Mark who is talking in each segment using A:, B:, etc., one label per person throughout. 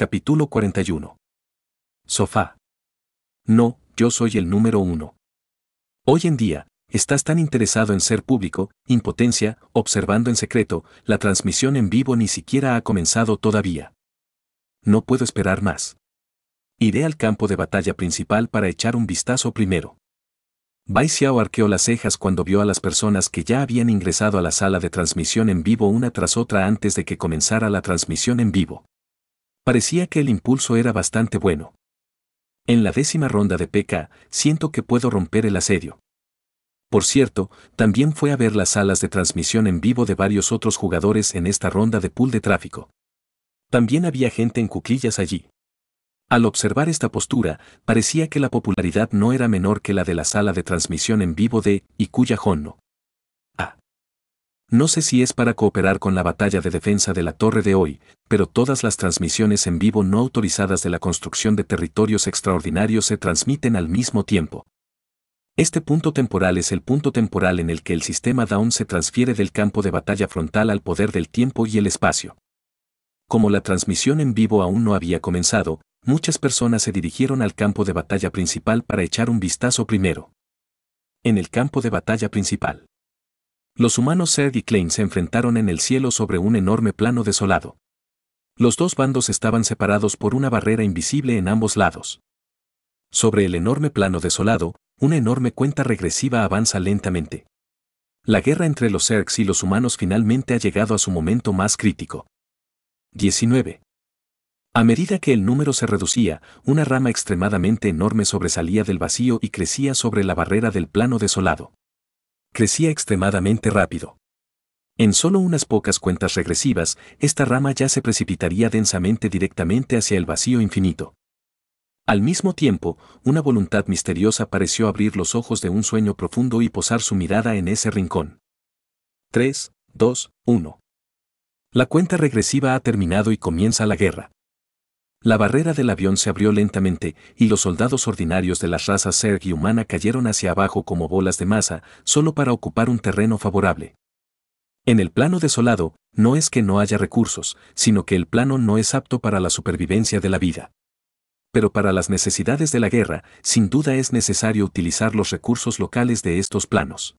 A: Capítulo 41. Sofá. No, yo soy el número uno. Hoy en día, estás tan interesado en ser público, impotencia, observando en secreto, la transmisión en vivo ni siquiera ha comenzado todavía. No puedo esperar más. Iré al campo de batalla principal para echar un vistazo primero. Bai Xiao arqueó las cejas cuando vio a las personas que ya habían ingresado a la sala de transmisión en vivo una tras otra antes de que comenzara la transmisión en vivo. Parecía que el impulso era bastante bueno. En la décima ronda de PK, siento que puedo romper el asedio. Por cierto, también fue a ver las salas de transmisión en vivo de varios otros jugadores en esta ronda de pool de tráfico. También había gente en cuclillas allí. Al observar esta postura, parecía que la popularidad no era menor que la de la sala de transmisión en vivo de Ikuya Honno. No sé si es para cooperar con la batalla de defensa de la torre de hoy, pero todas las transmisiones en vivo no autorizadas de la construcción de territorios extraordinarios se transmiten al mismo tiempo. Este punto temporal es el punto temporal en el que el sistema Dawn se transfiere del campo de batalla frontal al poder del tiempo y el espacio. Como la transmisión en vivo aún no había comenzado, muchas personas se dirigieron al campo de batalla principal para echar un vistazo primero. En el campo de batalla principal. Los humanos Zerg y Klein se enfrentaron en el cielo sobre un enorme plano desolado. Los dos bandos estaban separados por una barrera invisible en ambos lados. Sobre el enorme plano desolado, una enorme cuenta regresiva avanza lentamente. La guerra entre los Zergs y los humanos finalmente ha llegado a su momento más crítico. 19. A medida que el número se reducía, una rama extremadamente enorme sobresalía del vacío y crecía sobre la barrera del plano desolado crecía extremadamente rápido. En solo unas pocas cuentas regresivas, esta rama ya se precipitaría densamente directamente hacia el vacío infinito. Al mismo tiempo, una voluntad misteriosa pareció abrir los ojos de un sueño profundo y posar su mirada en ese rincón. 3, 2, 1. La cuenta regresiva ha terminado y comienza la guerra. La barrera del avión se abrió lentamente y los soldados ordinarios de las razas Zerg y humana cayeron hacia abajo como bolas de masa, solo para ocupar un terreno favorable. En el plano desolado, no es que no haya recursos, sino que el plano no es apto para la supervivencia de la vida. Pero para las necesidades de la guerra, sin duda es necesario utilizar los recursos locales de estos planos.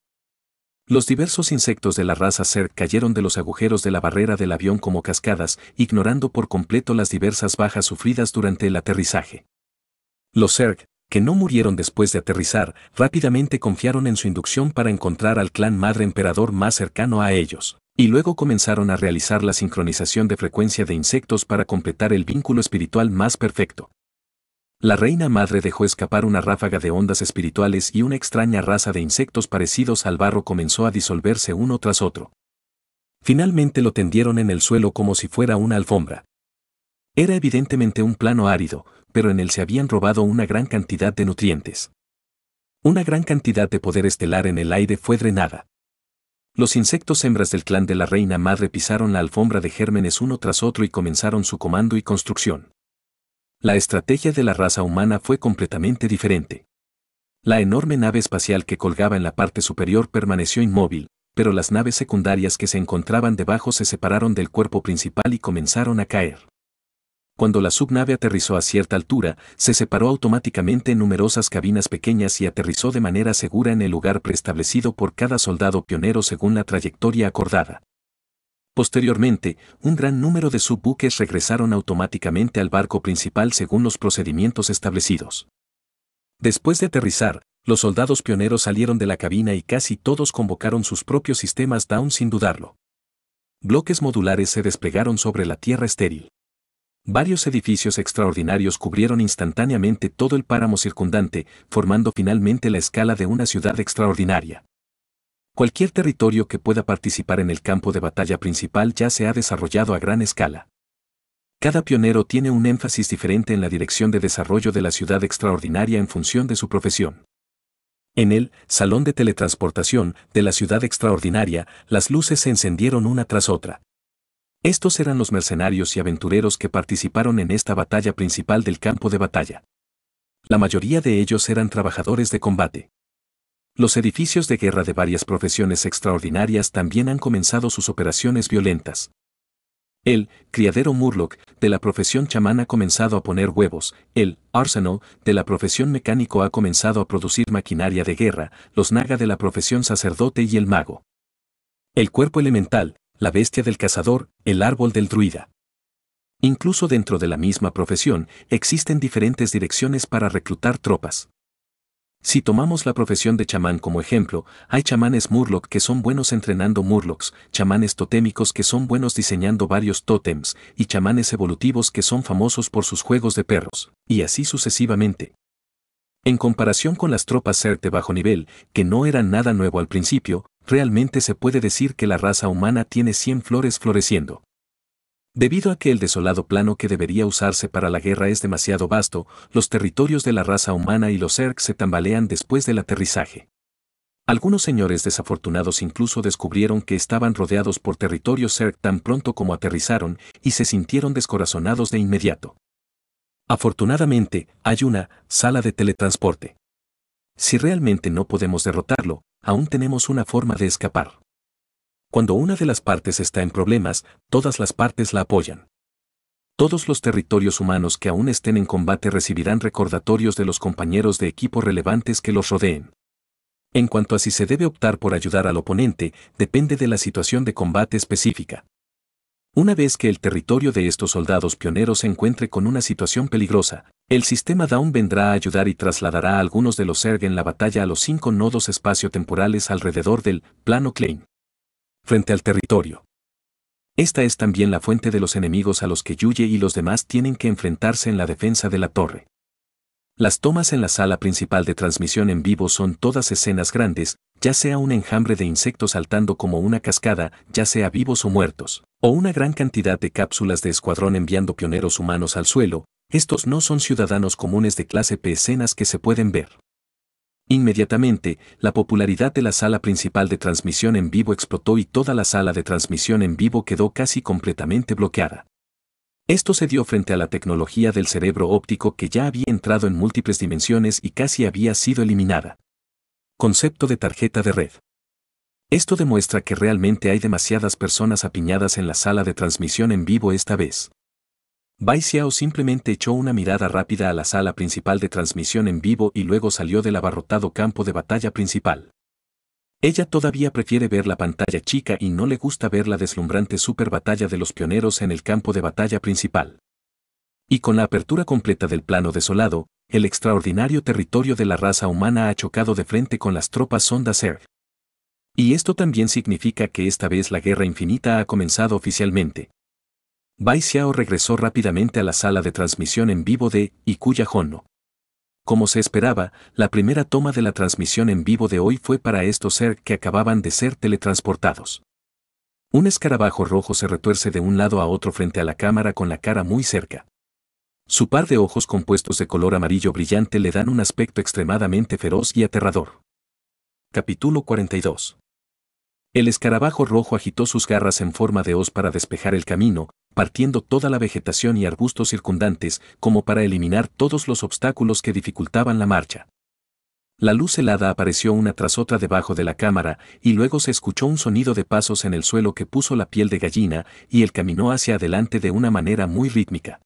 A: Los diversos insectos de la raza Zerg cayeron de los agujeros de la barrera del avión como cascadas, ignorando por completo las diversas bajas sufridas durante el aterrizaje. Los Zerg, que no murieron después de aterrizar, rápidamente confiaron en su inducción para encontrar al clan madre emperador más cercano a ellos, y luego comenzaron a realizar la sincronización de frecuencia de insectos para completar el vínculo espiritual más perfecto. La reina madre dejó escapar una ráfaga de ondas espirituales y una extraña raza de insectos parecidos al barro comenzó a disolverse uno tras otro. Finalmente lo tendieron en el suelo como si fuera una alfombra. Era evidentemente un plano árido, pero en él se habían robado una gran cantidad de nutrientes. Una gran cantidad de poder estelar en el aire fue drenada. Los insectos hembras del clan de la reina madre pisaron la alfombra de gérmenes uno tras otro y comenzaron su comando y construcción. La estrategia de la raza humana fue completamente diferente. La enorme nave espacial que colgaba en la parte superior permaneció inmóvil, pero las naves secundarias que se encontraban debajo se separaron del cuerpo principal y comenzaron a caer. Cuando la subnave aterrizó a cierta altura, se separó automáticamente en numerosas cabinas pequeñas y aterrizó de manera segura en el lugar preestablecido por cada soldado pionero según la trayectoria acordada. Posteriormente, un gran número de subbuques regresaron automáticamente al barco principal según los procedimientos establecidos. Después de aterrizar, los soldados pioneros salieron de la cabina y casi todos convocaron sus propios sistemas Down sin dudarlo. Bloques modulares se desplegaron sobre la tierra estéril. Varios edificios extraordinarios cubrieron instantáneamente todo el páramo circundante, formando finalmente la escala de una ciudad extraordinaria. Cualquier territorio que pueda participar en el campo de batalla principal ya se ha desarrollado a gran escala. Cada pionero tiene un énfasis diferente en la dirección de desarrollo de la ciudad extraordinaria en función de su profesión. En el salón de teletransportación de la ciudad extraordinaria, las luces se encendieron una tras otra. Estos eran los mercenarios y aventureros que participaron en esta batalla principal del campo de batalla. La mayoría de ellos eran trabajadores de combate. Los edificios de guerra de varias profesiones extraordinarias también han comenzado sus operaciones violentas. El criadero Murloc de la profesión chamán ha comenzado a poner huevos, el Arsenal de la profesión mecánico ha comenzado a producir maquinaria de guerra, los Naga de la profesión sacerdote y el mago. El cuerpo elemental, la bestia del cazador, el árbol del druida. Incluso dentro de la misma profesión, existen diferentes direcciones para reclutar tropas. Si tomamos la profesión de chamán como ejemplo, hay chamanes Murloc que son buenos entrenando Murlocs, chamanes totémicos que son buenos diseñando varios tótems, y chamanes evolutivos que son famosos por sus juegos de perros, y así sucesivamente. En comparación con las tropas Zerg de bajo nivel, que no eran nada nuevo al principio, realmente se puede decir que la raza humana tiene 100 flores floreciendo. Debido a que el desolado plano que debería usarse para la guerra es demasiado vasto, los territorios de la raza humana y los Zerg se tambalean después del aterrizaje. Algunos señores desafortunados incluso descubrieron que estaban rodeados por territorios Zerg tan pronto como aterrizaron y se sintieron descorazonados de inmediato. Afortunadamente, hay una sala de teletransporte. Si realmente no podemos derrotarlo, aún tenemos una forma de escapar. Cuando una de las partes está en problemas, todas las partes la apoyan. Todos los territorios humanos que aún estén en combate recibirán recordatorios de los compañeros de equipo relevantes que los rodeen. En cuanto a si se debe optar por ayudar al oponente, depende de la situación de combate específica. Una vez que el territorio de estos soldados pioneros se encuentre con una situación peligrosa, el sistema Dawn vendrá a ayudar y trasladará a algunos de los Zerg en la batalla a los cinco nodos espacio-temporales alrededor del plano Klein frente al territorio. Esta es también la fuente de los enemigos a los que Yuye y los demás tienen que enfrentarse en la defensa de la torre. Las tomas en la sala principal de transmisión en vivo son todas escenas grandes, ya sea un enjambre de insectos saltando como una cascada, ya sea vivos o muertos, o una gran cantidad de cápsulas de escuadrón enviando pioneros humanos al suelo, estos no son ciudadanos comunes de clase P escenas que se pueden ver. Inmediatamente, la popularidad de la sala principal de transmisión en vivo explotó y toda la sala de transmisión en vivo quedó casi completamente bloqueada. Esto se dio frente a la tecnología del cerebro óptico que ya había entrado en múltiples dimensiones y casi había sido eliminada. Concepto de tarjeta de red. Esto demuestra que realmente hay demasiadas personas apiñadas en la sala de transmisión en vivo esta vez. Bai Xiao simplemente echó una mirada rápida a la sala principal de transmisión en vivo y luego salió del abarrotado campo de batalla principal. Ella todavía prefiere ver la pantalla chica y no le gusta ver la deslumbrante super batalla de los pioneros en el campo de batalla principal. Y con la apertura completa del plano desolado, el extraordinario territorio de la raza humana ha chocado de frente con las tropas Sonda Zerg. Y esto también significa que esta vez la guerra infinita ha comenzado oficialmente. Bai Xiao regresó rápidamente a la sala de transmisión en vivo de Ikuya Honno. Como se esperaba, la primera toma de la transmisión en vivo de hoy fue para estos ser que acababan de ser teletransportados. Un escarabajo rojo se retuerce de un lado a otro frente a la cámara con la cara muy cerca. Su par de ojos compuestos de color amarillo brillante le dan un aspecto extremadamente feroz y aterrador. Capítulo 42 El escarabajo rojo agitó sus garras en forma de hoz para despejar el camino, partiendo toda la vegetación y arbustos circundantes como para eliminar todos los obstáculos que dificultaban la marcha. La luz helada apareció una tras otra debajo de la cámara y luego se escuchó un sonido de pasos en el suelo que puso la piel de gallina y él caminó hacia adelante de una manera muy rítmica.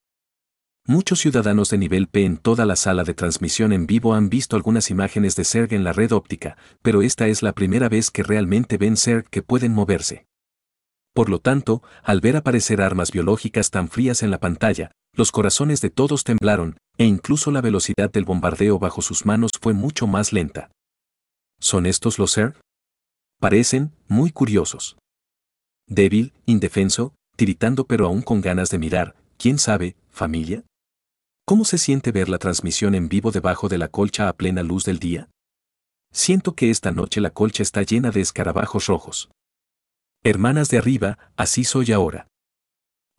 A: Muchos ciudadanos de nivel P en toda la sala de transmisión en vivo han visto algunas imágenes de Serg en la red óptica, pero esta es la primera vez que realmente ven Serg que pueden moverse. Por lo tanto, al ver aparecer armas biológicas tan frías en la pantalla, los corazones de todos temblaron, e incluso la velocidad del bombardeo bajo sus manos fue mucho más lenta. ¿Son estos los Ser? Parecen muy curiosos. Débil, indefenso, tiritando pero aún con ganas de mirar, ¿quién sabe, familia? ¿Cómo se siente ver la transmisión en vivo debajo de la colcha a plena luz del día? Siento que esta noche la colcha está llena de escarabajos rojos. Hermanas de arriba, así soy ahora.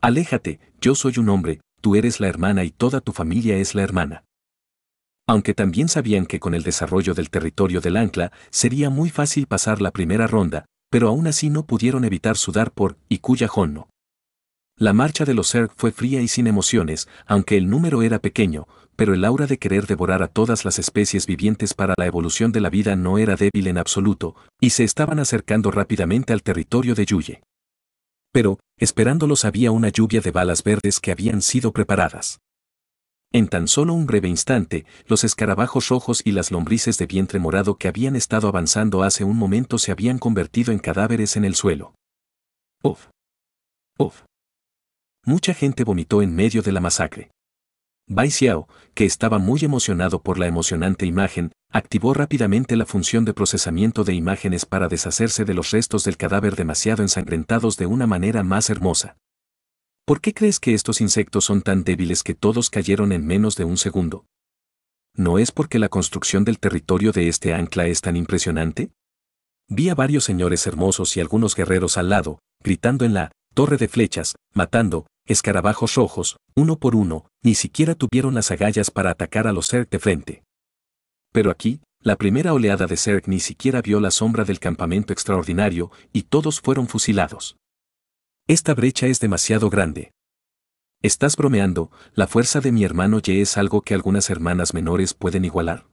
A: Aléjate, yo soy un hombre, tú eres la hermana y toda tu familia es la hermana. Aunque también sabían que con el desarrollo del territorio del ancla sería muy fácil pasar la primera ronda, pero aún así no pudieron evitar sudar por Ikuya Honno. La marcha de los Zerg fue fría y sin emociones, aunque el número era pequeño, pero el aura de querer devorar a todas las especies vivientes para la evolución de la vida no era débil en absoluto, y se estaban acercando rápidamente al territorio de Yuye. Pero, esperándolos había una lluvia de balas verdes que habían sido preparadas. En tan solo un breve instante, los escarabajos rojos y las lombrices de vientre morado que habían estado avanzando hace un momento se habían convertido en cadáveres en el suelo. Uf. Uf. Mucha gente vomitó en medio de la masacre. Bai Xiao, que estaba muy emocionado por la emocionante imagen, activó rápidamente la función de procesamiento de imágenes para deshacerse de los restos del cadáver demasiado ensangrentados de una manera más hermosa. ¿Por qué crees que estos insectos son tan débiles que todos cayeron en menos de un segundo? ¿No es porque la construcción del territorio de este ancla es tan impresionante? Vi a varios señores hermosos y algunos guerreros al lado, gritando en la torre de flechas, matando, escarabajos rojos, uno por uno, ni siquiera tuvieron las agallas para atacar a los Zerg de frente. Pero aquí, la primera oleada de Zerg ni siquiera vio la sombra del campamento extraordinario y todos fueron fusilados. Esta brecha es demasiado grande. Estás bromeando, la fuerza de mi hermano Ye es algo que algunas hermanas menores pueden igualar.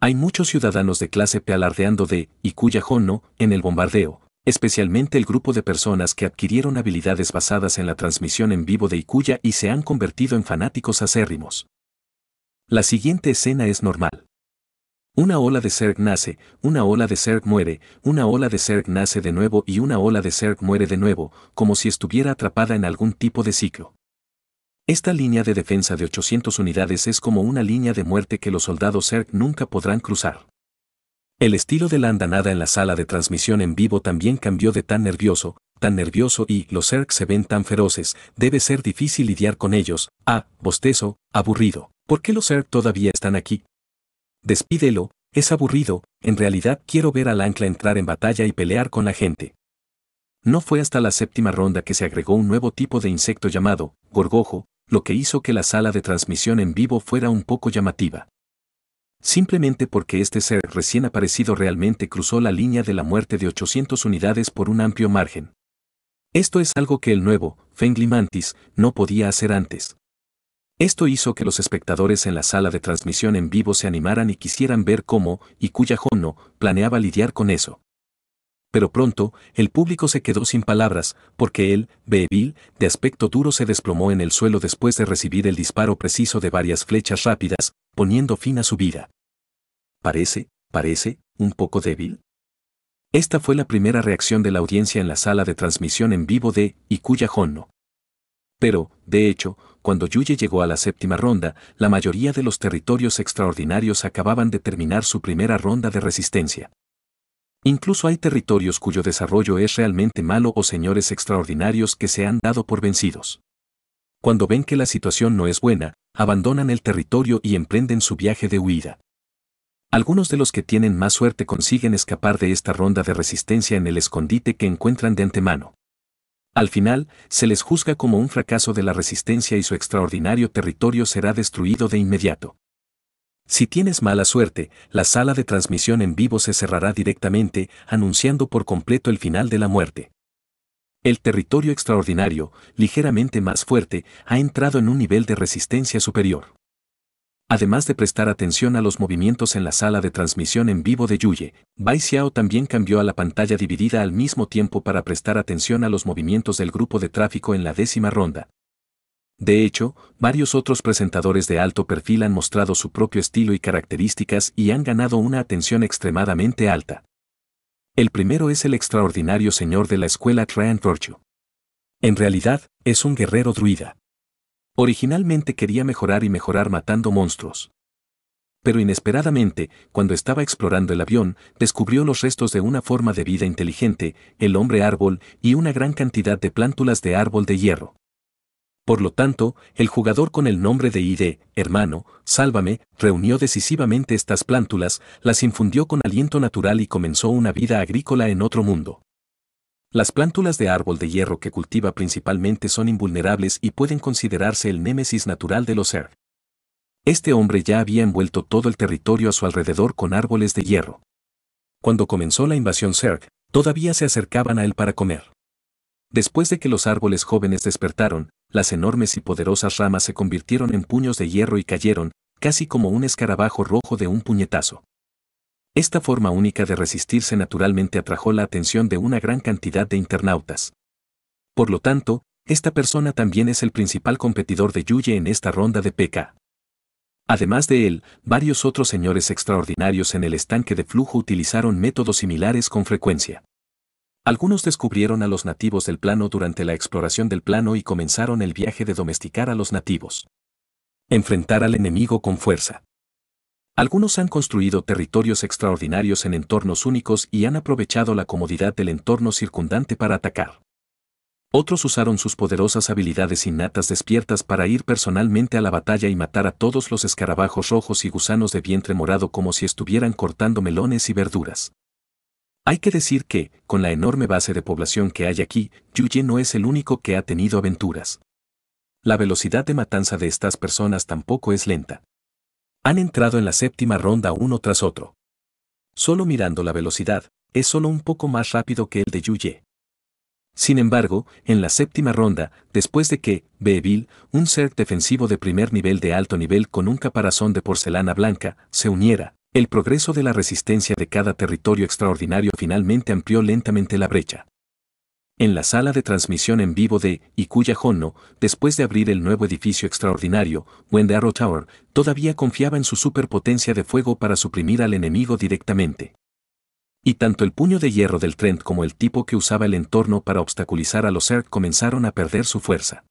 A: Hay muchos ciudadanos de clase P alardeando de Ikuya Honno en el bombardeo, especialmente el grupo de personas que adquirieron habilidades basadas en la transmisión en vivo de Ikuya y se han convertido en fanáticos acérrimos. La siguiente escena es normal. Una ola de Zerg nace, una ola de Zerg muere, una ola de Zerg nace de nuevo y una ola de Zerg muere de nuevo, como si estuviera atrapada en algún tipo de ciclo. Esta línea de defensa de 800 unidades es como una línea de muerte que los soldados Zerg nunca podrán cruzar. El estilo de la andanada en la sala de transmisión en vivo también cambió de tan nervioso, tan nervioso y los Zerg se ven tan feroces, debe ser difícil lidiar con ellos. Ah, bostezo, aburrido. ¿Por qué los Zerg todavía están aquí? Despídelo, es aburrido, en realidad quiero ver al ancla entrar en batalla y pelear con la gente. No fue hasta la séptima ronda que se agregó un nuevo tipo de insecto llamado, gorgojo, lo que hizo que la sala de transmisión en vivo fuera un poco llamativa simplemente porque este ser recién aparecido realmente cruzó la línea de la muerte de 800 unidades por un amplio margen. Esto es algo que el nuevo, Mantis, no podía hacer antes. Esto hizo que los espectadores en la sala de transmisión en vivo se animaran y quisieran ver cómo, y cuya Jono, planeaba lidiar con eso. Pero pronto, el público se quedó sin palabras, porque él, Beevil, de aspecto duro se desplomó en el suelo después de recibir el disparo preciso de varias flechas rápidas, poniendo fin a su vida. Parece, parece, un poco débil. Esta fue la primera reacción de la audiencia en la sala de transmisión en vivo de Ikuya Honno. Pero, de hecho, cuando Yuye llegó a la séptima ronda, la mayoría de los territorios extraordinarios acababan de terminar su primera ronda de resistencia. Incluso hay territorios cuyo desarrollo es realmente malo o señores extraordinarios que se han dado por vencidos. Cuando ven que la situación no es buena, abandonan el territorio y emprenden su viaje de huida. Algunos de los que tienen más suerte consiguen escapar de esta ronda de resistencia en el escondite que encuentran de antemano. Al final, se les juzga como un fracaso de la resistencia y su extraordinario territorio será destruido de inmediato. Si tienes mala suerte, la sala de transmisión en vivo se cerrará directamente, anunciando por completo el final de la muerte. El territorio extraordinario, ligeramente más fuerte, ha entrado en un nivel de resistencia superior. Además de prestar atención a los movimientos en la sala de transmisión en vivo de Yuye, Bai Xiao también cambió a la pantalla dividida al mismo tiempo para prestar atención a los movimientos del grupo de tráfico en la décima ronda. De hecho, varios otros presentadores de alto perfil han mostrado su propio estilo y características y han ganado una atención extremadamente alta. El primero es el extraordinario señor de la escuela Trant Virtue. En realidad, es un guerrero druida. Originalmente quería mejorar y mejorar matando monstruos. Pero inesperadamente, cuando estaba explorando el avión, descubrió los restos de una forma de vida inteligente, el hombre árbol y una gran cantidad de plántulas de árbol de hierro. Por lo tanto, el jugador con el nombre de ID, hermano, sálvame, reunió decisivamente estas plántulas, las infundió con aliento natural y comenzó una vida agrícola en otro mundo. Las plántulas de árbol de hierro que cultiva principalmente son invulnerables y pueden considerarse el némesis natural de los Zerg. Este hombre ya había envuelto todo el territorio a su alrededor con árboles de hierro. Cuando comenzó la invasión Zerg, todavía se acercaban a él para comer. Después de que los árboles jóvenes despertaron, las enormes y poderosas ramas se convirtieron en puños de hierro y cayeron, casi como un escarabajo rojo de un puñetazo. Esta forma única de resistirse naturalmente atrajo la atención de una gran cantidad de internautas. Por lo tanto, esta persona también es el principal competidor de Yuye en esta ronda de PK. Además de él, varios otros señores extraordinarios en el estanque de flujo utilizaron métodos similares con frecuencia. Algunos descubrieron a los nativos del plano durante la exploración del plano y comenzaron el viaje de domesticar a los nativos. Enfrentar al enemigo con fuerza. Algunos han construido territorios extraordinarios en entornos únicos y han aprovechado la comodidad del entorno circundante para atacar. Otros usaron sus poderosas habilidades innatas despiertas para ir personalmente a la batalla y matar a todos los escarabajos rojos y gusanos de vientre morado como si estuvieran cortando melones y verduras. Hay que decir que, con la enorme base de población que hay aquí, Yuye no es el único que ha tenido aventuras. La velocidad de matanza de estas personas tampoco es lenta. Han entrado en la séptima ronda uno tras otro. Solo mirando la velocidad, es solo un poco más rápido que el de Yuye. Sin embargo, en la séptima ronda, después de que, Beeville, un ser defensivo de primer nivel de alto nivel con un caparazón de porcelana blanca, se uniera, el progreso de la resistencia de cada territorio extraordinario finalmente amplió lentamente la brecha. En la sala de transmisión en vivo de Ikuya Honno, después de abrir el nuevo edificio extraordinario, Wende Arrow Tower, todavía confiaba en su superpotencia de fuego para suprimir al enemigo directamente. Y tanto el puño de hierro del Trent como el tipo que usaba el entorno para obstaculizar a los Zerg comenzaron a perder su fuerza.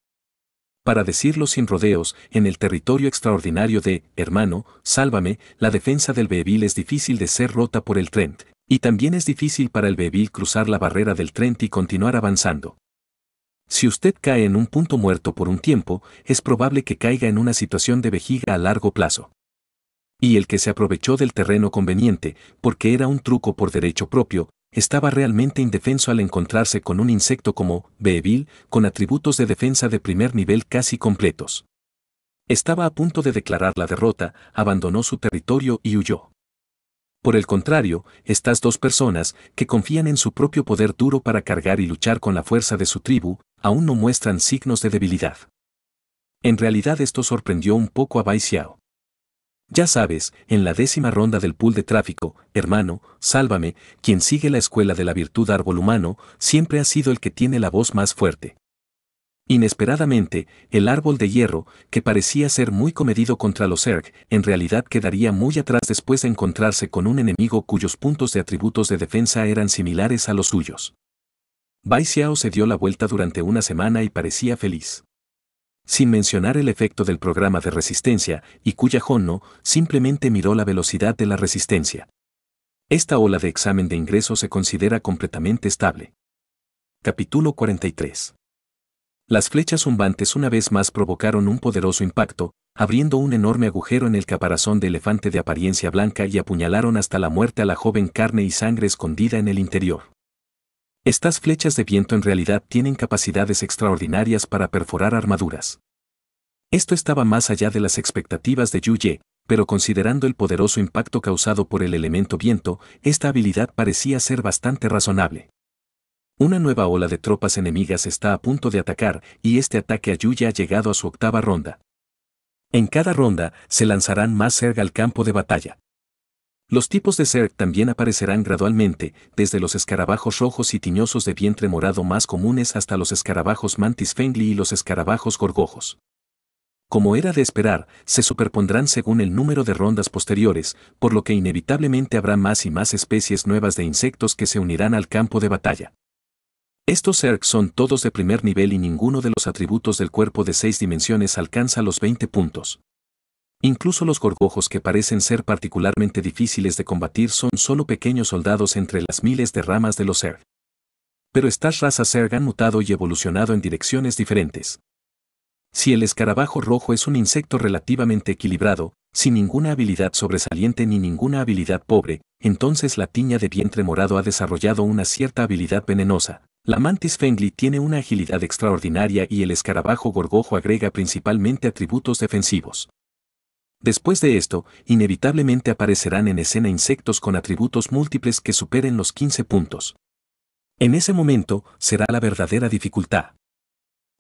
A: Para decirlo sin rodeos, en el territorio extraordinario de, hermano, sálvame, la defensa del Beevil es difícil de ser rota por el Trent, y también es difícil para el Beevil cruzar la barrera del Trent y continuar avanzando. Si usted cae en un punto muerto por un tiempo, es probable que caiga en una situación de vejiga a largo plazo y el que se aprovechó del terreno conveniente, porque era un truco por derecho propio, estaba realmente indefenso al encontrarse con un insecto como Beevil, con atributos de defensa de primer nivel casi completos. Estaba a punto de declarar la derrota, abandonó su territorio y huyó. Por el contrario, estas dos personas, que confían en su propio poder duro para cargar y luchar con la fuerza de su tribu, aún no muestran signos de debilidad. En realidad esto sorprendió un poco a Bai Xiao. Ya sabes, en la décima ronda del pool de tráfico, hermano, sálvame, quien sigue la escuela de la virtud árbol humano, siempre ha sido el que tiene la voz más fuerte. Inesperadamente, el árbol de hierro, que parecía ser muy comedido contra los Zerg, en realidad quedaría muy atrás después de encontrarse con un enemigo cuyos puntos de atributos de defensa eran similares a los suyos. Bai Xiao se dio la vuelta durante una semana y parecía feliz sin mencionar el efecto del programa de resistencia, y cuya Honno simplemente miró la velocidad de la resistencia. Esta ola de examen de ingreso se considera completamente estable. Capítulo 43. Las flechas zumbantes una vez más provocaron un poderoso impacto, abriendo un enorme agujero en el caparazón de elefante de apariencia blanca y apuñalaron hasta la muerte a la joven carne y sangre escondida en el interior. Estas flechas de viento en realidad tienen capacidades extraordinarias para perforar armaduras. Esto estaba más allá de las expectativas de Yu Ye, pero considerando el poderoso impacto causado por el elemento viento, esta habilidad parecía ser bastante razonable. Una nueva ola de tropas enemigas está a punto de atacar, y este ataque a Yuya ha llegado a su octava ronda. En cada ronda, se lanzarán más cerca al campo de batalla. Los tipos de Zerg también aparecerán gradualmente, desde los escarabajos rojos y tiñosos de vientre morado más comunes hasta los escarabajos mantis fengli y los escarabajos gorgojos. Como era de esperar, se superpondrán según el número de rondas posteriores, por lo que inevitablemente habrá más y más especies nuevas de insectos que se unirán al campo de batalla. Estos Zerg son todos de primer nivel y ninguno de los atributos del cuerpo de seis dimensiones alcanza los 20 puntos. Incluso los gorgojos que parecen ser particularmente difíciles de combatir son solo pequeños soldados entre las miles de ramas de los Zerg. Pero estas razas Zerg han mutado y evolucionado en direcciones diferentes. Si el escarabajo rojo es un insecto relativamente equilibrado, sin ninguna habilidad sobresaliente ni ninguna habilidad pobre, entonces la tiña de vientre morado ha desarrollado una cierta habilidad venenosa. La mantis fengli tiene una agilidad extraordinaria y el escarabajo gorgojo agrega principalmente atributos defensivos. Después de esto, inevitablemente aparecerán en escena insectos con atributos múltiples que superen los 15 puntos. En ese momento, será la verdadera dificultad.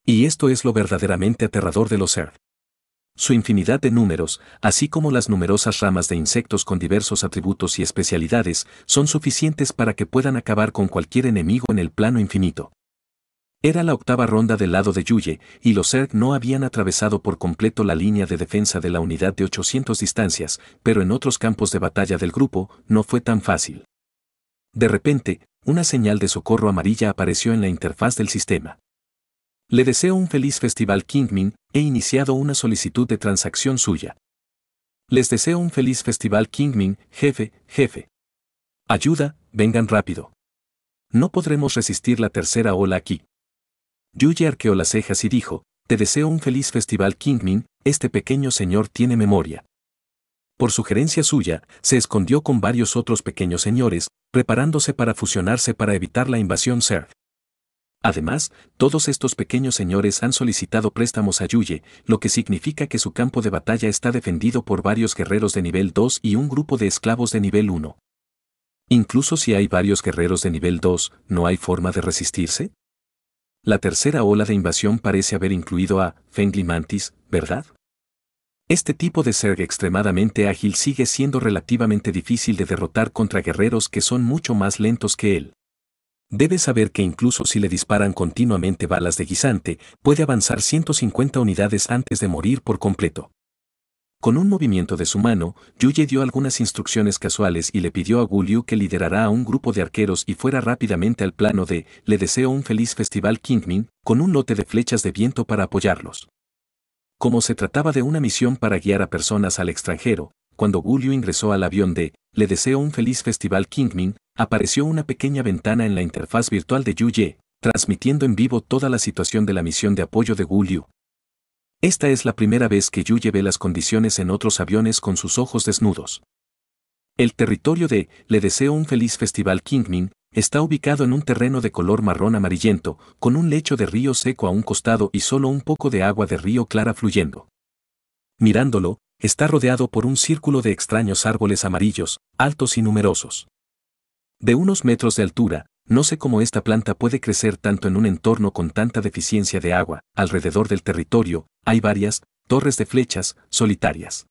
A: Y esto es lo verdaderamente aterrador de los Zerg. Su infinidad de números, así como las numerosas ramas de insectos con diversos atributos y especialidades, son suficientes para que puedan acabar con cualquier enemigo en el plano infinito. Era la octava ronda del lado de Yuye, y los Zerg no habían atravesado por completo la línea de defensa de la unidad de 800 distancias, pero en otros campos de batalla del grupo no fue tan fácil. De repente, una señal de socorro amarilla apareció en la interfaz del sistema. Le deseo un feliz festival Kingmin, he iniciado una solicitud de transacción suya. Les deseo un feliz festival Kingmin, jefe, jefe. Ayuda, vengan rápido. No podremos resistir la tercera ola aquí. Yuji arqueó las cejas y dijo, te deseo un feliz festival Kingmin, este pequeño señor tiene memoria. Por sugerencia suya, se escondió con varios otros pequeños señores, preparándose para fusionarse para evitar la invasión Zerg. Además, todos estos pequeños señores han solicitado préstamos a Yuye, lo que significa que su campo de batalla está defendido por varios guerreros de nivel 2 y un grupo de esclavos de nivel 1. Incluso si hay varios guerreros de nivel 2, ¿no hay forma de resistirse? La tercera ola de invasión parece haber incluido a Fengli Mantis, ¿verdad? Este tipo de ser extremadamente ágil sigue siendo relativamente difícil de derrotar contra guerreros que son mucho más lentos que él. Debe saber que incluso si le disparan continuamente balas de guisante, puede avanzar 150 unidades antes de morir por completo. Con un movimiento de su mano, Yuye dio algunas instrucciones casuales y le pidió a Gu que liderara a un grupo de arqueros y fuera rápidamente al plano de Le deseo un feliz festival Kingmin, con un lote de flechas de viento para apoyarlos. Como se trataba de una misión para guiar a personas al extranjero, cuando Gu ingresó al avión de Le deseo un feliz festival Kingmin, apareció una pequeña ventana en la interfaz virtual de Yuye, transmitiendo en vivo toda la situación de la misión de apoyo de Gu esta es la primera vez que Yuye ve las condiciones en otros aviones con sus ojos desnudos. El territorio de Le deseo un feliz festival Kingmin está ubicado en un terreno de color marrón amarillento, con un lecho de río seco a un costado y solo un poco de agua de río clara fluyendo. Mirándolo, está rodeado por un círculo de extraños árboles amarillos, altos y numerosos. De unos metros de altura, no sé cómo esta planta puede crecer tanto en un entorno con tanta deficiencia de agua. Alrededor del territorio, hay varias torres de flechas solitarias.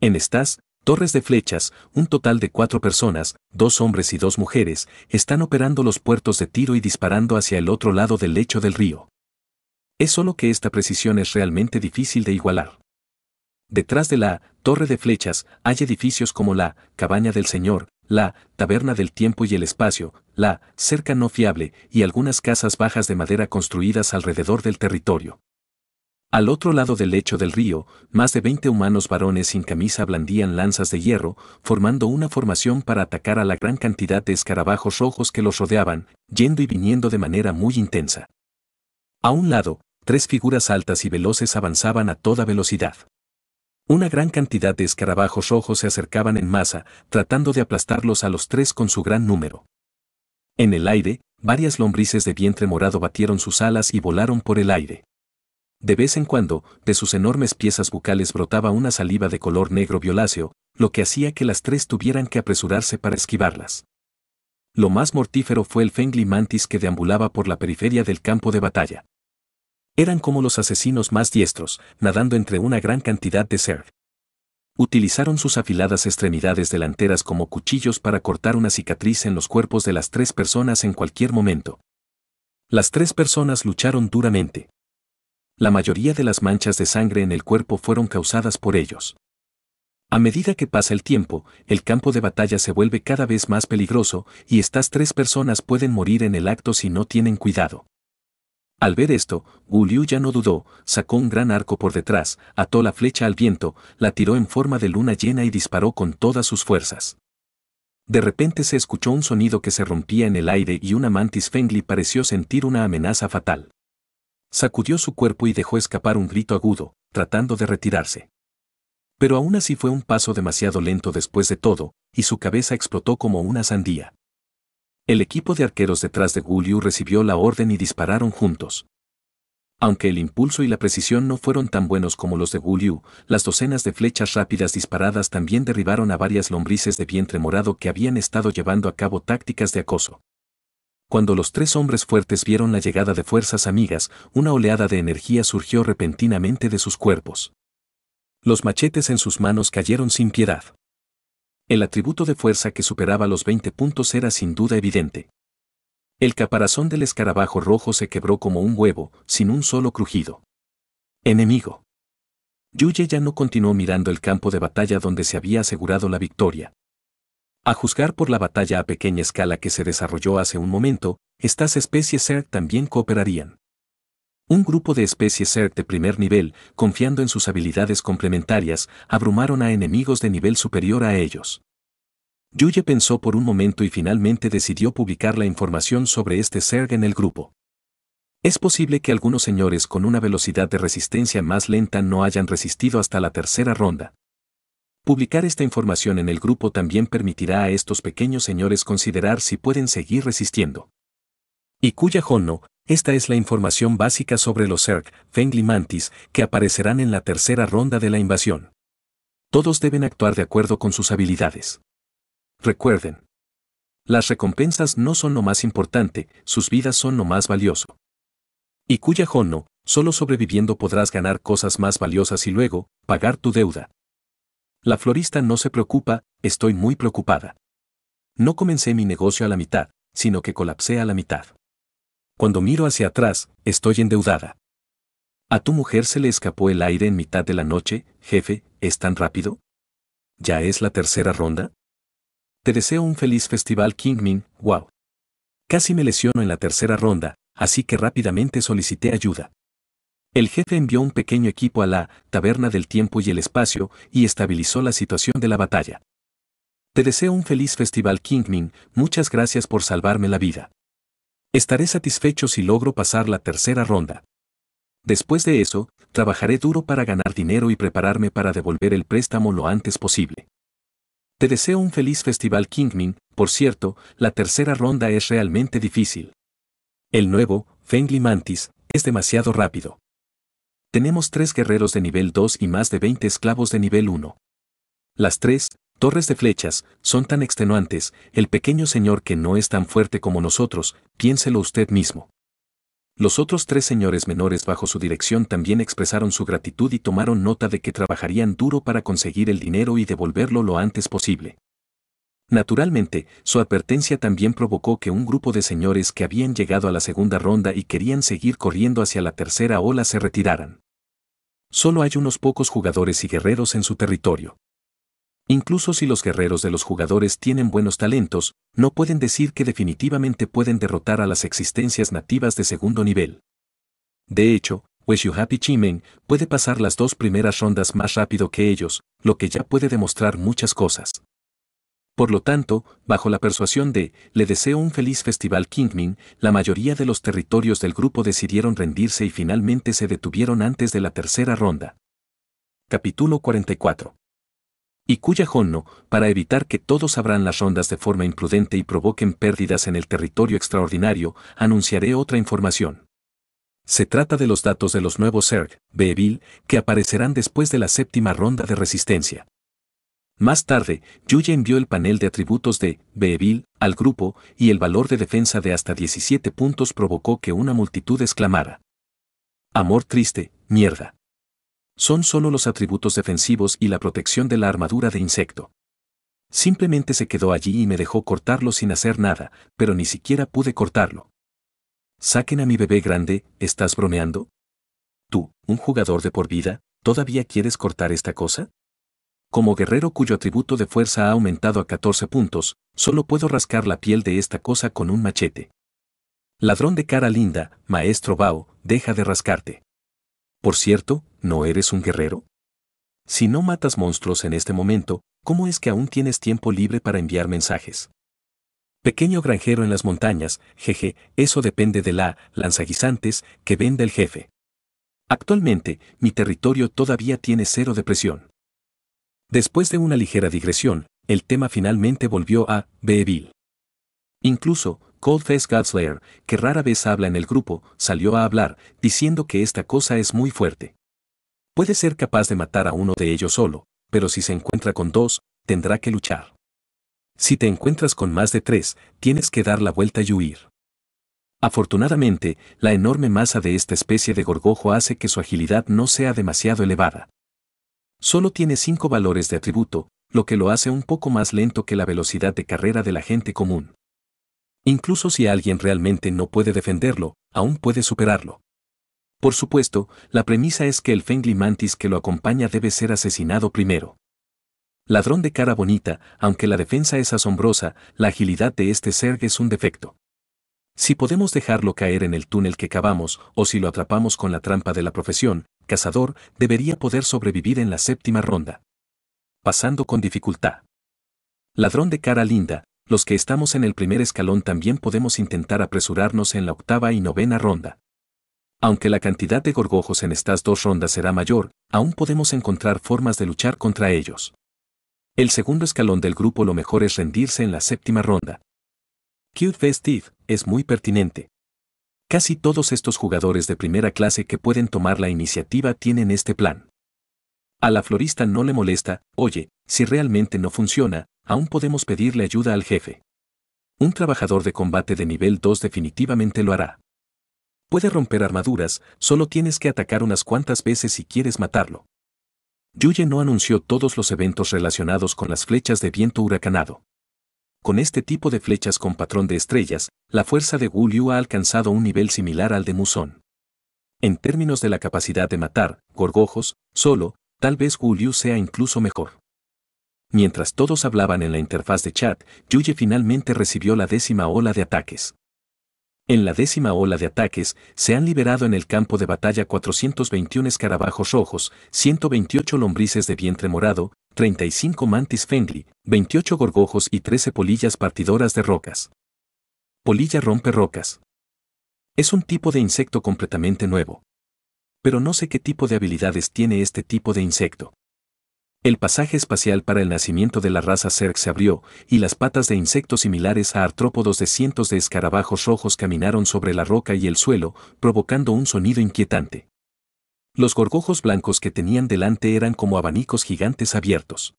A: En estas torres de flechas, un total de cuatro personas, dos hombres y dos mujeres, están operando los puertos de tiro y disparando hacia el otro lado del lecho del río. Es solo que esta precisión es realmente difícil de igualar. Detrás de la torre de flechas hay edificios como la cabaña del Señor, la taberna del tiempo y el espacio, la cerca no fiable y algunas casas bajas de madera construidas alrededor del territorio. Al otro lado del lecho del río, más de 20 humanos varones sin camisa blandían lanzas de hierro, formando una formación para atacar a la gran cantidad de escarabajos rojos que los rodeaban, yendo y viniendo de manera muy intensa. A un lado, tres figuras altas y veloces avanzaban a toda velocidad. Una gran cantidad de escarabajos rojos se acercaban en masa, tratando de aplastarlos a los tres con su gran número. En el aire, varias lombrices de vientre morado batieron sus alas y volaron por el aire. De vez en cuando, de sus enormes piezas bucales brotaba una saliva de color negro violáceo, lo que hacía que las tres tuvieran que apresurarse para esquivarlas. Lo más mortífero fue el Fengli mantis que deambulaba por la periferia del campo de batalla. Eran como los asesinos más diestros, nadando entre una gran cantidad de ser. Utilizaron sus afiladas extremidades delanteras como cuchillos para cortar una cicatriz en los cuerpos de las tres personas en cualquier momento. Las tres personas lucharon duramente. La mayoría de las manchas de sangre en el cuerpo fueron causadas por ellos. A medida que pasa el tiempo, el campo de batalla se vuelve cada vez más peligroso y estas tres personas pueden morir en el acto si no tienen cuidado. Al ver esto, Wu Liu ya no dudó, sacó un gran arco por detrás, ató la flecha al viento, la tiró en forma de luna llena y disparó con todas sus fuerzas. De repente se escuchó un sonido que se rompía en el aire y una mantis Fengli pareció sentir una amenaza fatal. Sacudió su cuerpo y dejó escapar un grito agudo, tratando de retirarse. Pero aún así fue un paso demasiado lento después de todo, y su cabeza explotó como una sandía. El equipo de arqueros detrás de Liu recibió la orden y dispararon juntos. Aunque el impulso y la precisión no fueron tan buenos como los de Liu, las docenas de flechas rápidas disparadas también derribaron a varias lombrices de vientre morado que habían estado llevando a cabo tácticas de acoso. Cuando los tres hombres fuertes vieron la llegada de fuerzas amigas, una oleada de energía surgió repentinamente de sus cuerpos. Los machetes en sus manos cayeron sin piedad. El atributo de fuerza que superaba los 20 puntos era sin duda evidente. El caparazón del escarabajo rojo se quebró como un huevo, sin un solo crujido. Enemigo. Yuye ya no continuó mirando el campo de batalla donde se había asegurado la victoria. A juzgar por la batalla a pequeña escala que se desarrolló hace un momento, estas especies Zerg también cooperarían. Un grupo de especies Zerg de primer nivel, confiando en sus habilidades complementarias, abrumaron a enemigos de nivel superior a ellos. Yuye pensó por un momento y finalmente decidió publicar la información sobre este Zerg en el grupo. Es posible que algunos señores con una velocidad de resistencia más lenta no hayan resistido hasta la tercera ronda. Publicar esta información en el grupo también permitirá a estos pequeños señores considerar si pueden seguir resistiendo. Y cuya Honno, esta es la información básica sobre los Zerg, Fengli que aparecerán en la tercera ronda de la invasión. Todos deben actuar de acuerdo con sus habilidades. Recuerden. Las recompensas no son lo más importante, sus vidas son lo más valioso. Y cuya Honno, solo sobreviviendo podrás ganar cosas más valiosas y luego, pagar tu deuda. La florista no se preocupa, estoy muy preocupada. No comencé mi negocio a la mitad, sino que colapsé a la mitad. Cuando miro hacia atrás, estoy endeudada. ¿A tu mujer se le escapó el aire en mitad de la noche, jefe, es tan rápido? ¿Ya es la tercera ronda? Te deseo un feliz festival Kingmin, wow. Casi me lesiono en la tercera ronda, así que rápidamente solicité ayuda. El jefe envió un pequeño equipo a la Taberna del Tiempo y el Espacio y estabilizó la situación de la batalla. Te deseo un feliz festival Kingmin, muchas gracias por salvarme la vida. Estaré satisfecho si logro pasar la tercera ronda. Después de eso, trabajaré duro para ganar dinero y prepararme para devolver el préstamo lo antes posible. Te deseo un feliz festival Kingmin, por cierto, la tercera ronda es realmente difícil. El nuevo, Fengli Mantis, es demasiado rápido. Tenemos tres guerreros de nivel 2 y más de 20 esclavos de nivel 1. Las tres, torres de flechas, son tan extenuantes, el pequeño señor que no es tan fuerte como nosotros, piénselo usted mismo. Los otros tres señores menores bajo su dirección también expresaron su gratitud y tomaron nota de que trabajarían duro para conseguir el dinero y devolverlo lo antes posible. Naturalmente, su advertencia también provocó que un grupo de señores que habían llegado a la segunda ronda y querían seguir corriendo hacia la tercera ola se retiraran. Solo hay unos pocos jugadores y guerreros en su territorio. Incluso si los guerreros de los jugadores tienen buenos talentos, no pueden decir que definitivamente pueden derrotar a las existencias nativas de segundo nivel. De hecho, Happy Chimen puede pasar las dos primeras rondas más rápido que ellos, lo que ya puede demostrar muchas cosas. Por lo tanto, bajo la persuasión de, le deseo un feliz festival Kingmin, la mayoría de los territorios del grupo decidieron rendirse y finalmente se detuvieron antes de la tercera ronda. Capítulo 44 y cuya Honno, para evitar que todos abran las rondas de forma imprudente y provoquen pérdidas en el territorio extraordinario, anunciaré otra información. Se trata de los datos de los nuevos Zerg, Beevil, que aparecerán después de la séptima ronda de resistencia. Más tarde, Yuya envió el panel de atributos de Beevil al grupo y el valor de defensa de hasta 17 puntos provocó que una multitud exclamara. Amor triste, mierda. Son solo los atributos defensivos y la protección de la armadura de insecto. Simplemente se quedó allí y me dejó cortarlo sin hacer nada, pero ni siquiera pude cortarlo. Saquen a mi bebé grande, ¿estás bromeando? Tú, un jugador de por vida, ¿todavía quieres cortar esta cosa? Como guerrero cuyo atributo de fuerza ha aumentado a 14 puntos, solo puedo rascar la piel de esta cosa con un machete. Ladrón de cara linda, maestro Bao, deja de rascarte. Por cierto, ¿no eres un guerrero? Si no matas monstruos en este momento, ¿cómo es que aún tienes tiempo libre para enviar mensajes? Pequeño granjero en las montañas, jeje, eso depende de la lanzaguisantes que vende el jefe. Actualmente, mi territorio todavía tiene cero depresión. Después de una ligera digresión, el tema finalmente volvió a Beeville. Incluso, Coldface Godslayer, que rara vez habla en el grupo, salió a hablar, diciendo que esta cosa es muy fuerte. Puede ser capaz de matar a uno de ellos solo, pero si se encuentra con dos, tendrá que luchar. Si te encuentras con más de tres, tienes que dar la vuelta y huir. Afortunadamente, la enorme masa de esta especie de gorgojo hace que su agilidad no sea demasiado elevada. Solo tiene cinco valores de atributo, lo que lo hace un poco más lento que la velocidad de carrera de la gente común. Incluso si alguien realmente no puede defenderlo, aún puede superarlo. Por supuesto, la premisa es que el Fengli Mantis que lo acompaña debe ser asesinado primero. Ladrón de cara bonita, aunque la defensa es asombrosa, la agilidad de este ser es un defecto. Si podemos dejarlo caer en el túnel que cavamos, o si lo atrapamos con la trampa de la profesión, cazador, debería poder sobrevivir en la séptima ronda. Pasando con dificultad. Ladrón de cara linda, los que estamos en el primer escalón también podemos intentar apresurarnos en la octava y novena ronda. Aunque la cantidad de gorgojos en estas dos rondas será mayor, aún podemos encontrar formas de luchar contra ellos. El segundo escalón del grupo lo mejor es rendirse en la séptima ronda. Cute Festive es muy pertinente. Casi todos estos jugadores de primera clase que pueden tomar la iniciativa tienen este plan. A la florista no le molesta, oye, si realmente no funciona, aún podemos pedirle ayuda al jefe. Un trabajador de combate de nivel 2 definitivamente lo hará. Puede romper armaduras, solo tienes que atacar unas cuantas veces si quieres matarlo. Yuye no anunció todos los eventos relacionados con las flechas de viento huracanado. Con este tipo de flechas con patrón de estrellas, la fuerza de Wu Liu ha alcanzado un nivel similar al de Musón. En términos de la capacidad de matar, gorgojos, solo, tal vez Wu Liu sea incluso mejor. Mientras todos hablaban en la interfaz de chat, Yuye finalmente recibió la décima ola de ataques. En la décima ola de ataques, se han liberado en el campo de batalla 421 escarabajos rojos, 128 lombrices de vientre morado, 35 mantis fengli, 28 gorgojos y 13 polillas partidoras de rocas. Polilla rompe rocas. Es un tipo de insecto completamente nuevo. Pero no sé qué tipo de habilidades tiene este tipo de insecto. El pasaje espacial para el nacimiento de la raza Zerg se abrió, y las patas de insectos similares a artrópodos de cientos de escarabajos rojos caminaron sobre la roca y el suelo, provocando un sonido inquietante. Los gorgojos blancos que tenían delante eran como abanicos gigantes abiertos.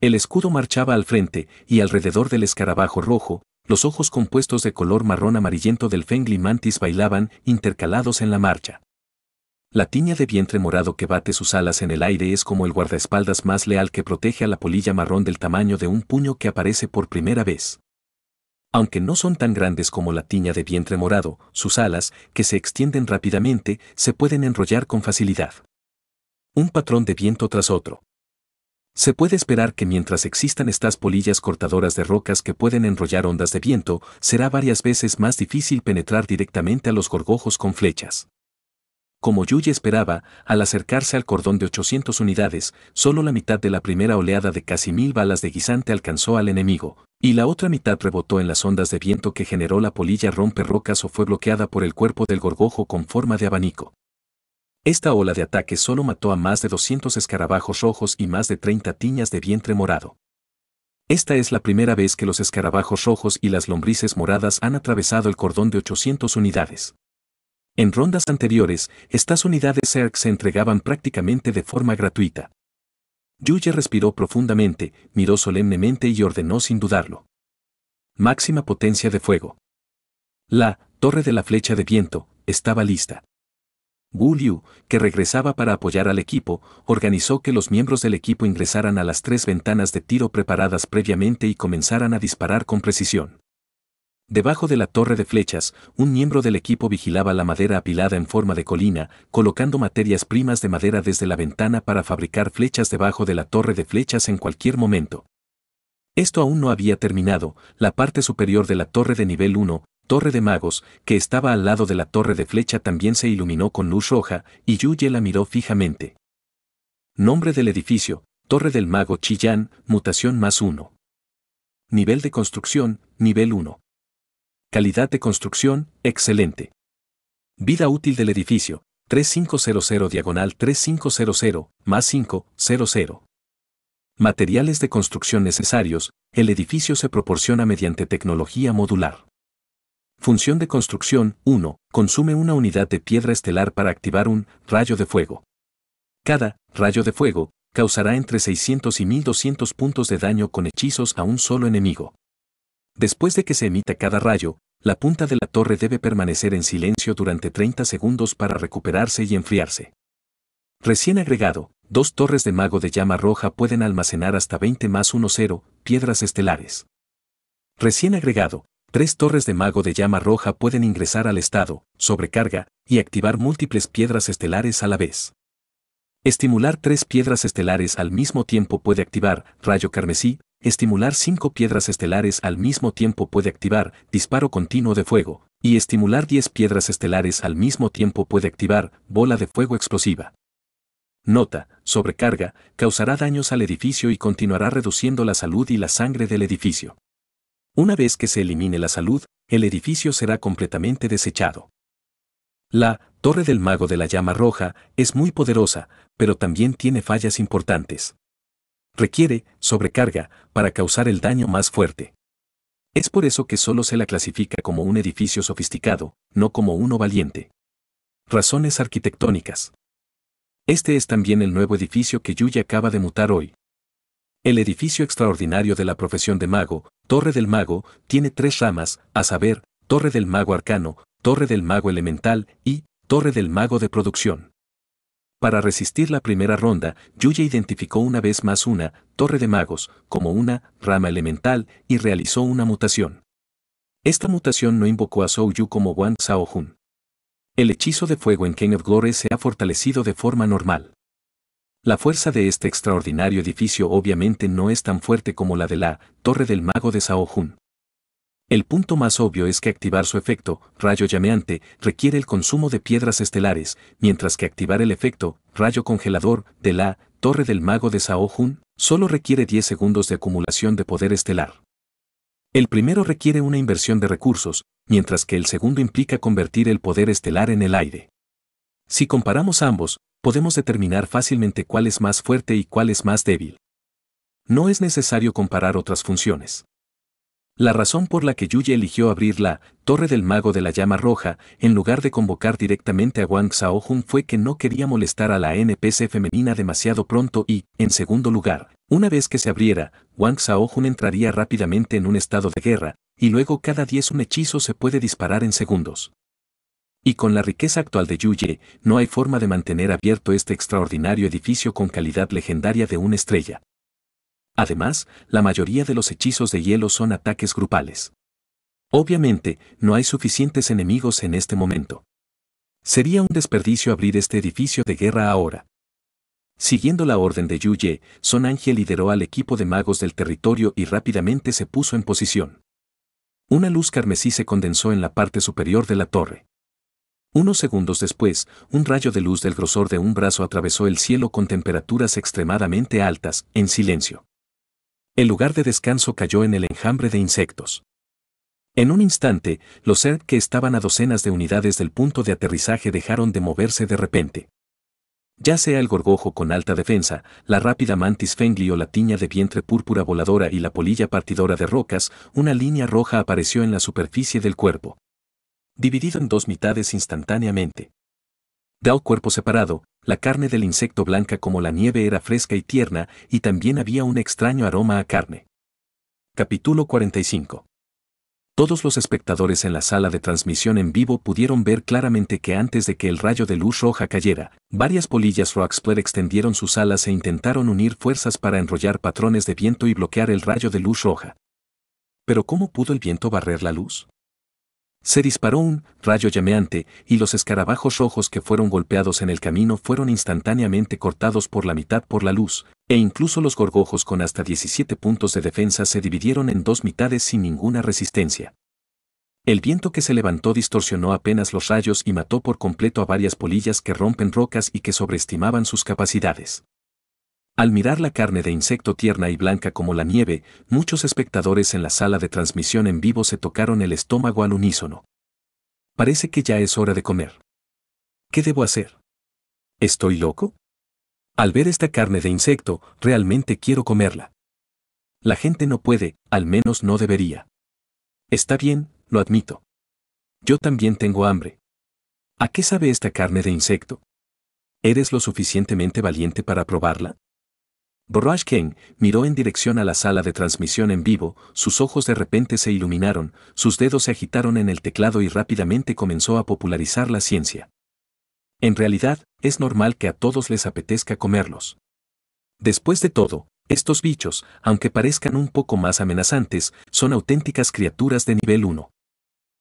A: El escudo marchaba al frente, y alrededor del escarabajo rojo, los ojos compuestos de color marrón amarillento del Fengli mantis bailaban, intercalados en la marcha. La tiña de vientre morado que bate sus alas en el aire es como el guardaespaldas más leal que protege a la polilla marrón del tamaño de un puño que aparece por primera vez. Aunque no son tan grandes como la tiña de vientre morado, sus alas, que se extienden rápidamente, se pueden enrollar con facilidad. Un patrón de viento tras otro. Se puede esperar que mientras existan estas polillas cortadoras de rocas que pueden enrollar ondas de viento, será varias veces más difícil penetrar directamente a los gorgojos con flechas. Como Yuyi esperaba, al acercarse al cordón de 800 unidades, solo la mitad de la primera oleada de casi mil balas de guisante alcanzó al enemigo, y la otra mitad rebotó en las ondas de viento que generó la polilla rompe rocas o fue bloqueada por el cuerpo del gorgojo con forma de abanico. Esta ola de ataque solo mató a más de 200 escarabajos rojos y más de 30 tiñas de vientre morado. Esta es la primera vez que los escarabajos rojos y las lombrices moradas han atravesado el cordón de 800 unidades. En rondas anteriores, estas unidades CERC se entregaban prácticamente de forma gratuita. Yuye respiró profundamente, miró solemnemente y ordenó sin dudarlo. Máxima potencia de fuego. La torre de la flecha de viento estaba lista. Wu Liu, que regresaba para apoyar al equipo, organizó que los miembros del equipo ingresaran a las tres ventanas de tiro preparadas previamente y comenzaran a disparar con precisión. Debajo de la torre de flechas, un miembro del equipo vigilaba la madera apilada en forma de colina, colocando materias primas de madera desde la ventana para fabricar flechas debajo de la torre de flechas en cualquier momento. Esto aún no había terminado, la parte superior de la torre de nivel 1, torre de magos, que estaba al lado de la torre de flecha también se iluminó con luz roja, y Yuye la miró fijamente. Nombre del edificio, Torre del Mago Chillán, mutación más 1. Nivel de construcción, nivel 1. Calidad de construcción, excelente. Vida útil del edificio, 3500 diagonal 3500, más 500. Materiales de construcción necesarios, el edificio se proporciona mediante tecnología modular. Función de construcción, 1. Consume una unidad de piedra estelar para activar un rayo de fuego. Cada rayo de fuego causará entre 600 y 1200 puntos de daño con hechizos a un solo enemigo. Después de que se emita cada rayo, la punta de la torre debe permanecer en silencio durante 30 segundos para recuperarse y enfriarse. Recién agregado, dos torres de mago de llama roja pueden almacenar hasta 20 más 1-0 piedras estelares. Recién agregado, Tres torres de mago de llama roja pueden ingresar al estado, sobrecarga, y activar múltiples piedras estelares a la vez. Estimular tres piedras estelares al mismo tiempo puede activar rayo carmesí, estimular cinco piedras estelares al mismo tiempo puede activar disparo continuo de fuego, y estimular diez piedras estelares al mismo tiempo puede activar bola de fuego explosiva. Nota, sobrecarga, causará daños al edificio y continuará reduciendo la salud y la sangre del edificio. Una vez que se elimine la salud, el edificio será completamente desechado. La Torre del Mago de la Llama Roja es muy poderosa, pero también tiene fallas importantes. Requiere sobrecarga para causar el daño más fuerte. Es por eso que solo se la clasifica como un edificio sofisticado, no como uno valiente. Razones arquitectónicas. Este es también el nuevo edificio que Yuya acaba de mutar hoy. El edificio extraordinario de la profesión de mago, Torre del Mago, tiene tres ramas, a saber, Torre del Mago Arcano, Torre del Mago Elemental y Torre del Mago de Producción. Para resistir la primera ronda, Yuya identificó una vez más una Torre de Magos como una rama elemental y realizó una mutación. Esta mutación no invocó a Yu como Wang Xiaohun. El hechizo de fuego en King of Glory se ha fortalecido de forma normal. La fuerza de este extraordinario edificio obviamente no es tan fuerte como la de la Torre del Mago de Xiaohun. El punto más obvio es que activar su efecto, rayo llameante, requiere el consumo de piedras estelares, mientras que activar el efecto, rayo congelador, de la Torre del Mago de Sao Hun, solo requiere 10 segundos de acumulación de poder estelar. El primero requiere una inversión de recursos, mientras que el segundo implica convertir el poder estelar en el aire. Si comparamos ambos, podemos determinar fácilmente cuál es más fuerte y cuál es más débil. No es necesario comparar otras funciones. La razón por la que Yuya eligió abrir la Torre del Mago de la Llama Roja en lugar de convocar directamente a Wang Xiaohun fue que no quería molestar a la NPC femenina demasiado pronto y, en segundo lugar, una vez que se abriera, Wang Xiaohun entraría rápidamente en un estado de guerra, y luego cada 10 un hechizo se puede disparar en segundos. Y con la riqueza actual de Yuye, no hay forma de mantener abierto este extraordinario edificio con calidad legendaria de una estrella. Además, la mayoría de los hechizos de hielo son ataques grupales. Obviamente, no hay suficientes enemigos en este momento. Sería un desperdicio abrir este edificio de guerra ahora. Siguiendo la orden de Yu Ye, Son Ángel lideró al equipo de magos del territorio y rápidamente se puso en posición. Una luz carmesí se condensó en la parte superior de la torre. Unos segundos después, un rayo de luz del grosor de un brazo atravesó el cielo con temperaturas extremadamente altas, en silencio. El lugar de descanso cayó en el enjambre de insectos. En un instante, los ERP que estaban a docenas de unidades del punto de aterrizaje dejaron de moverse de repente. Ya sea el gorgojo con alta defensa, la rápida mantis fengli o la tiña de vientre púrpura voladora y la polilla partidora de rocas, una línea roja apareció en la superficie del cuerpo. Dividido en dos mitades instantáneamente. Dao cuerpo separado, la carne del insecto blanca como la nieve era fresca y tierna, y también había un extraño aroma a carne. Capítulo 45 Todos los espectadores en la sala de transmisión en vivo pudieron ver claramente que antes de que el rayo de luz roja cayera, varias polillas Roxplare extendieron sus alas e intentaron unir fuerzas para enrollar patrones de viento y bloquear el rayo de luz roja. Pero ¿cómo pudo el viento barrer la luz? Se disparó un rayo llameante y los escarabajos rojos que fueron golpeados en el camino fueron instantáneamente cortados por la mitad por la luz, e incluso los gorgojos con hasta 17 puntos de defensa se dividieron en dos mitades sin ninguna resistencia. El viento que se levantó distorsionó apenas los rayos y mató por completo a varias polillas que rompen rocas y que sobreestimaban sus capacidades. Al mirar la carne de insecto tierna y blanca como la nieve, muchos espectadores en la sala de transmisión en vivo se tocaron el estómago al unísono. Parece que ya es hora de comer. ¿Qué debo hacer? ¿Estoy loco? Al ver esta carne de insecto, realmente quiero comerla. La gente no puede, al menos no debería. Está bien, lo admito. Yo también tengo hambre. ¿A qué sabe esta carne de insecto? ¿Eres lo suficientemente valiente para probarla? Borrach Ken miró en dirección a la sala de transmisión en vivo, sus ojos de repente se iluminaron, sus dedos se agitaron en el teclado y rápidamente comenzó a popularizar la ciencia. En realidad, es normal que a todos les apetezca comerlos. Después de todo, Estos bichos, aunque parezcan un poco más amenazantes, son auténticas criaturas de nivel 1.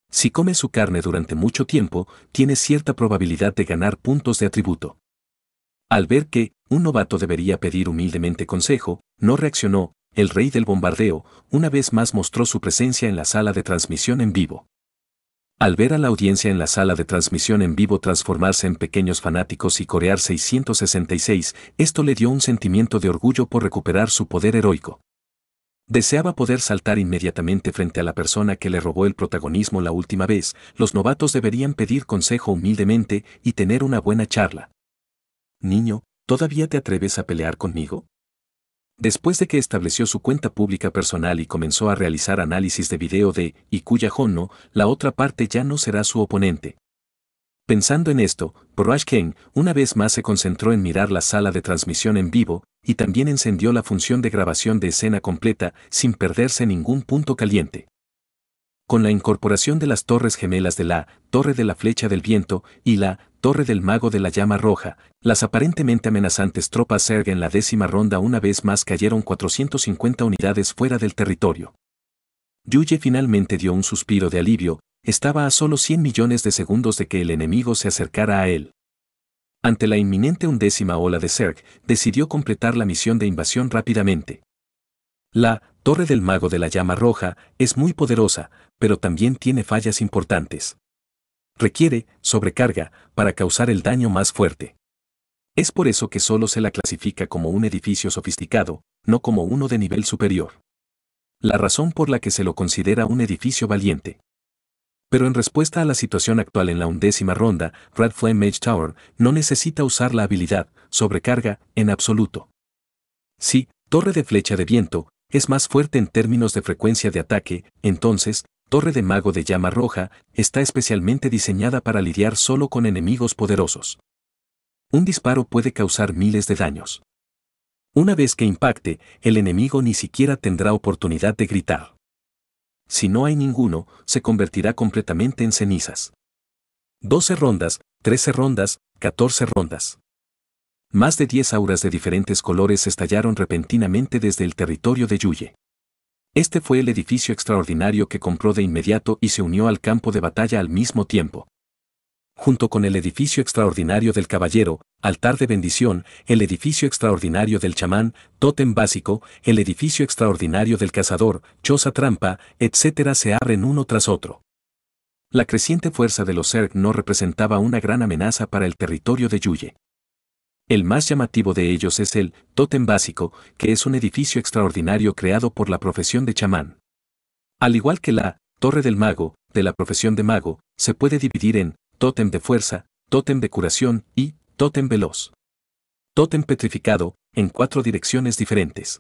A: Si comes su carne durante mucho tiempo, tienes cierta probabilidad de ganar puntos de atributo. Al ver que, un novato debería pedir humildemente consejo, no reaccionó, el rey del bombardeo, una vez más mostró su presencia en la sala de transmisión en vivo. Al ver a la audiencia en la sala de transmisión en vivo transformarse en pequeños fanáticos y corear 666, esto le dio un sentimiento de orgullo por recuperar su poder heroico. Deseaba poder saltar inmediatamente frente a la persona que le robó el protagonismo la última vez, los novatos deberían pedir consejo humildemente y tener una buena charla. Niño, ¿todavía te atreves a pelear conmigo? Después de que estableció su cuenta pública personal y comenzó a realizar análisis de video de y cuya Honno, la otra parte ya no será su oponente. Pensando en esto, Ken una vez más se concentró en mirar la sala de transmisión en vivo, y también encendió la función de grabación de escena completa, sin perderse ningún punto caliente. Con la incorporación de las torres gemelas de la Torre de la Flecha del Viento y la Torre del Mago de la Llama Roja, las aparentemente amenazantes tropas Zerg en la décima ronda una vez más cayeron 450 unidades fuera del territorio. Yuye finalmente dio un suspiro de alivio, estaba a solo 100 millones de segundos de que el enemigo se acercara a él. Ante la inminente undécima ola de Zerg, decidió completar la misión de invasión rápidamente. La Torre del Mago de la Llama Roja es muy poderosa, pero también tiene fallas importantes requiere sobrecarga para causar el daño más fuerte. Es por eso que solo se la clasifica como un edificio sofisticado, no como uno de nivel superior. La razón por la que se lo considera un edificio valiente. Pero en respuesta a la situación actual en la undécima ronda, Red Flame Mage Tower no necesita usar la habilidad sobrecarga en absoluto. Si Torre de Flecha de Viento es más fuerte en términos de frecuencia de ataque, entonces Torre de Mago de Llama Roja, está especialmente diseñada para lidiar solo con enemigos poderosos. Un disparo puede causar miles de daños. Una vez que impacte, el enemigo ni siquiera tendrá oportunidad de gritar. Si no hay ninguno, se convertirá completamente en cenizas. 12 rondas, 13 rondas, 14 rondas. Más de 10 auras de diferentes colores estallaron repentinamente desde el territorio de Yuye. Este fue el edificio extraordinario que compró de inmediato y se unió al campo de batalla al mismo tiempo. Junto con el edificio extraordinario del caballero, altar de bendición, el edificio extraordinario del chamán, tótem básico, el edificio extraordinario del cazador, choza trampa, etc. se abren uno tras otro. La creciente fuerza de los Zerg no representaba una gran amenaza para el territorio de Yuye. El más llamativo de ellos es el Tótem Básico, que es un edificio extraordinario creado por la profesión de chamán. Al igual que la Torre del Mago, de la profesión de mago, se puede dividir en Tótem de fuerza, Tótem de curación y Tótem veloz. Tótem petrificado, en cuatro direcciones diferentes.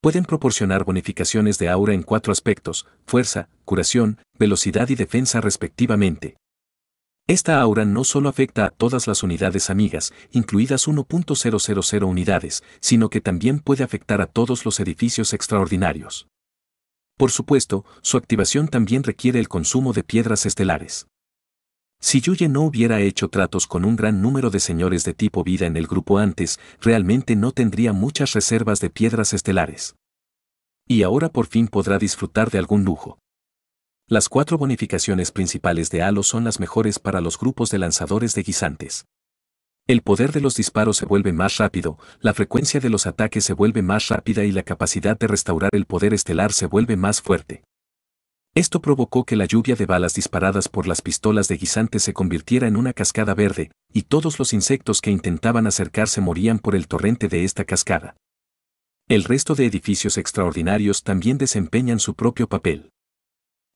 A: Pueden proporcionar bonificaciones de aura en cuatro aspectos, fuerza, curación, velocidad y defensa respectivamente. Esta aura no solo afecta a todas las unidades amigas, incluidas 1.000 unidades, sino que también puede afectar a todos los edificios extraordinarios. Por supuesto, su activación también requiere el consumo de piedras estelares. Si Yuye no hubiera hecho tratos con un gran número de señores de tipo vida en el grupo antes, realmente no tendría muchas reservas de piedras estelares. Y ahora por fin podrá disfrutar de algún lujo. Las cuatro bonificaciones principales de Halo son las mejores para los grupos de lanzadores de guisantes. El poder de los disparos se vuelve más rápido, la frecuencia de los ataques se vuelve más rápida y la capacidad de restaurar el poder estelar se vuelve más fuerte. Esto provocó que la lluvia de balas disparadas por las pistolas de guisantes se convirtiera en una cascada verde, y todos los insectos que intentaban acercarse morían por el torrente de esta cascada. El resto de edificios extraordinarios también desempeñan su propio papel.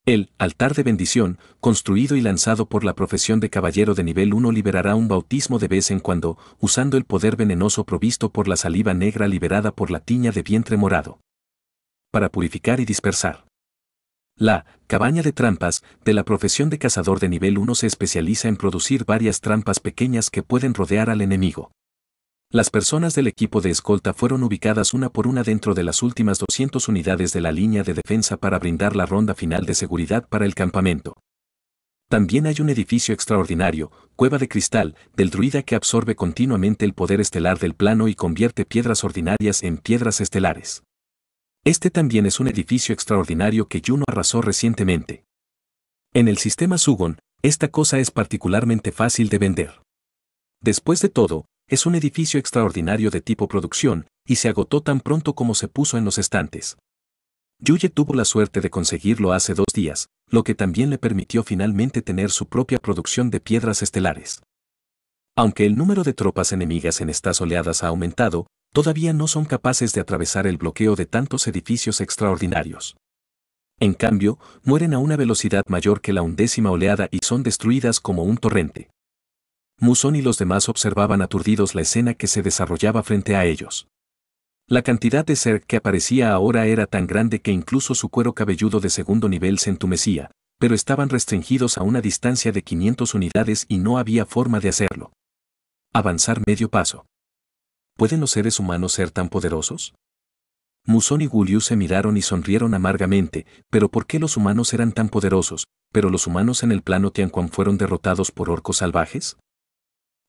A: El altar de bendición, construido y lanzado por la profesión de caballero de nivel 1 liberará un bautismo de vez en cuando, usando el poder venenoso provisto por la saliva negra liberada por la tiña de vientre morado. Para purificar y dispersar. La cabaña de trampas de la profesión de cazador de nivel 1 se especializa en producir varias trampas pequeñas que pueden rodear al enemigo. Las personas del equipo de escolta fueron ubicadas una por una dentro de las últimas 200 unidades de la línea de defensa para brindar la ronda final de seguridad para el campamento. También hay un edificio extraordinario, cueva de cristal, del druida que absorbe continuamente el poder estelar del plano y convierte piedras ordinarias en piedras estelares. Este también es un edificio extraordinario que Juno arrasó recientemente. En el sistema Sugon, esta cosa es particularmente fácil de vender. Después de todo, es un edificio extraordinario de tipo producción, y se agotó tan pronto como se puso en los estantes. Yuye tuvo la suerte de conseguirlo hace dos días, lo que también le permitió finalmente tener su propia producción de piedras estelares. Aunque el número de tropas enemigas en estas oleadas ha aumentado, todavía no son capaces de atravesar el bloqueo de tantos edificios extraordinarios. En cambio, mueren a una velocidad mayor que la undécima oleada y son destruidas como un torrente. Musón y los demás observaban aturdidos la escena que se desarrollaba frente a ellos. La cantidad de ser que aparecía ahora era tan grande que incluso su cuero cabelludo de segundo nivel se entumecía, pero estaban restringidos a una distancia de 500 unidades y no había forma de hacerlo. Avanzar medio paso. ¿Pueden los seres humanos ser tan poderosos? Musón y Guliu se miraron y sonrieron amargamente, pero ¿por qué los humanos eran tan poderosos, pero los humanos en el plano Tianquan fueron derrotados por orcos salvajes?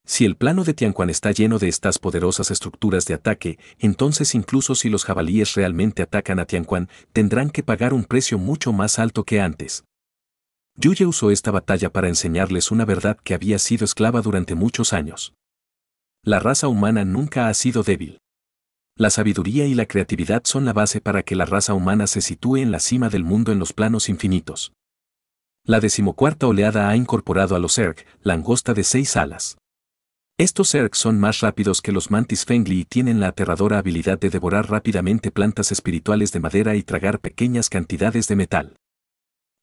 A: Si el plano de Tianquan está lleno de estas poderosas estructuras de ataque, entonces incluso si los jabalíes realmente atacan a Tianquan, tendrán que pagar un precio mucho más alto que antes. Yuye usó esta batalla para enseñarles una verdad que había sido esclava durante muchos años. La raza humana nunca ha sido débil. La sabiduría y la creatividad son la base para que la raza humana se sitúe en la cima del mundo en los planos infinitos. La decimocuarta oleada ha incorporado a los Zerg, langosta de seis alas. Estos Zerg son más rápidos que los Mantis Fengli y tienen la aterradora habilidad de devorar rápidamente plantas espirituales de madera y tragar pequeñas cantidades de metal.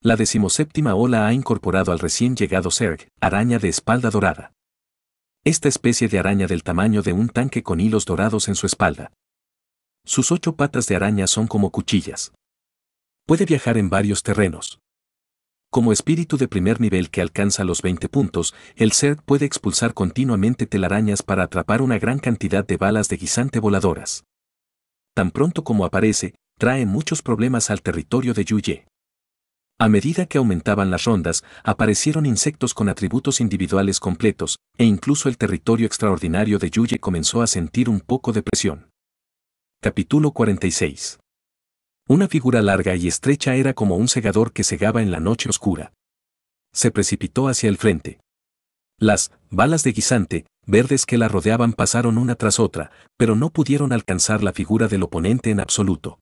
A: La decimoséptima ola ha incorporado al recién llegado Zerg, araña de espalda dorada. Esta especie de araña del tamaño de un tanque con hilos dorados en su espalda. Sus ocho patas de araña son como cuchillas. Puede viajar en varios terrenos. Como espíritu de primer nivel que alcanza los 20 puntos, el ser puede expulsar continuamente telarañas para atrapar una gran cantidad de balas de guisante voladoras. Tan pronto como aparece, trae muchos problemas al territorio de Yuye. A medida que aumentaban las rondas, aparecieron insectos con atributos individuales completos, e incluso el territorio extraordinario de Yuye comenzó a sentir un poco de presión. Capítulo 46 una figura larga y estrecha era como un segador que cegaba en la noche oscura. Se precipitó hacia el frente. Las balas de guisante, verdes que la rodeaban pasaron una tras otra, pero no pudieron alcanzar la figura del oponente en absoluto.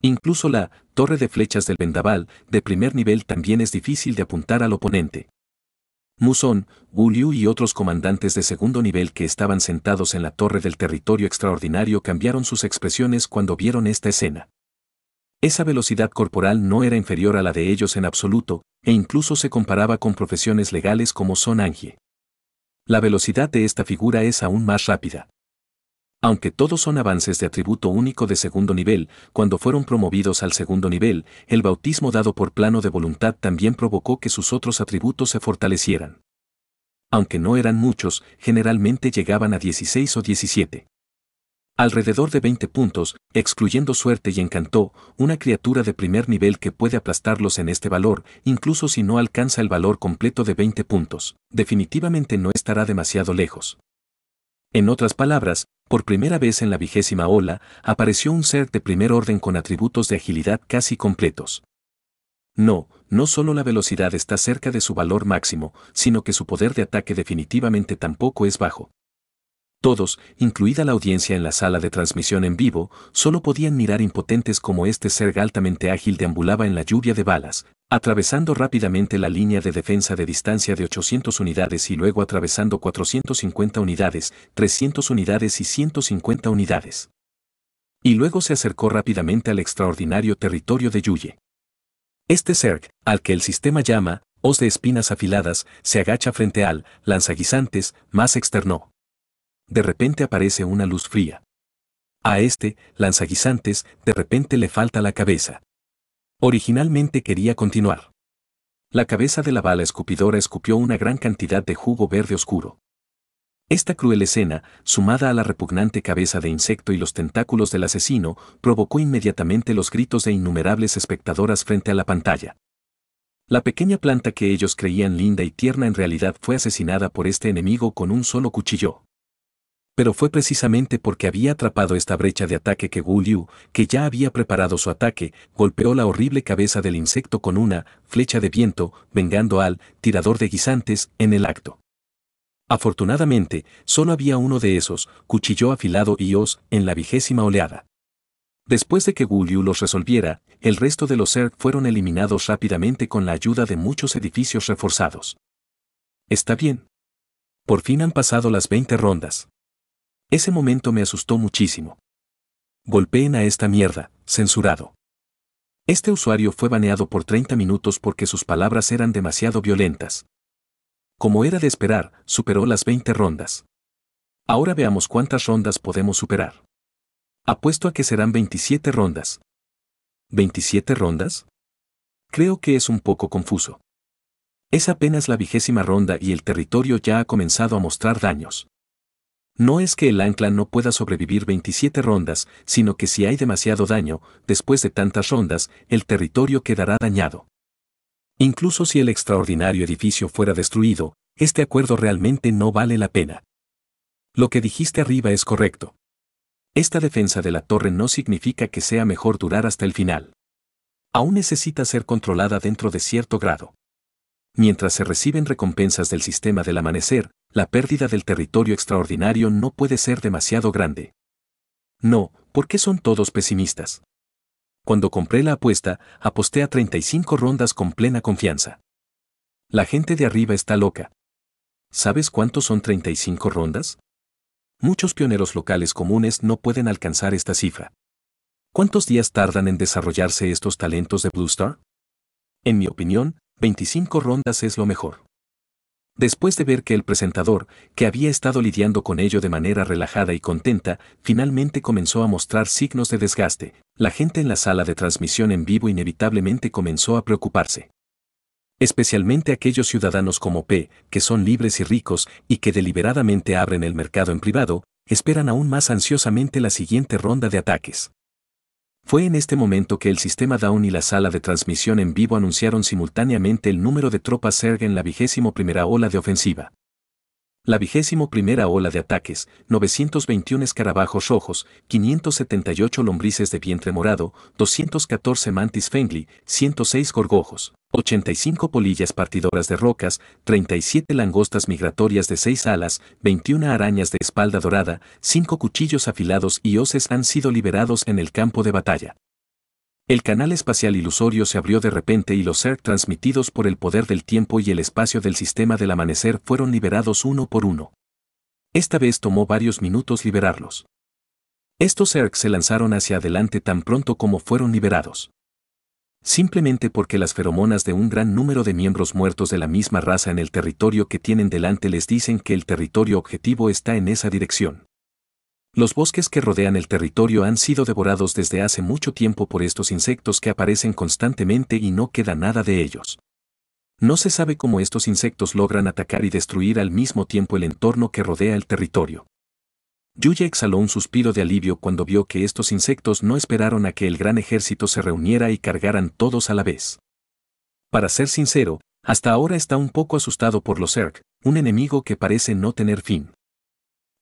A: Incluso la torre de flechas del vendaval, de primer nivel, también es difícil de apuntar al oponente. Musón, Wu Liu y otros comandantes de segundo nivel que estaban sentados en la torre del territorio extraordinario cambiaron sus expresiones cuando vieron esta escena. Esa velocidad corporal no era inferior a la de ellos en absoluto, e incluso se comparaba con profesiones legales como son Angie. La velocidad de esta figura es aún más rápida. Aunque todos son avances de atributo único de segundo nivel, cuando fueron promovidos al segundo nivel, el bautismo dado por plano de voluntad también provocó que sus otros atributos se fortalecieran. Aunque no eran muchos, generalmente llegaban a 16 o 17. Alrededor de 20 puntos, excluyendo suerte y encantó, una criatura de primer nivel que puede aplastarlos en este valor, incluso si no alcanza el valor completo de 20 puntos, definitivamente no estará demasiado lejos. En otras palabras, por primera vez en la vigésima ola, apareció un ser de primer orden con atributos de agilidad casi completos. No, no solo la velocidad está cerca de su valor máximo, sino que su poder de ataque definitivamente tampoco es bajo. Todos, incluida la audiencia en la sala de transmisión en vivo, solo podían mirar impotentes como este ser altamente ágil deambulaba en la lluvia de balas, atravesando rápidamente la línea de defensa de distancia de 800 unidades y luego atravesando 450 unidades, 300 unidades y 150 unidades. Y luego se acercó rápidamente al extraordinario territorio de Yuye. Este ser, al que el sistema llama, os de espinas afiladas, se agacha frente al, lanzaguisantes, más externó de repente aparece una luz fría. A este, lanzaguisantes, de repente le falta la cabeza. Originalmente quería continuar. La cabeza de la bala escupidora escupió una gran cantidad de jugo verde oscuro. Esta cruel escena, sumada a la repugnante cabeza de insecto y los tentáculos del asesino, provocó inmediatamente los gritos de innumerables espectadoras frente a la pantalla. La pequeña planta que ellos creían linda y tierna en realidad fue asesinada por este enemigo con un solo cuchillo. Pero fue precisamente porque había atrapado esta brecha de ataque que Wu Liu, que ya había preparado su ataque, golpeó la horrible cabeza del insecto con una flecha de viento, vengando al tirador de guisantes en el acto. Afortunadamente, solo había uno de esos, cuchillo afilado y os, en la vigésima oleada. Después de que Wu Liu los resolviera, el resto de los Zerg fueron eliminados rápidamente con la ayuda de muchos edificios reforzados. Está bien. Por fin han pasado las 20 rondas. Ese momento me asustó muchísimo. Golpeen a esta mierda, censurado. Este usuario fue baneado por 30 minutos porque sus palabras eran demasiado violentas. Como era de esperar, superó las 20 rondas. Ahora veamos cuántas rondas podemos superar. Apuesto a que serán 27 rondas. ¿27 rondas? Creo que es un poco confuso. Es apenas la vigésima ronda y el territorio ya ha comenzado a mostrar daños. No es que el ancla no pueda sobrevivir 27 rondas, sino que si hay demasiado daño, después de tantas rondas, el territorio quedará dañado. Incluso si el extraordinario edificio fuera destruido, este acuerdo realmente no vale la pena. Lo que dijiste arriba es correcto. Esta defensa de la torre no significa que sea mejor durar hasta el final. Aún necesita ser controlada dentro de cierto grado. Mientras se reciben recompensas del sistema del amanecer, la pérdida del territorio extraordinario no puede ser demasiado grande. No, ¿por qué son todos pesimistas? Cuando compré la apuesta, aposté a 35 rondas con plena confianza. La gente de arriba está loca. ¿Sabes cuántos son 35 rondas? Muchos pioneros locales comunes no pueden alcanzar esta cifra. ¿Cuántos días tardan en desarrollarse estos talentos de Blue Star? En mi opinión, 25 rondas es lo mejor. Después de ver que el presentador, que había estado lidiando con ello de manera relajada y contenta, finalmente comenzó a mostrar signos de desgaste, la gente en la sala de transmisión en vivo inevitablemente comenzó a preocuparse especialmente aquellos ciudadanos como P, que son libres y ricos y que deliberadamente abren el mercado en privado, esperan aún más ansiosamente la siguiente ronda de ataques. Fue en este momento que el sistema Down y la sala de transmisión en vivo anunciaron simultáneamente el número de tropas SERG en la vigésimo primera ola de ofensiva. La vigésimo primera ola de ataques, 921 escarabajos rojos, 578 lombrices de vientre morado, 214 mantis fengli, 106 gorgojos, 85 polillas partidoras de rocas, 37 langostas migratorias de 6 alas, 21 arañas de espalda dorada, 5 cuchillos afilados y hoces han sido liberados en el campo de batalla. El canal espacial ilusorio se abrió de repente y los ser transmitidos por el poder del tiempo y el espacio del sistema del amanecer fueron liberados uno por uno. Esta vez tomó varios minutos liberarlos. Estos Zerg se lanzaron hacia adelante tan pronto como fueron liberados. Simplemente porque las feromonas de un gran número de miembros muertos de la misma raza en el territorio que tienen delante les dicen que el territorio objetivo está en esa dirección. Los bosques que rodean el territorio han sido devorados desde hace mucho tiempo por estos insectos que aparecen constantemente y no queda nada de ellos. No se sabe cómo estos insectos logran atacar y destruir al mismo tiempo el entorno que rodea el territorio. Yuya exhaló un suspiro de alivio cuando vio que estos insectos no esperaron a que el gran ejército se reuniera y cargaran todos a la vez. Para ser sincero, hasta ahora está un poco asustado por los Zerg, un enemigo que parece no tener fin.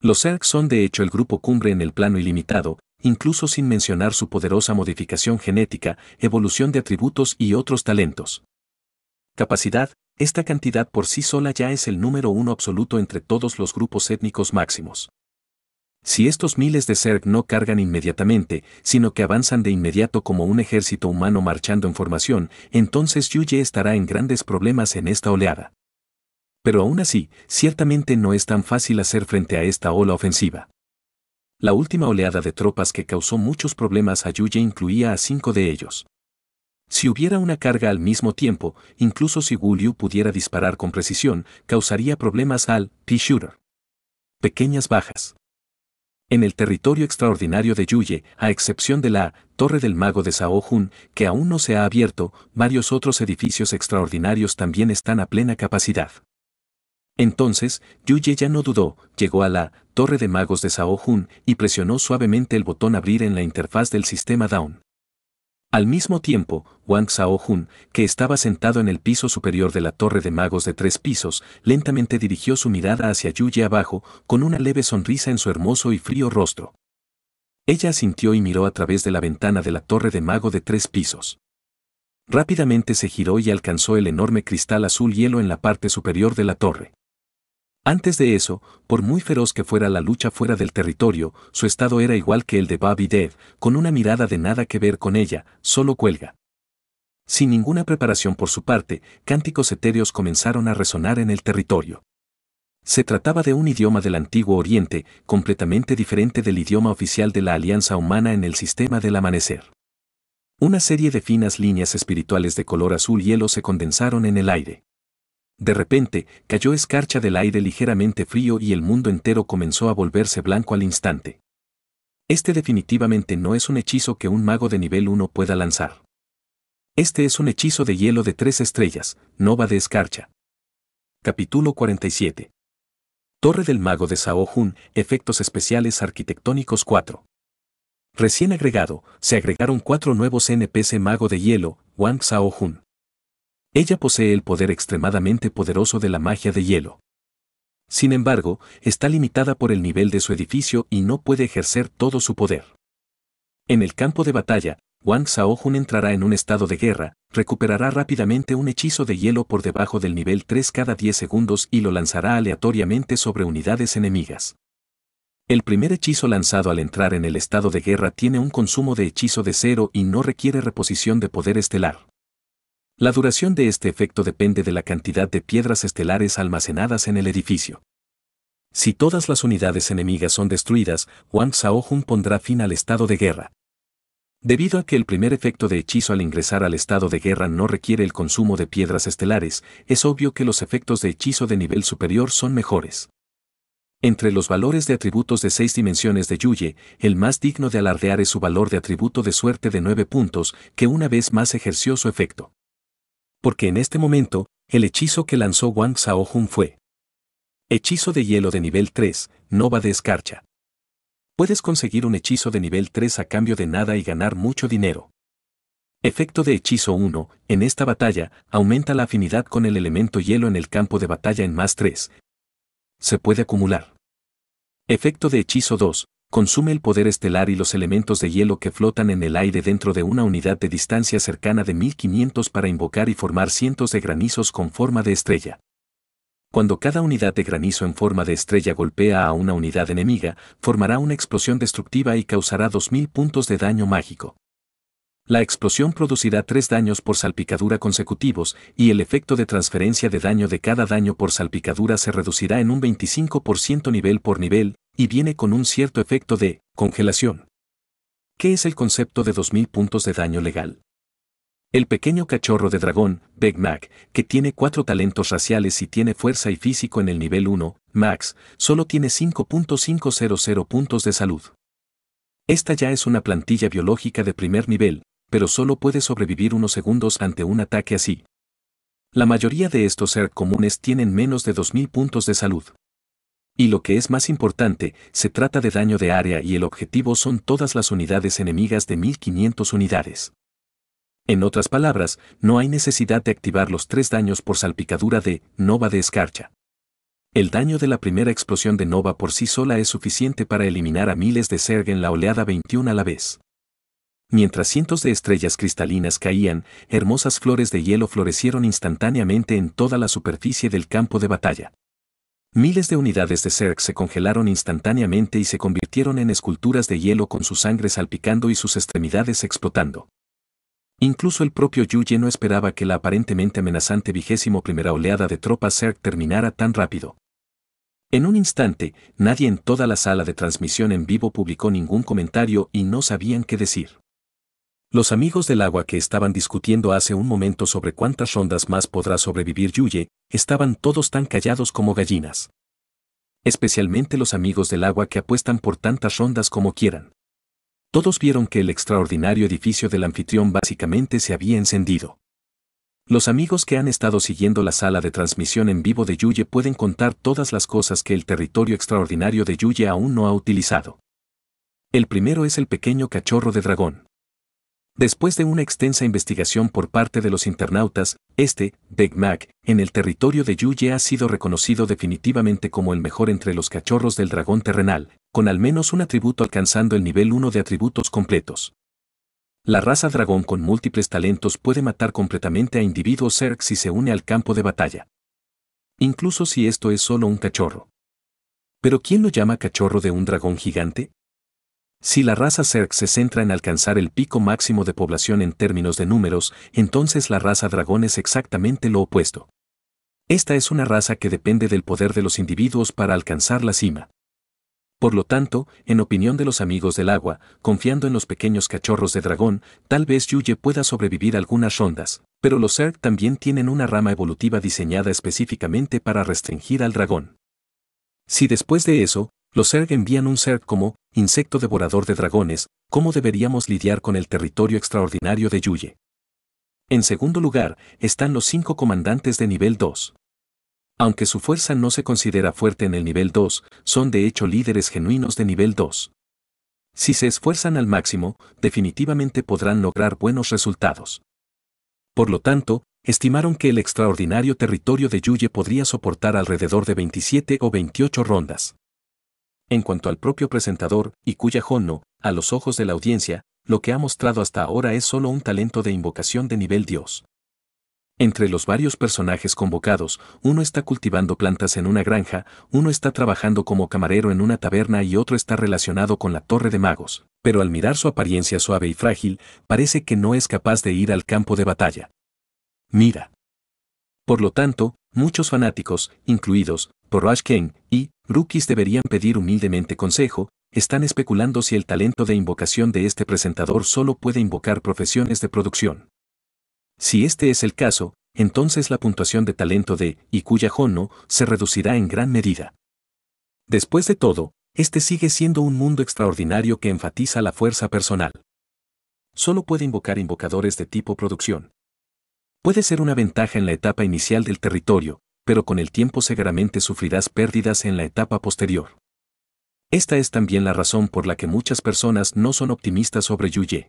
A: Los Zerg son de hecho el grupo cumbre en el plano ilimitado, incluso sin mencionar su poderosa modificación genética, evolución de atributos y otros talentos. Capacidad, esta cantidad por sí sola ya es el número uno absoluto entre todos los grupos étnicos máximos. Si estos miles de Zerg no cargan inmediatamente, sino que avanzan de inmediato como un ejército humano marchando en formación, entonces Yuye estará en grandes problemas en esta oleada. Pero aún así, ciertamente no es tan fácil hacer frente a esta ola ofensiva. La última oleada de tropas que causó muchos problemas a Yuye incluía a cinco de ellos. Si hubiera una carga al mismo tiempo, incluso si Wu Liu pudiera disparar con precisión, causaría problemas al P-Shooter. Pequeñas bajas. En el territorio extraordinario de Yuye, a excepción de la Torre del Mago de Sao Jun, que aún no se ha abierto, varios otros edificios extraordinarios también están a plena capacidad. Entonces, Yuye ya no dudó, llegó a la Torre de Magos de Sao Jun y presionó suavemente el botón abrir en la interfaz del sistema Down. Al mismo tiempo, Wang Xiaohun, que estaba sentado en el piso superior de la torre de magos de tres pisos, lentamente dirigió su mirada hacia Yuye abajo, con una leve sonrisa en su hermoso y frío rostro. Ella asintió y miró a través de la ventana de la torre de mago de tres pisos. Rápidamente se giró y alcanzó el enorme cristal azul hielo en la parte superior de la torre. Antes de eso, por muy feroz que fuera la lucha fuera del territorio, su estado era igual que el de Bobby Dev, con una mirada de nada que ver con ella, solo cuelga. Sin ninguna preparación por su parte, cánticos etéreos comenzaron a resonar en el territorio. Se trataba de un idioma del antiguo Oriente, completamente diferente del idioma oficial de la Alianza Humana en el sistema del amanecer. Una serie de finas líneas espirituales de color azul hielo se condensaron en el aire. De repente, cayó escarcha del aire ligeramente frío y el mundo entero comenzó a volverse blanco al instante. Este definitivamente no es un hechizo que un mago de nivel 1 pueda lanzar. Este es un hechizo de hielo de tres estrellas, nova de escarcha. Capítulo 47. Torre del Mago de Sao Jun, efectos especiales arquitectónicos 4. Recién agregado, se agregaron cuatro nuevos NPC Mago de Hielo, Wang Sao Jun. Ella posee el poder extremadamente poderoso de la magia de hielo. Sin embargo, está limitada por el nivel de su edificio y no puede ejercer todo su poder. En el campo de batalla, Wang Xiaohun entrará en un estado de guerra, recuperará rápidamente un hechizo de hielo por debajo del nivel 3 cada 10 segundos y lo lanzará aleatoriamente sobre unidades enemigas. El primer hechizo lanzado al entrar en el estado de guerra tiene un consumo de hechizo de cero y no requiere reposición de poder estelar. La duración de este efecto depende de la cantidad de piedras estelares almacenadas en el edificio. Si todas las unidades enemigas son destruidas, Wang Xiaohun pondrá fin al estado de guerra. Debido a que el primer efecto de hechizo al ingresar al estado de guerra no requiere el consumo de piedras estelares, es obvio que los efectos de hechizo de nivel superior son mejores. Entre los valores de atributos de seis dimensiones de Yuye, el más digno de alardear es su valor de atributo de suerte de 9 puntos, que una vez más ejerció su efecto porque en este momento, el hechizo que lanzó Wang Xiaohun fue Hechizo de hielo de nivel 3, Nova de escarcha. Puedes conseguir un hechizo de nivel 3 a cambio de nada y ganar mucho dinero. Efecto de hechizo 1, en esta batalla, aumenta la afinidad con el elemento hielo en el campo de batalla en más 3. Se puede acumular. Efecto de hechizo 2, consume el poder estelar y los elementos de hielo que flotan en el aire dentro de una unidad de distancia cercana de 1500 para invocar y formar cientos de granizos con forma de estrella. Cuando cada unidad de granizo en forma de estrella golpea a una unidad enemiga, formará una explosión destructiva y causará 2000 puntos de daño mágico. La explosión producirá tres daños por salpicadura consecutivos y el efecto de transferencia de daño de cada daño por salpicadura se reducirá en un 25% nivel por nivel, y viene con un cierto efecto de congelación. ¿Qué es el concepto de 2000 puntos de daño legal? El pequeño cachorro de dragón, Big Mac, que tiene cuatro talentos raciales y tiene fuerza y físico en el nivel 1, Max, solo tiene 5.500 puntos de salud. Esta ya es una plantilla biológica de primer nivel, pero solo puede sobrevivir unos segundos ante un ataque así. La mayoría de estos ser comunes tienen menos de 2.000 puntos de salud. Y lo que es más importante, se trata de daño de área y el objetivo son todas las unidades enemigas de 1500 unidades. En otras palabras, no hay necesidad de activar los tres daños por salpicadura de Nova de escarcha. El daño de la primera explosión de Nova por sí sola es suficiente para eliminar a miles de Zerg en la oleada 21 a la vez. Mientras cientos de estrellas cristalinas caían, hermosas flores de hielo florecieron instantáneamente en toda la superficie del campo de batalla. Miles de unidades de Zerg se congelaron instantáneamente y se convirtieron en esculturas de hielo con su sangre salpicando y sus extremidades explotando. Incluso el propio Yuye no esperaba que la aparentemente amenazante vigésimo primera oleada de tropas Zerg terminara tan rápido. En un instante, nadie en toda la sala de transmisión en vivo publicó ningún comentario y no sabían qué decir. Los amigos del agua que estaban discutiendo hace un momento sobre cuántas rondas más podrá sobrevivir Yuye, estaban todos tan callados como gallinas. Especialmente los amigos del agua que apuestan por tantas rondas como quieran. Todos vieron que el extraordinario edificio del anfitrión básicamente se había encendido. Los amigos que han estado siguiendo la sala de transmisión en vivo de Yuye pueden contar todas las cosas que el territorio extraordinario de Yuye aún no ha utilizado. El primero es el pequeño cachorro de dragón. Después de una extensa investigación por parte de los internautas, este, Big Mac, en el territorio de Yuye ha sido reconocido definitivamente como el mejor entre los cachorros del dragón terrenal, con al menos un atributo alcanzando el nivel 1 de atributos completos. La raza dragón con múltiples talentos puede matar completamente a individuos Zerg si se une al campo de batalla. Incluso si esto es solo un cachorro. ¿Pero quién lo llama cachorro de un dragón gigante? Si la raza Zerg se centra en alcanzar el pico máximo de población en términos de números, entonces la raza dragón es exactamente lo opuesto. Esta es una raza que depende del poder de los individuos para alcanzar la cima. Por lo tanto, en opinión de los amigos del agua, confiando en los pequeños cachorros de dragón, tal vez Yuye pueda sobrevivir algunas rondas, pero los Zerg también tienen una rama evolutiva diseñada específicamente para restringir al dragón. Si después de eso, los Zerg envían un Zerg como insecto devorador de dragones, ¿cómo deberíamos lidiar con el territorio extraordinario de Yuye? En segundo lugar, están los cinco comandantes de nivel 2. Aunque su fuerza no se considera fuerte en el nivel 2, son de hecho líderes genuinos de nivel 2. Si se esfuerzan al máximo, definitivamente podrán lograr buenos resultados. Por lo tanto, estimaron que el extraordinario territorio de Yuye podría soportar alrededor de 27 o 28 rondas. En cuanto al propio presentador, y cuya Honno, a los ojos de la audiencia, lo que ha mostrado hasta ahora es solo un talento de invocación de nivel Dios. Entre los varios personajes convocados, uno está cultivando plantas en una granja, uno está trabajando como camarero en una taberna y otro está relacionado con la Torre de Magos, pero al mirar su apariencia suave y frágil, parece que no es capaz de ir al campo de batalla. Mira. Por lo tanto, muchos fanáticos, incluidos, Porrash Ken y rookies deberían pedir humildemente consejo, están especulando si el talento de invocación de este presentador solo puede invocar profesiones de producción. Si este es el caso, entonces la puntuación de talento de Ikuya Hono se reducirá en gran medida. Después de todo, este sigue siendo un mundo extraordinario que enfatiza la fuerza personal. Solo puede invocar invocadores de tipo producción. Puede ser una ventaja en la etapa inicial del territorio, pero con el tiempo seguramente sufrirás pérdidas en la etapa posterior. Esta es también la razón por la que muchas personas no son optimistas sobre Yuye.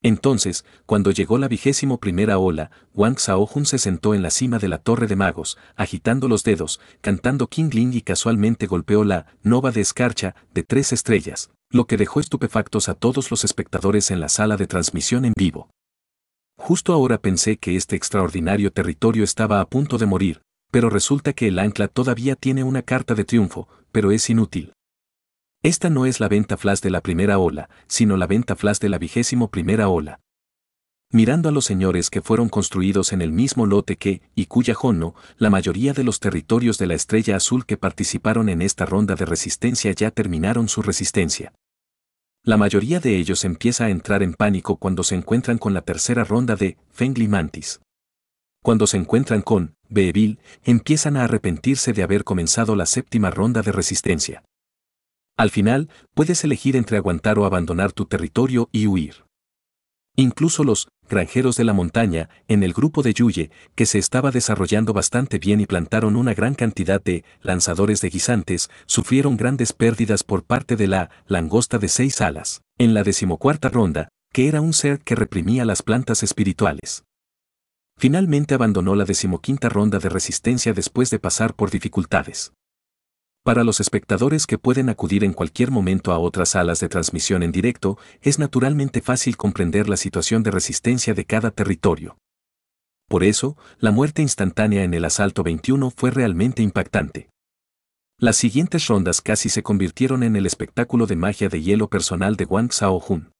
A: Entonces, cuando llegó la vigésimo primera ola, Wang Xiaohun se sentó en la cima de la torre de magos, agitando los dedos, cantando King Ling y casualmente golpeó la nova de escarcha de tres estrellas, lo que dejó estupefactos a todos los espectadores en la sala de transmisión en vivo. Justo ahora pensé que este extraordinario territorio estaba a punto de morir, pero resulta que el ancla todavía tiene una carta de triunfo, pero es inútil. Esta no es la venta flash de la primera ola, sino la venta flash de la vigésimo primera ola. Mirando a los señores que fueron construidos en el mismo lote que, y cuya jono, la mayoría de los territorios de la estrella azul que participaron en esta ronda de resistencia ya terminaron su resistencia. La mayoría de ellos empieza a entrar en pánico cuando se encuentran con la tercera ronda de Fengli Mantis. Cuando se encuentran con Beevil, empiezan a arrepentirse de haber comenzado la séptima ronda de resistencia. Al final, puedes elegir entre aguantar o abandonar tu territorio y huir. Incluso los granjeros de la montaña, en el grupo de Yuye, que se estaba desarrollando bastante bien y plantaron una gran cantidad de lanzadores de guisantes, sufrieron grandes pérdidas por parte de la langosta de seis alas, en la decimocuarta ronda, que era un ser que reprimía las plantas espirituales. Finalmente abandonó la decimoquinta ronda de resistencia después de pasar por dificultades. Para los espectadores que pueden acudir en cualquier momento a otras salas de transmisión en directo, es naturalmente fácil comprender la situación de resistencia de cada territorio. Por eso, la muerte instantánea en el asalto 21 fue realmente impactante. Las siguientes rondas casi se convirtieron en el espectáculo de magia de hielo personal de Wang Xiaohun.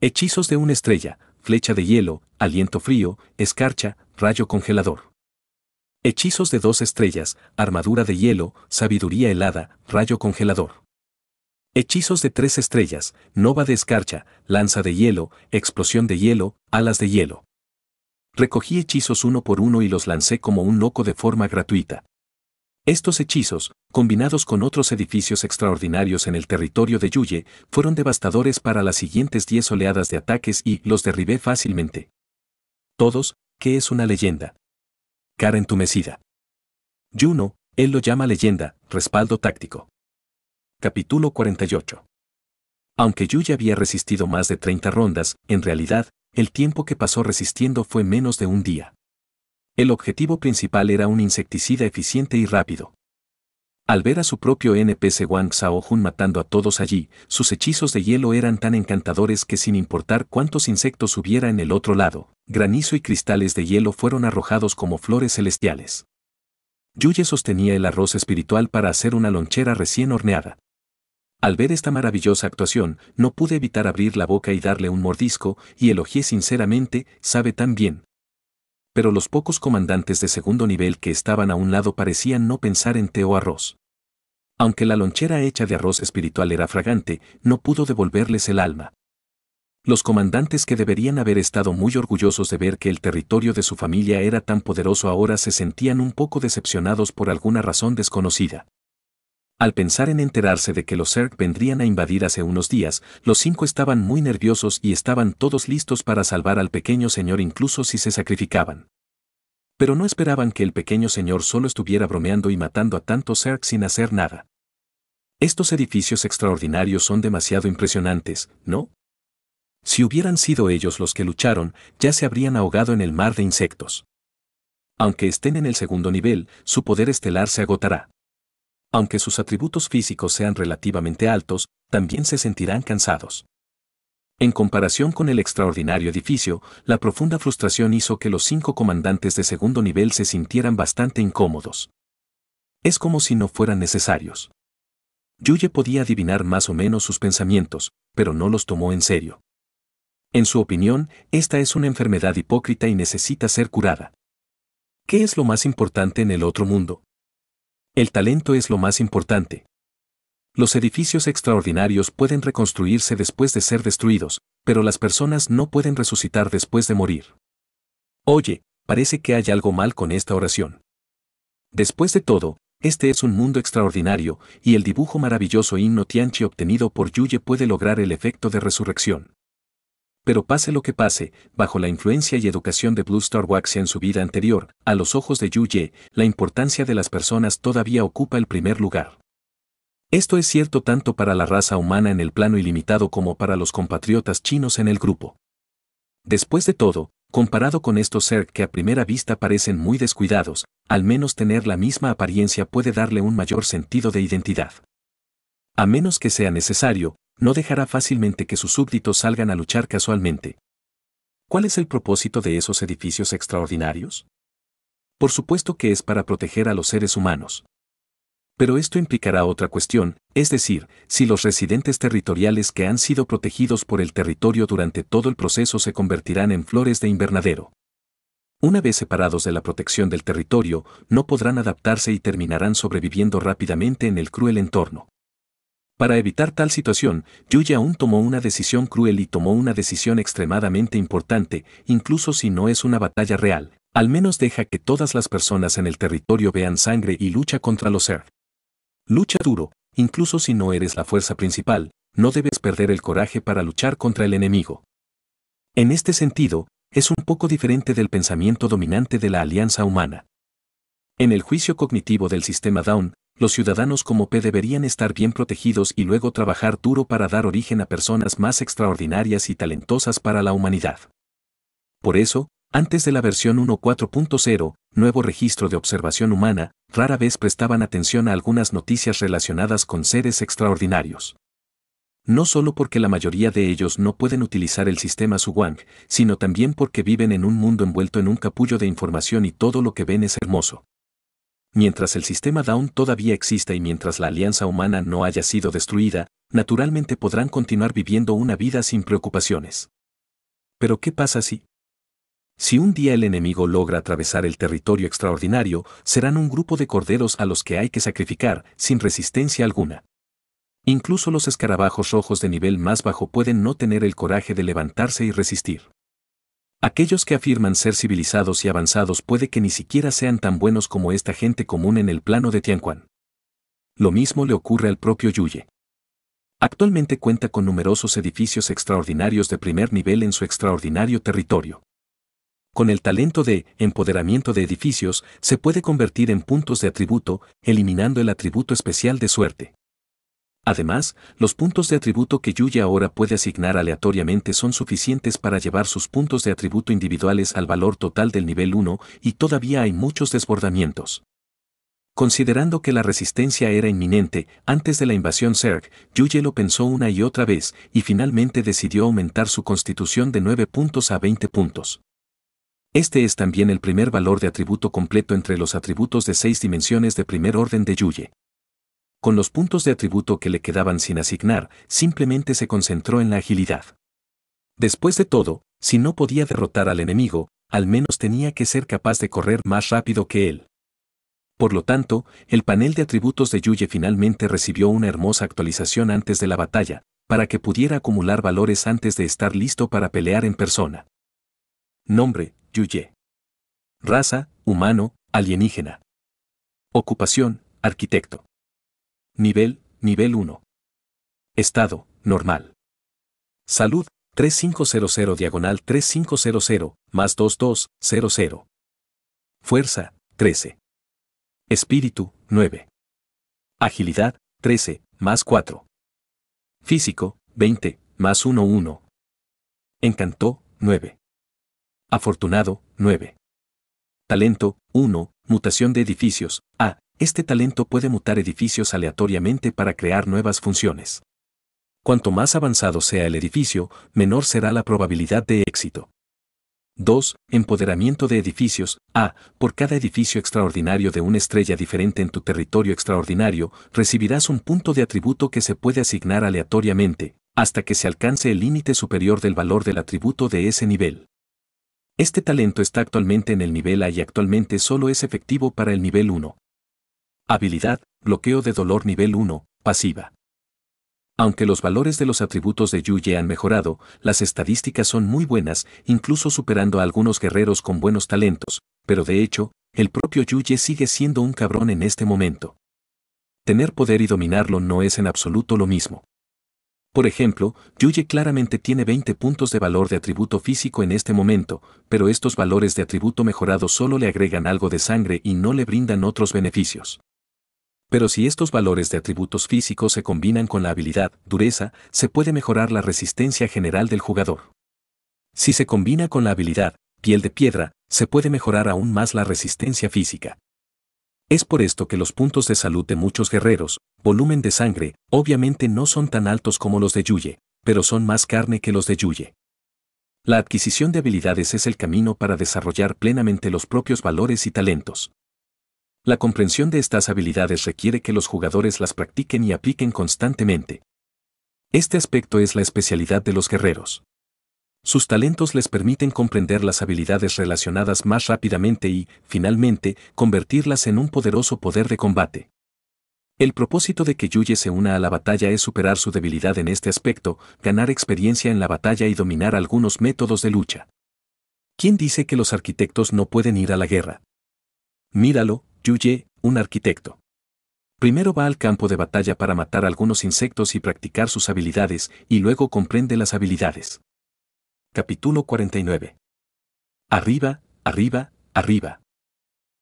A: Hechizos de una estrella, flecha de hielo, aliento frío, escarcha, rayo congelador. Hechizos de dos estrellas, armadura de hielo, sabiduría helada, rayo congelador. Hechizos de tres estrellas, nova de escarcha, lanza de hielo, explosión de hielo, alas de hielo. Recogí hechizos uno por uno y los lancé como un loco de forma gratuita. Estos hechizos, combinados con otros edificios extraordinarios en el territorio de Yuye, fueron devastadores para las siguientes 10 oleadas de ataques y los derribé fácilmente. Todos, ¿qué es una leyenda? Cara entumecida. Juno, él lo llama leyenda, respaldo táctico. Capítulo 48. Aunque Yuya había resistido más de 30 rondas, en realidad, el tiempo que pasó resistiendo fue menos de un día. El objetivo principal era un insecticida eficiente y rápido. Al ver a su propio NPC Wang Xiaohun matando a todos allí, sus hechizos de hielo eran tan encantadores que sin importar cuántos insectos hubiera en el otro lado, granizo y cristales de hielo fueron arrojados como flores celestiales. Yuye sostenía el arroz espiritual para hacer una lonchera recién horneada. Al ver esta maravillosa actuación, no pude evitar abrir la boca y darle un mordisco, y elogié sinceramente, sabe tan bien. Pero los pocos comandantes de segundo nivel que estaban a un lado parecían no pensar en té o arroz. Aunque la lonchera hecha de arroz espiritual era fragante, no pudo devolverles el alma. Los comandantes que deberían haber estado muy orgullosos de ver que el territorio de su familia era tan poderoso ahora se sentían un poco decepcionados por alguna razón desconocida. Al pensar en enterarse de que los Zerg vendrían a invadir hace unos días, los cinco estaban muy nerviosos y estaban todos listos para salvar al pequeño señor incluso si se sacrificaban pero no esperaban que el pequeño señor solo estuviera bromeando y matando a tantos Zerg sin hacer nada. Estos edificios extraordinarios son demasiado impresionantes, ¿no? Si hubieran sido ellos los que lucharon, ya se habrían ahogado en el mar de insectos. Aunque estén en el segundo nivel, su poder estelar se agotará. Aunque sus atributos físicos sean relativamente altos, también se sentirán cansados. En comparación con el extraordinario edificio, la profunda frustración hizo que los cinco comandantes de segundo nivel se sintieran bastante incómodos. Es como si no fueran necesarios. Yuye podía adivinar más o menos sus pensamientos, pero no los tomó en serio. En su opinión, esta es una enfermedad hipócrita y necesita ser curada. ¿Qué es lo más importante en el otro mundo? El talento es lo más importante. Los edificios extraordinarios pueden reconstruirse después de ser destruidos, pero las personas no pueden resucitar después de morir. Oye, parece que hay algo mal con esta oración. Después de todo, este es un mundo extraordinario, y el dibujo maravilloso himno Tianchi obtenido por Yuye puede lograr el efecto de resurrección. Pero pase lo que pase, bajo la influencia y educación de Blue Star Waxia en su vida anterior, a los ojos de Yuye, la importancia de las personas todavía ocupa el primer lugar. Esto es cierto tanto para la raza humana en el plano ilimitado como para los compatriotas chinos en el grupo. Después de todo, comparado con estos ser que a primera vista parecen muy descuidados, al menos tener la misma apariencia puede darle un mayor sentido de identidad. A menos que sea necesario, no dejará fácilmente que sus súbditos salgan a luchar casualmente. ¿Cuál es el propósito de esos edificios extraordinarios? Por supuesto que es para proteger a los seres humanos. Pero esto implicará otra cuestión, es decir, si los residentes territoriales que han sido protegidos por el territorio durante todo el proceso se convertirán en flores de invernadero. Una vez separados de la protección del territorio, no podrán adaptarse y terminarán sobreviviendo rápidamente en el cruel entorno. Para evitar tal situación, Yuya aún tomó una decisión cruel y tomó una decisión extremadamente importante, incluso si no es una batalla real. Al menos deja que todas las personas en el territorio vean sangre y lucha contra los Zerg. Lucha duro, incluso si no eres la fuerza principal, no debes perder el coraje para luchar contra el enemigo. En este sentido, es un poco diferente del pensamiento dominante de la alianza humana. En el juicio cognitivo del sistema Down, los ciudadanos como P deberían estar bien protegidos y luego trabajar duro para dar origen a personas más extraordinarias y talentosas para la humanidad. Por eso, antes de la versión 1.4.0, nuevo registro de observación humana, rara vez prestaban atención a algunas noticias relacionadas con seres extraordinarios. No solo porque la mayoría de ellos no pueden utilizar el sistema Suwang, sino también porque viven en un mundo envuelto en un capullo de información y todo lo que ven es hermoso. Mientras el sistema Down todavía exista y mientras la alianza humana no haya sido destruida, naturalmente podrán continuar viviendo una vida sin preocupaciones. Pero ¿qué pasa si? Si un día el enemigo logra atravesar el territorio extraordinario, serán un grupo de corderos a los que hay que sacrificar, sin resistencia alguna. Incluso los escarabajos rojos de nivel más bajo pueden no tener el coraje de levantarse y resistir. Aquellos que afirman ser civilizados y avanzados puede que ni siquiera sean tan buenos como esta gente común en el plano de Tianquan. Lo mismo le ocurre al propio Yuye. Actualmente cuenta con numerosos edificios extraordinarios de primer nivel en su extraordinario territorio con el talento de empoderamiento de edificios, se puede convertir en puntos de atributo, eliminando el atributo especial de suerte. Además, los puntos de atributo que Yuya ahora puede asignar aleatoriamente son suficientes para llevar sus puntos de atributo individuales al valor total del nivel 1 y todavía hay muchos desbordamientos. Considerando que la resistencia era inminente, antes de la invasión Zerg, Yuye lo pensó una y otra vez y finalmente decidió aumentar su constitución de 9 puntos a 20 puntos. Este es también el primer valor de atributo completo entre los atributos de 6 dimensiones de primer orden de Yuye. Con los puntos de atributo que le quedaban sin asignar, simplemente se concentró en la agilidad. Después de todo, si no podía derrotar al enemigo, al menos tenía que ser capaz de correr más rápido que él. Por lo tanto, el panel de atributos de Yuye finalmente recibió una hermosa actualización antes de la batalla, para que pudiera acumular valores antes de estar listo para pelear en persona. Nombre, Yuye. Raza, humano, alienígena. Ocupación, arquitecto. Nivel, nivel 1. Estado, normal. Salud, 3500 diagonal 3500, más 2200. Fuerza, 13. Espíritu, 9. Agilidad, 13, más 4. Físico, 20, más 1, 1. Encantó, 9. Afortunado, 9. Talento, 1, mutación de edificios, A, este talento puede mutar edificios aleatoriamente para crear nuevas funciones. Cuanto más avanzado sea el edificio, menor será la probabilidad de éxito. 2. Empoderamiento de edificios. A. Por cada edificio extraordinario de una estrella diferente en tu territorio extraordinario, recibirás un punto de atributo que se puede asignar aleatoriamente, hasta que se alcance el límite superior del valor del atributo de ese nivel. Este talento está actualmente en el nivel A y actualmente solo es efectivo para el nivel 1. Habilidad, bloqueo de dolor nivel 1, pasiva. Aunque los valores de los atributos de Yuye han mejorado, las estadísticas son muy buenas, incluso superando a algunos guerreros con buenos talentos, pero de hecho, el propio Yuye sigue siendo un cabrón en este momento. Tener poder y dominarlo no es en absoluto lo mismo. Por ejemplo, Yuye claramente tiene 20 puntos de valor de atributo físico en este momento, pero estos valores de atributo mejorado solo le agregan algo de sangre y no le brindan otros beneficios. Pero si estos valores de atributos físicos se combinan con la habilidad, dureza, se puede mejorar la resistencia general del jugador. Si se combina con la habilidad, piel de piedra, se puede mejorar aún más la resistencia física. Es por esto que los puntos de salud de muchos guerreros, volumen de sangre, obviamente no son tan altos como los de Yuye, pero son más carne que los de Yuye. La adquisición de habilidades es el camino para desarrollar plenamente los propios valores y talentos. La comprensión de estas habilidades requiere que los jugadores las practiquen y apliquen constantemente. Este aspecto es la especialidad de los guerreros. Sus talentos les permiten comprender las habilidades relacionadas más rápidamente y, finalmente, convertirlas en un poderoso poder de combate. El propósito de que Yuye se una a la batalla es superar su debilidad en este aspecto, ganar experiencia en la batalla y dominar algunos métodos de lucha. ¿Quién dice que los arquitectos no pueden ir a la guerra? Míralo, Yuye, un arquitecto. Primero va al campo de batalla para matar algunos insectos y practicar sus habilidades, y luego comprende las habilidades. Capítulo 49. Arriba, arriba, arriba.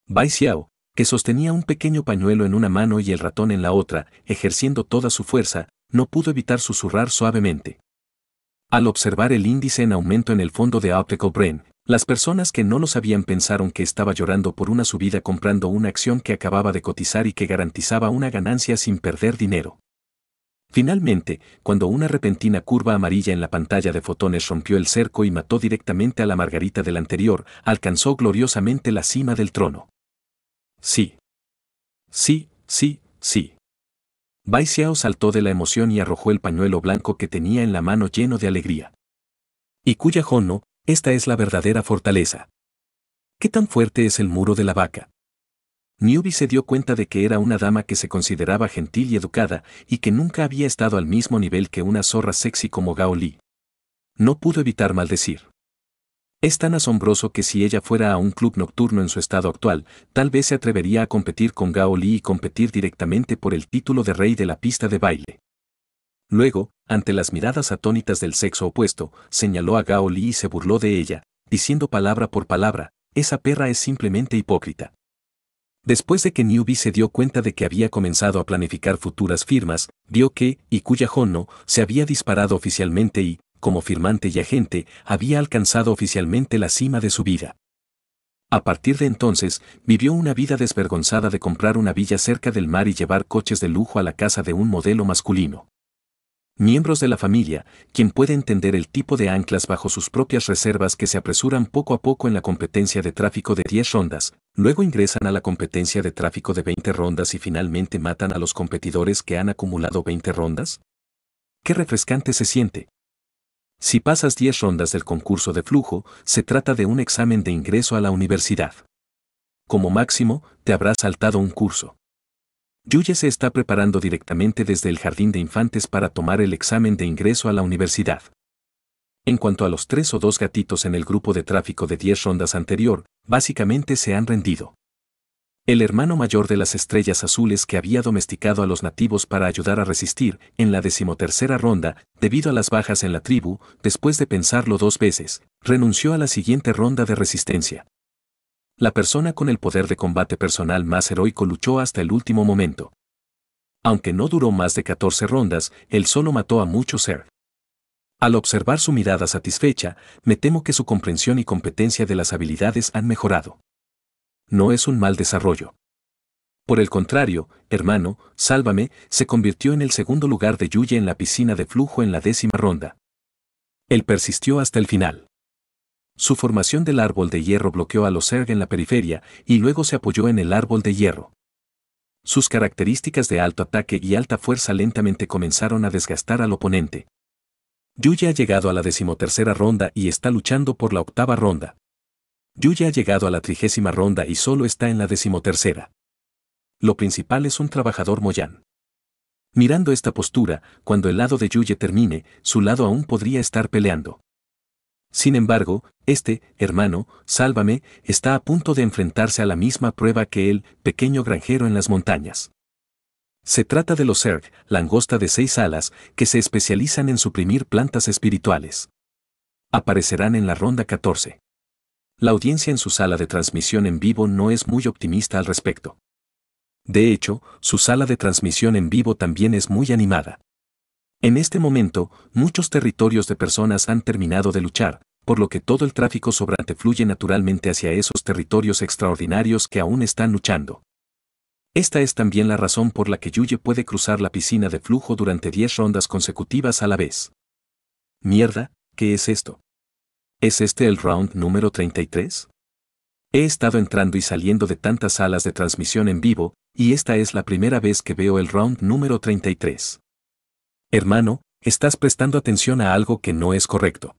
A: Bai Xiao, que sostenía un pequeño pañuelo en una mano y el ratón en la otra, ejerciendo toda su fuerza, no pudo evitar susurrar suavemente. Al observar el índice en aumento en el fondo de Optical Brain, las personas que no lo sabían pensaron que estaba llorando por una subida comprando una acción que acababa de cotizar y que garantizaba una ganancia sin perder dinero. Finalmente, cuando una repentina curva amarilla en la pantalla de fotones rompió el cerco y mató directamente a la margarita del anterior, alcanzó gloriosamente la cima del trono. Sí. Sí, sí, sí. Bai Xiao saltó de la emoción y arrojó el pañuelo blanco que tenía en la mano lleno de alegría. Y cuya Jono, esta es la verdadera fortaleza. ¿Qué tan fuerte es el muro de la vaca? Newbie se dio cuenta de que era una dama que se consideraba gentil y educada, y que nunca había estado al mismo nivel que una zorra sexy como Gao Li. No pudo evitar maldecir. Es tan asombroso que si ella fuera a un club nocturno en su estado actual, tal vez se atrevería a competir con Gao Li y competir directamente por el título de rey de la pista de baile. Luego, ante las miradas atónitas del sexo opuesto, señaló a Gao Li y se burló de ella, diciendo palabra por palabra, esa perra es simplemente hipócrita. Después de que Newbie se dio cuenta de que había comenzado a planificar futuras firmas, vio que, y cuya Honno, se había disparado oficialmente y, como firmante y agente, había alcanzado oficialmente la cima de su vida. A partir de entonces, vivió una vida desvergonzada de comprar una villa cerca del mar y llevar coches de lujo a la casa de un modelo masculino miembros de la familia, quien puede entender el tipo de anclas bajo sus propias reservas que se apresuran poco a poco en la competencia de tráfico de 10 rondas, luego ingresan a la competencia de tráfico de 20 rondas y finalmente matan a los competidores que han acumulado 20 rondas? Qué refrescante se siente. Si pasas 10 rondas del concurso de flujo, se trata de un examen de ingreso a la universidad. Como máximo, te habrás saltado un curso. Yuye se está preparando directamente desde el jardín de infantes para tomar el examen de ingreso a la universidad. En cuanto a los tres o dos gatitos en el grupo de tráfico de 10 rondas anterior, básicamente se han rendido. El hermano mayor de las estrellas azules que había domesticado a los nativos para ayudar a resistir, en la decimotercera ronda, debido a las bajas en la tribu, después de pensarlo dos veces, renunció a la siguiente ronda de resistencia. La persona con el poder de combate personal más heroico luchó hasta el último momento. Aunque no duró más de 14 rondas, él solo mató a muchos ser. Al observar su mirada satisfecha, me temo que su comprensión y competencia de las habilidades han mejorado. No es un mal desarrollo. Por el contrario, hermano, Sálvame, se convirtió en el segundo lugar de Yuye en la piscina de flujo en la décima ronda. Él persistió hasta el final. Su formación del árbol de hierro bloqueó a los Zerg en la periferia y luego se apoyó en el árbol de hierro. Sus características de alto ataque y alta fuerza lentamente comenzaron a desgastar al oponente. Yuya ha llegado a la decimotercera ronda y está luchando por la octava ronda. Yuya ha llegado a la trigésima ronda y solo está en la decimotercera. Lo principal es un trabajador Moyan. Mirando esta postura, cuando el lado de Yuye termine, su lado aún podría estar peleando. Sin embargo, este, hermano, sálvame, está a punto de enfrentarse a la misma prueba que el pequeño granjero en las montañas. Se trata de los Zerg, langosta de seis alas, que se especializan en suprimir plantas espirituales. Aparecerán en la ronda 14. La audiencia en su sala de transmisión en vivo no es muy optimista al respecto. De hecho, su sala de transmisión en vivo también es muy animada. En este momento, muchos territorios de personas han terminado de luchar, por lo que todo el tráfico sobrante fluye naturalmente hacia esos territorios extraordinarios que aún están luchando. Esta es también la razón por la que Yuye puede cruzar la piscina de flujo durante 10 rondas consecutivas a la vez. Mierda, ¿qué es esto? ¿Es este el round número 33? He estado entrando y saliendo de tantas salas de transmisión en vivo, y esta es la primera vez que veo el round número 33. Hermano, estás prestando atención a algo que no es correcto.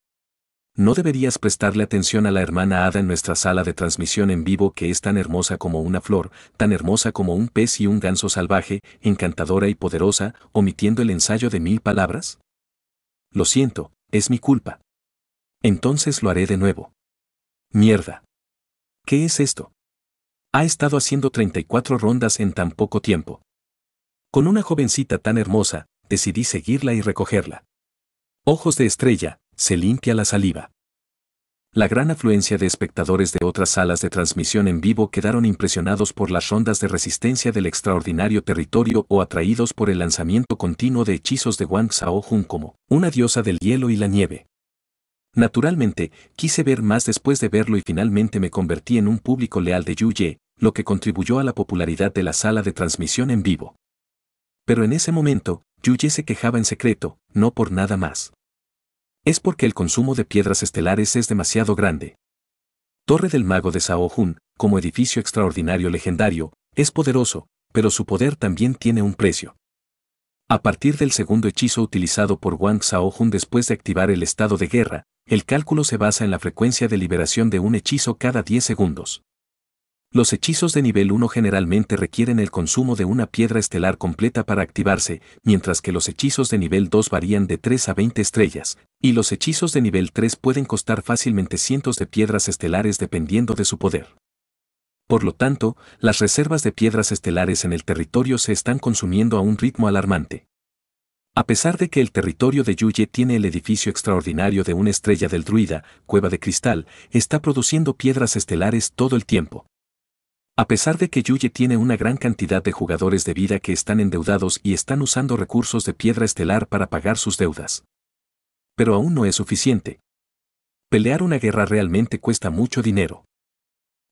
A: ¿No deberías prestarle atención a la hermana Ada en nuestra sala de transmisión en vivo que es tan hermosa como una flor, tan hermosa como un pez y un ganso salvaje, encantadora y poderosa, omitiendo el ensayo de mil palabras? Lo siento, es mi culpa. Entonces lo haré de nuevo. Mierda. ¿Qué es esto? Ha estado haciendo 34 rondas en tan poco tiempo. Con una jovencita tan hermosa, decidí seguirla y recogerla. Ojos de estrella, se limpia la saliva. La gran afluencia de espectadores de otras salas de transmisión en vivo quedaron impresionados por las rondas de resistencia del extraordinario territorio o atraídos por el lanzamiento continuo de hechizos de Wang Xiaojun como una diosa del hielo y la nieve. Naturalmente, quise ver más después de verlo y finalmente me convertí en un público leal de Yu Ye, lo que contribuyó a la popularidad de la sala de transmisión en vivo. Pero en ese momento, Yuye se quejaba en secreto, no por nada más. Es porque el consumo de piedras estelares es demasiado grande. Torre del Mago de Sao Jun, como edificio extraordinario legendario, es poderoso, pero su poder también tiene un precio. A partir del segundo hechizo utilizado por Wang Xiaojun después de activar el estado de guerra, el cálculo se basa en la frecuencia de liberación de un hechizo cada 10 segundos. Los hechizos de nivel 1 generalmente requieren el consumo de una piedra estelar completa para activarse, mientras que los hechizos de nivel 2 varían de 3 a 20 estrellas, y los hechizos de nivel 3 pueden costar fácilmente cientos de piedras estelares dependiendo de su poder. Por lo tanto, las reservas de piedras estelares en el territorio se están consumiendo a un ritmo alarmante. A pesar de que el territorio de Yuye tiene el edificio extraordinario de una estrella del druida, cueva de cristal, está produciendo piedras estelares todo el tiempo. A pesar de que Yuye tiene una gran cantidad de jugadores de vida que están endeudados y están usando recursos de piedra estelar para pagar sus deudas. Pero aún no es suficiente. Pelear una guerra realmente cuesta mucho dinero.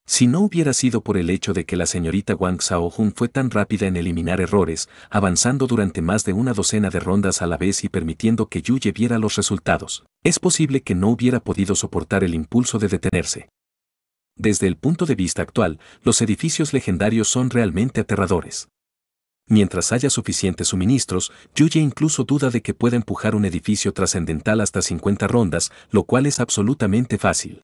A: Si no hubiera sido por el hecho de que la señorita Wang Xiaohun fue tan rápida en eliminar errores, avanzando durante más de una docena de rondas a la vez y permitiendo que Yuye viera los resultados, es posible que no hubiera podido soportar el impulso de detenerse. Desde el punto de vista actual, los edificios legendarios son realmente aterradores. Mientras haya suficientes suministros, Yuye incluso duda de que pueda empujar un edificio trascendental hasta 50 rondas, lo cual es absolutamente fácil.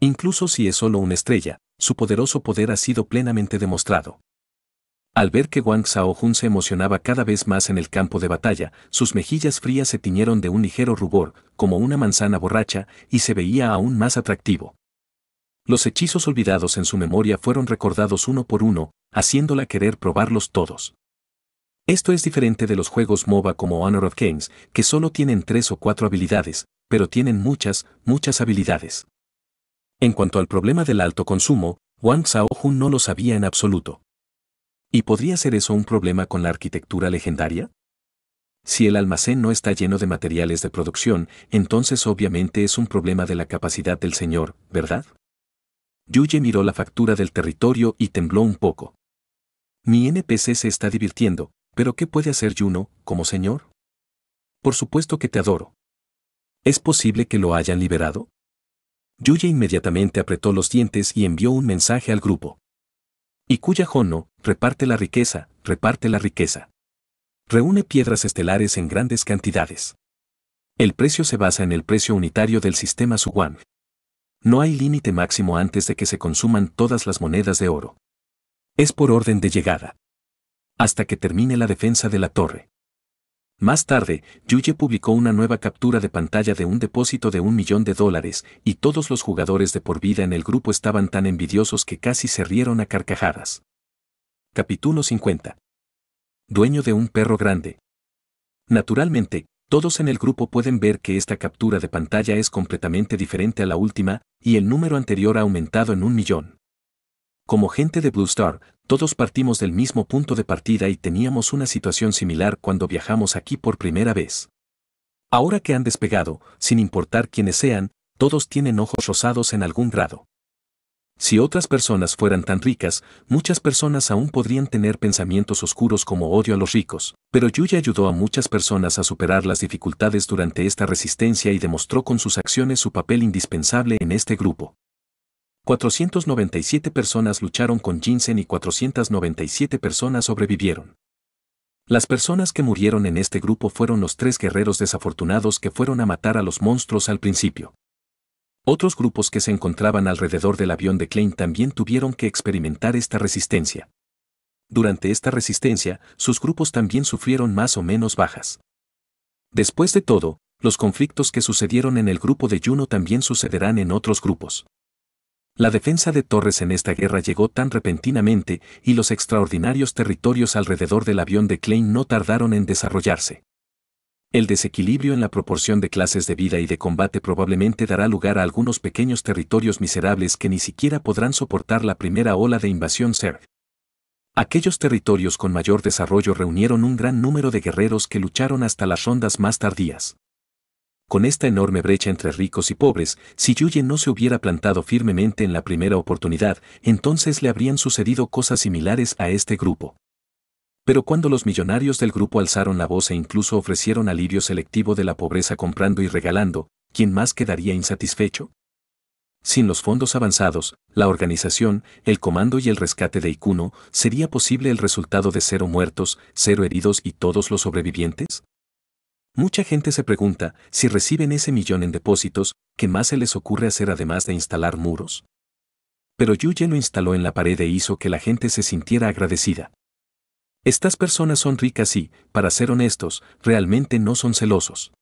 A: Incluso si es solo una estrella, su poderoso poder ha sido plenamente demostrado. Al ver que Wang Xiaohun se emocionaba cada vez más en el campo de batalla, sus mejillas frías se tiñeron de un ligero rubor, como una manzana borracha, y se veía aún más atractivo. Los hechizos olvidados en su memoria fueron recordados uno por uno, haciéndola querer probarlos todos. Esto es diferente de los juegos MOBA como Honor of Kings, que solo tienen tres o cuatro habilidades, pero tienen muchas, muchas habilidades. En cuanto al problema del alto consumo, Wang Xiaohun no lo sabía en absoluto. ¿Y podría ser eso un problema con la arquitectura legendaria? Si el almacén no está lleno de materiales de producción, entonces obviamente es un problema de la capacidad del señor, ¿verdad? Yuye miró la factura del territorio y tembló un poco. Mi NPC se está divirtiendo, pero ¿qué puede hacer Juno, como señor? Por supuesto que te adoro. ¿Es posible que lo hayan liberado? Yuye inmediatamente apretó los dientes y envió un mensaje al grupo. Y cuya Hono, reparte la riqueza, reparte la riqueza. Reúne piedras estelares en grandes cantidades. El precio se basa en el precio unitario del sistema Suwang. No hay límite máximo antes de que se consuman todas las monedas de oro. Es por orden de llegada. Hasta que termine la defensa de la torre. Más tarde, Yuye publicó una nueva captura de pantalla de un depósito de un millón de dólares, y todos los jugadores de por vida en el grupo estaban tan envidiosos que casi se rieron a carcajadas. Capítulo 50. Dueño de un perro grande. Naturalmente, todos en el grupo pueden ver que esta captura de pantalla es completamente diferente a la última, y el número anterior ha aumentado en un millón. Como gente de Blue Star, todos partimos del mismo punto de partida y teníamos una situación similar cuando viajamos aquí por primera vez. Ahora que han despegado, sin importar quiénes sean, todos tienen ojos rosados en algún grado. Si otras personas fueran tan ricas, muchas personas aún podrían tener pensamientos oscuros como odio a los ricos, pero Yuya ayudó a muchas personas a superar las dificultades durante esta resistencia y demostró con sus acciones su papel indispensable en este grupo. 497 personas lucharon con Jinsen y 497 personas sobrevivieron. Las personas que murieron en este grupo fueron los tres guerreros desafortunados que fueron a matar a los monstruos al principio. Otros grupos que se encontraban alrededor del avión de Klein también tuvieron que experimentar esta resistencia. Durante esta resistencia, sus grupos también sufrieron más o menos bajas. Después de todo, los conflictos que sucedieron en el grupo de Juno también sucederán en otros grupos. La defensa de Torres en esta guerra llegó tan repentinamente y los extraordinarios territorios alrededor del avión de Klein no tardaron en desarrollarse. El desequilibrio en la proporción de clases de vida y de combate probablemente dará lugar a algunos pequeños territorios miserables que ni siquiera podrán soportar la primera ola de invasión Zerg. Aquellos territorios con mayor desarrollo reunieron un gran número de guerreros que lucharon hasta las rondas más tardías. Con esta enorme brecha entre ricos y pobres, si Yuye no se hubiera plantado firmemente en la primera oportunidad, entonces le habrían sucedido cosas similares a este grupo. Pero cuando los millonarios del grupo alzaron la voz e incluso ofrecieron alivio selectivo de la pobreza comprando y regalando, ¿quién más quedaría insatisfecho? Sin los fondos avanzados, la organización, el comando y el rescate de Ikuno, ¿sería posible el resultado de cero muertos, cero heridos y todos los sobrevivientes? Mucha gente se pregunta, si reciben ese millón en depósitos, ¿qué más se les ocurre hacer además de instalar muros? Pero Yuye lo instaló en la pared e hizo que la gente se sintiera agradecida. Estas personas son ricas y, para ser honestos, realmente no son celosos.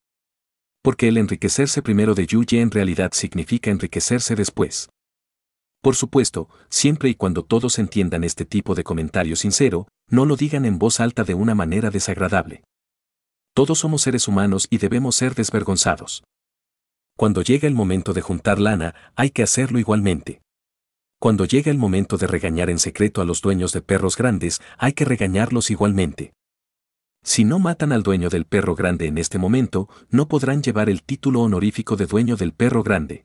A: Porque el enriquecerse primero de Yuye en realidad significa enriquecerse después. Por supuesto, siempre y cuando todos entiendan este tipo de comentario sincero, no lo digan en voz alta de una manera desagradable. Todos somos seres humanos y debemos ser desvergonzados. Cuando llega el momento de juntar lana, hay que hacerlo igualmente. Cuando llega el momento de regañar en secreto a los dueños de perros grandes, hay que regañarlos igualmente. Si no matan al dueño del perro grande en este momento, no podrán llevar el título honorífico de dueño del perro grande.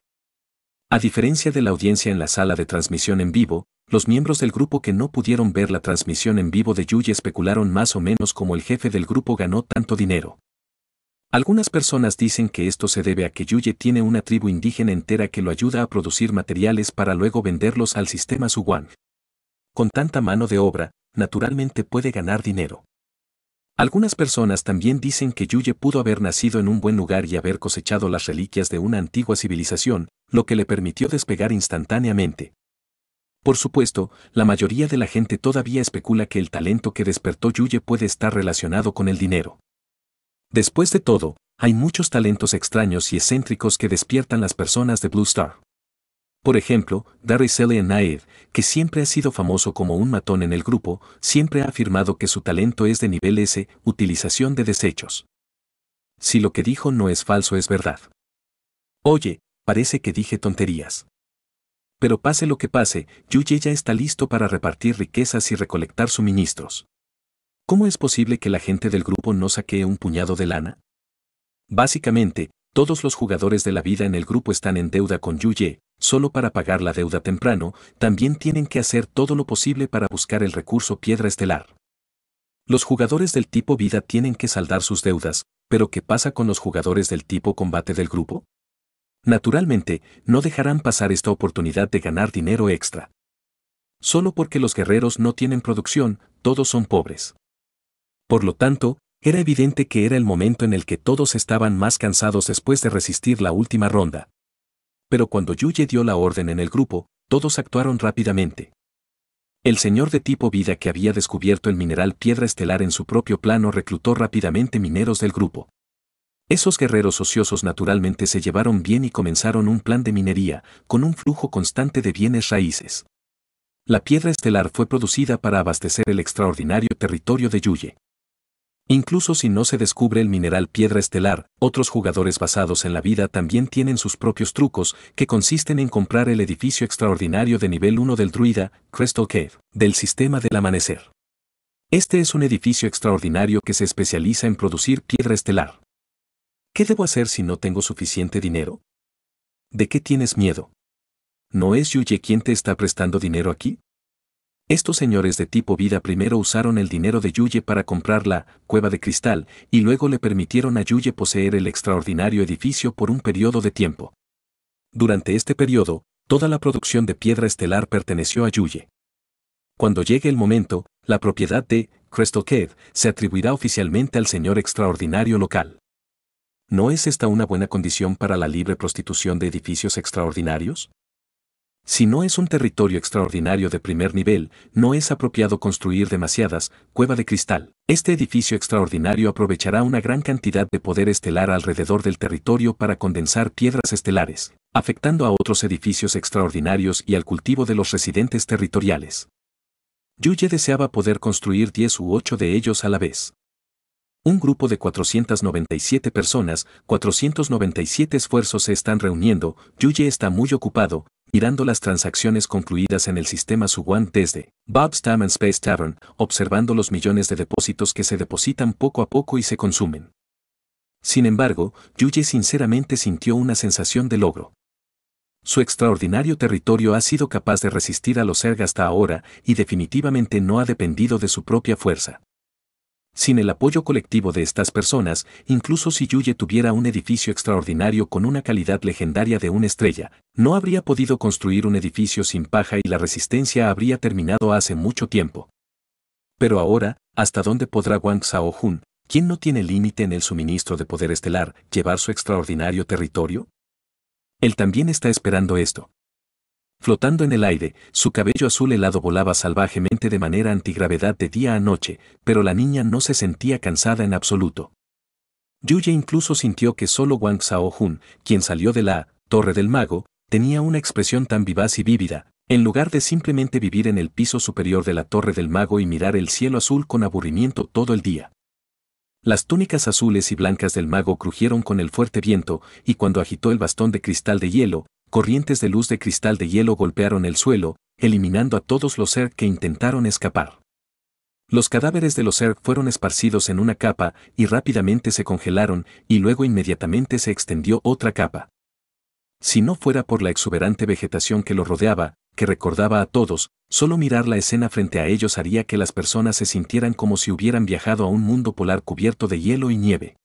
A: A diferencia de la audiencia en la sala de transmisión en vivo, los miembros del grupo que no pudieron ver la transmisión en vivo de Yuji especularon más o menos cómo el jefe del grupo ganó tanto dinero. Algunas personas dicen que esto se debe a que Yuye tiene una tribu indígena entera que lo ayuda a producir materiales para luego venderlos al sistema Suwan. Con tanta mano de obra, naturalmente puede ganar dinero. Algunas personas también dicen que Yuye pudo haber nacido en un buen lugar y haber cosechado las reliquias de una antigua civilización, lo que le permitió despegar instantáneamente. Por supuesto, la mayoría de la gente todavía especula que el talento que despertó Yuye puede estar relacionado con el dinero. Después de todo, hay muchos talentos extraños y excéntricos que despiertan las personas de Blue Star. Por ejemplo, Darry Naed, que siempre ha sido famoso como un matón en el grupo, siempre ha afirmado que su talento es de nivel S, utilización de desechos. Si lo que dijo no es falso es verdad. Oye, parece que dije tonterías. Pero pase lo que pase, Yuye ya está listo para repartir riquezas y recolectar suministros. ¿Cómo es posible que la gente del grupo no saquee un puñado de lana? Básicamente, todos los jugadores de la vida en el grupo están en deuda con Yuye, solo para pagar la deuda temprano, también tienen que hacer todo lo posible para buscar el recurso piedra estelar. Los jugadores del tipo vida tienen que saldar sus deudas, pero ¿qué pasa con los jugadores del tipo combate del grupo? Naturalmente, no dejarán pasar esta oportunidad de ganar dinero extra. Solo porque los guerreros no tienen producción, todos son pobres. Por lo tanto, era evidente que era el momento en el que todos estaban más cansados después de resistir la última ronda. Pero cuando Yuye dio la orden en el grupo, todos actuaron rápidamente. El señor de tipo vida que había descubierto el mineral piedra estelar en su propio plano reclutó rápidamente mineros del grupo. Esos guerreros ociosos naturalmente se llevaron bien y comenzaron un plan de minería, con un flujo constante de bienes raíces. La piedra estelar fue producida para abastecer el extraordinario territorio de Yuye. Incluso si no se descubre el mineral piedra estelar, otros jugadores basados en la vida también tienen sus propios trucos, que consisten en comprar el edificio extraordinario de nivel 1 del druida, Crystal Cave, del sistema del amanecer. Este es un edificio extraordinario que se especializa en producir piedra estelar. ¿Qué debo hacer si no tengo suficiente dinero? ¿De qué tienes miedo? ¿No es Yuye quien te está prestando dinero aquí? Estos señores de tipo vida primero usaron el dinero de Yuye para comprar la cueva de cristal y luego le permitieron a Yuye poseer el extraordinario edificio por un periodo de tiempo. Durante este periodo, toda la producción de piedra estelar perteneció a Yuye. Cuando llegue el momento, la propiedad de Crystal Cave se atribuirá oficialmente al señor extraordinario local. ¿No es esta una buena condición para la libre prostitución de edificios extraordinarios? Si no es un territorio extraordinario de primer nivel, no es apropiado construir demasiadas, cueva de cristal. Este edificio extraordinario aprovechará una gran cantidad de poder estelar alrededor del territorio para condensar piedras estelares, afectando a otros edificios extraordinarios y al cultivo de los residentes territoriales. Yuye deseaba poder construir 10 u 8 de ellos a la vez. Un grupo de 497 personas, 497 esfuerzos se están reuniendo, Yuye está muy ocupado, mirando las transacciones concluidas en el sistema Suwan desde Bob's Time and Space Tavern, observando los millones de depósitos que se depositan poco a poco y se consumen. Sin embargo, Yuye sinceramente sintió una sensación de logro. Su extraordinario territorio ha sido capaz de resistir a los Zerg hasta ahora y definitivamente no ha dependido de su propia fuerza. Sin el apoyo colectivo de estas personas, incluso si Yuye tuviera un edificio extraordinario con una calidad legendaria de una estrella, no habría podido construir un edificio sin paja y la resistencia habría terminado hace mucho tiempo. Pero ahora, ¿hasta dónde podrá Wang Xiaohun, quien no tiene límite en el suministro de poder estelar, llevar su extraordinario territorio? Él también está esperando esto. Flotando en el aire, su cabello azul helado volaba salvajemente de manera antigravedad de día a noche, pero la niña no se sentía cansada en absoluto. Yuye incluso sintió que solo Wang Xiaohun, quien salió de la Torre del Mago, tenía una expresión tan vivaz y vívida, en lugar de simplemente vivir en el piso superior de la Torre del Mago y mirar el cielo azul con aburrimiento todo el día. Las túnicas azules y blancas del mago crujieron con el fuerte viento, y cuando agitó el bastón de cristal de hielo, corrientes de luz de cristal de hielo golpearon el suelo, eliminando a todos los Zerg que intentaron escapar. Los cadáveres de los Zerg fueron esparcidos en una capa y rápidamente se congelaron y luego inmediatamente se extendió otra capa. Si no fuera por la exuberante vegetación que los rodeaba, que recordaba a todos, solo mirar la escena frente a ellos haría que las personas se sintieran como si hubieran viajado a un mundo polar cubierto de hielo y nieve.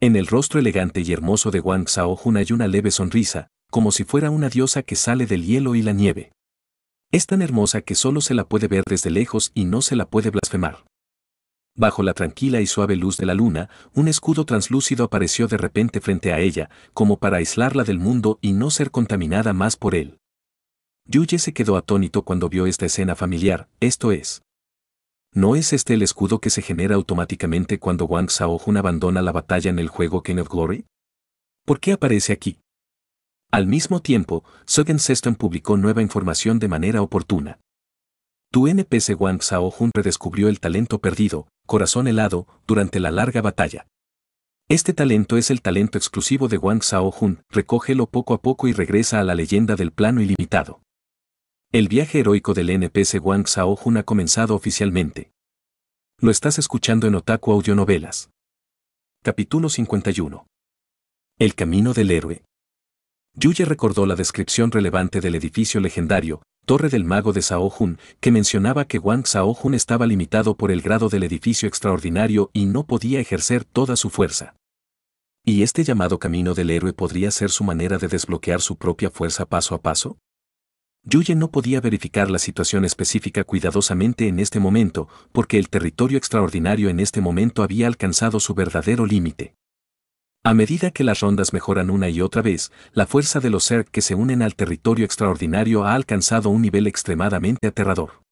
A: En el rostro elegante y hermoso de Wang Xiaohun hay una leve sonrisa, como si fuera una diosa que sale del hielo y la nieve. Es tan hermosa que solo se la puede ver desde lejos y no se la puede blasfemar. Bajo la tranquila y suave luz de la luna, un escudo translúcido apareció de repente frente a ella, como para aislarla del mundo y no ser contaminada más por él. Yuye se quedó atónito cuando vio esta escena familiar, esto es. ¿No es este el escudo que se genera automáticamente cuando Wang Xiaohun abandona la batalla en el juego King of Glory? ¿Por qué aparece aquí? Al mismo tiempo, Sogen Seston publicó nueva información de manera oportuna. Tu NPC Wang Xiaohun redescubrió el talento perdido, corazón helado, durante la larga batalla. Este talento es el talento exclusivo de Wang Xiaohun, recógelo poco a poco y regresa a la leyenda del plano ilimitado. El viaje heroico del NPC Wang Xiaohun ha comenzado oficialmente. Lo estás escuchando en Otaku Audionovelas. Capítulo 51. El camino del héroe. Yuye recordó la descripción relevante del edificio legendario, Torre del Mago de Saohun, que mencionaba que Wang Saohun estaba limitado por el grado del edificio extraordinario y no podía ejercer toda su fuerza. ¿Y este llamado camino del héroe podría ser su manera de desbloquear su propia fuerza paso a paso? Yuye no podía verificar la situación específica cuidadosamente en este momento, porque el territorio extraordinario en este momento había alcanzado su verdadero límite. A medida que las rondas mejoran una y otra vez, la fuerza de los Zerg que se unen al territorio extraordinario ha alcanzado un nivel extremadamente aterrador.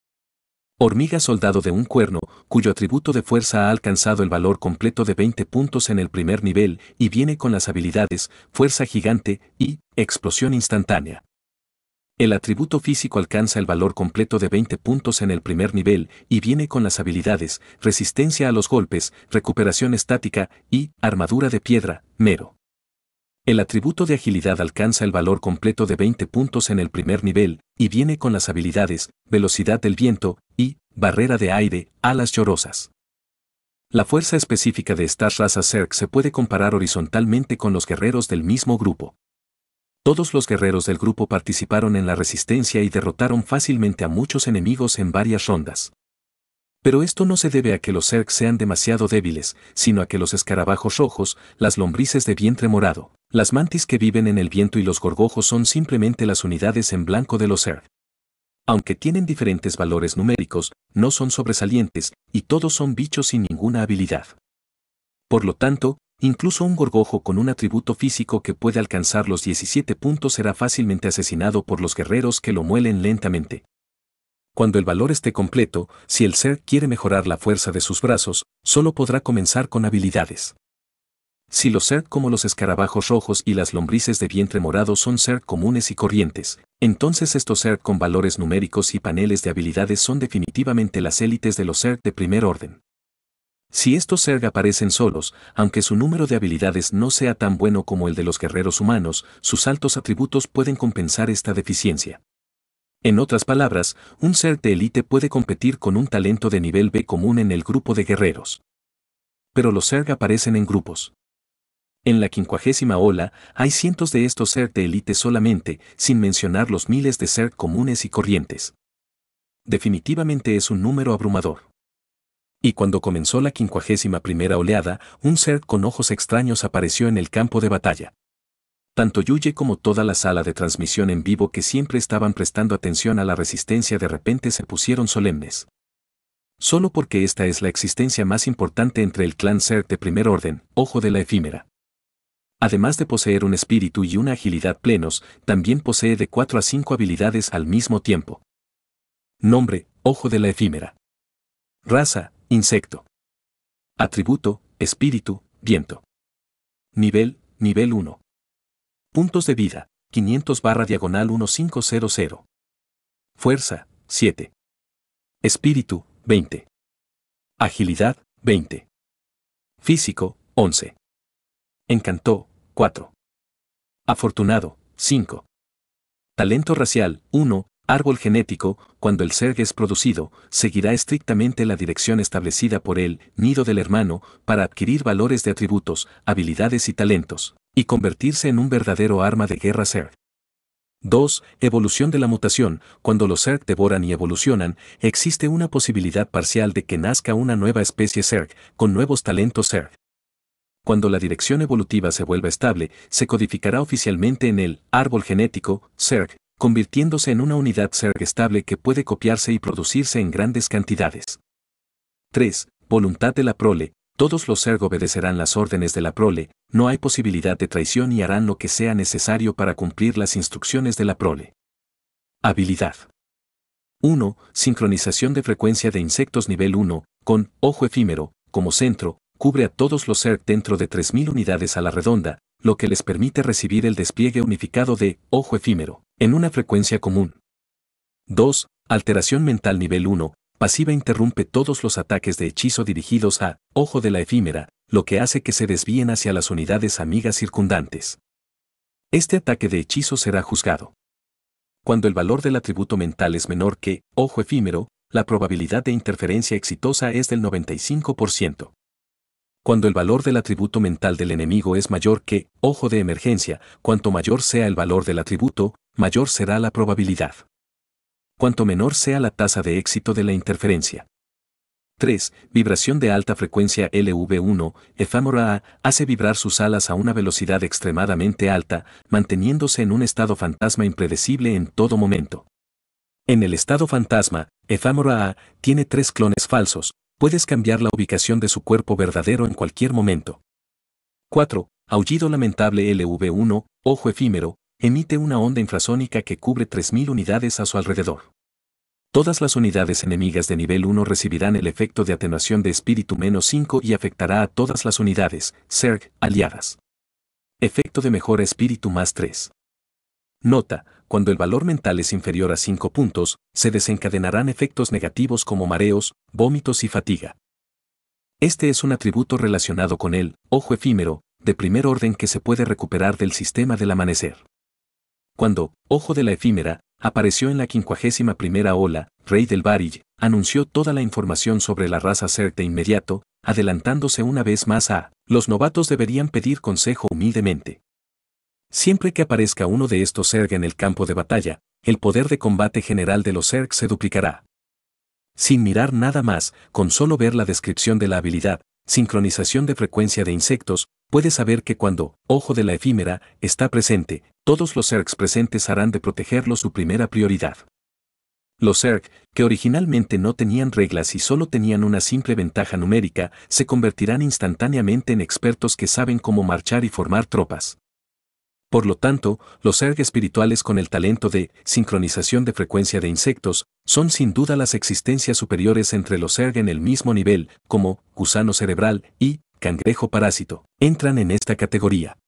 A: Hormiga soldado de un cuerno, cuyo atributo de fuerza ha alcanzado el valor completo de 20 puntos en el primer nivel y viene con las habilidades Fuerza Gigante y Explosión Instantánea. El atributo físico alcanza el valor completo de 20 puntos en el primer nivel y viene con las habilidades Resistencia a los golpes, Recuperación estática y Armadura de piedra, mero. El atributo de agilidad alcanza el valor completo de 20 puntos en el primer nivel y viene con las habilidades Velocidad del viento y Barrera de aire, alas llorosas. La fuerza específica de estas razas Zerg se puede comparar horizontalmente con los guerreros del mismo grupo. Todos los guerreros del grupo participaron en la resistencia y derrotaron fácilmente a muchos enemigos en varias rondas. Pero esto no se debe a que los Zerg sean demasiado débiles, sino a que los escarabajos rojos, las lombrices de vientre morado, las mantis que viven en el viento y los gorgojos son simplemente las unidades en blanco de los Zerg. Aunque tienen diferentes valores numéricos, no son sobresalientes, y todos son bichos sin ninguna habilidad. Por lo tanto, Incluso un gorgojo con un atributo físico que puede alcanzar los 17 puntos será fácilmente asesinado por los guerreros que lo muelen lentamente. Cuando el valor esté completo, si el ser quiere mejorar la fuerza de sus brazos, solo podrá comenzar con habilidades. Si los ser como los escarabajos rojos y las lombrices de vientre morado son ser comunes y corrientes, entonces estos ser con valores numéricos y paneles de habilidades son definitivamente las élites de los ser de primer orden. Si estos Zerg aparecen solos, aunque su número de habilidades no sea tan bueno como el de los guerreros humanos, sus altos atributos pueden compensar esta deficiencia. En otras palabras, un ser de élite puede competir con un talento de nivel B común en el grupo de guerreros. Pero los Zerg aparecen en grupos. En la quincuagésima ola, hay cientos de estos Zerg de élite solamente, sin mencionar los miles de Zerg comunes y corrientes. Definitivamente es un número abrumador. Y cuando comenzó la quincuagésima primera oleada, un ser con ojos extraños apareció en el campo de batalla. Tanto Yuye como toda la sala de transmisión en vivo que siempre estaban prestando atención a la resistencia de repente se pusieron solemnes. Solo porque esta es la existencia más importante entre el clan Ser de primer orden, ojo de la efímera. Además de poseer un espíritu y una agilidad plenos, también posee de 4 a 5 habilidades al mismo tiempo. Nombre, ojo de la efímera. Raza, Insecto. Atributo, espíritu, viento. Nivel, nivel 1. Puntos de vida, 500 barra diagonal 1500. Fuerza, 7. Espíritu, 20. Agilidad, 20. Físico, 11. Encantó, 4. Afortunado, 5. Talento racial, 1, árbol genético, cuando el Zerg es producido, seguirá estrictamente la dirección establecida por el nido del hermano para adquirir valores de atributos, habilidades y talentos, y convertirse en un verdadero arma de guerra Zerg. 2. Evolución de la mutación. Cuando los Zerg devoran y evolucionan, existe una posibilidad parcial de que nazca una nueva especie Zerg, con nuevos talentos Zerg. Cuando la dirección evolutiva se vuelva estable, se codificará oficialmente en el árbol genético, Zerg, convirtiéndose en una unidad Zerg estable que puede copiarse y producirse en grandes cantidades. 3. Voluntad de la prole. Todos los Zerg obedecerán las órdenes de la prole, no hay posibilidad de traición y harán lo que sea necesario para cumplir las instrucciones de la prole. Habilidad. 1. Sincronización de frecuencia de insectos nivel 1, con ojo efímero, como centro, cubre a todos los Zerg dentro de 3.000 unidades a la redonda, lo que les permite recibir el despliegue unificado de ojo efímero, en una frecuencia común. 2. Alteración mental nivel 1, pasiva interrumpe todos los ataques de hechizo dirigidos a ojo de la efímera, lo que hace que se desvíen hacia las unidades amigas circundantes. Este ataque de hechizo será juzgado. Cuando el valor del atributo mental es menor que ojo efímero, la probabilidad de interferencia exitosa es del 95%. Cuando el valor del atributo mental del enemigo es mayor que ojo de emergencia, cuanto mayor sea el valor del atributo, mayor será la probabilidad cuanto menor sea la tasa de éxito de la interferencia. 3. Vibración de alta frecuencia LV1, Ephamora A, hace vibrar sus alas a una velocidad extremadamente alta, manteniéndose en un estado fantasma impredecible en todo momento. En el estado fantasma, Ephamora A tiene tres clones falsos, puedes cambiar la ubicación de su cuerpo verdadero en cualquier momento. 4. Aullido lamentable LV1, ojo efímero, emite una onda infrasónica que cubre 3.000 unidades a su alrededor. Todas las unidades enemigas de nivel 1 recibirán el efecto de atenuación de espíritu menos 5 y afectará a todas las unidades, CERG, aliadas. Efecto de mejora espíritu más 3. Nota, cuando el valor mental es inferior a 5 puntos, se desencadenarán efectos negativos como mareos, vómitos y fatiga. Este es un atributo relacionado con el ojo efímero, de primer orden que se puede recuperar del sistema del amanecer. Cuando, Ojo de la Efímera, apareció en la quincuagésima primera ola, Rey del Barill, anunció toda la información sobre la raza Zerg de inmediato, adelantándose una vez más a, los novatos deberían pedir consejo humildemente. Siempre que aparezca uno de estos Zerg en el campo de batalla, el poder de combate general de los Zerg se duplicará. Sin mirar nada más, con solo ver la descripción de la habilidad, sincronización de frecuencia de insectos, puede saber que cuando, ojo de la efímera, está presente, todos los Zergs presentes harán de protegerlo su primera prioridad. Los Zerg, que originalmente no tenían reglas y solo tenían una simple ventaja numérica, se convertirán instantáneamente en expertos que saben cómo marchar y formar tropas. Por lo tanto, los Zerg espirituales con el talento de sincronización de frecuencia de insectos son sin duda las existencias superiores entre los Zerg en el mismo nivel, como gusano cerebral y cangrejo parásito, entran en esta categoría.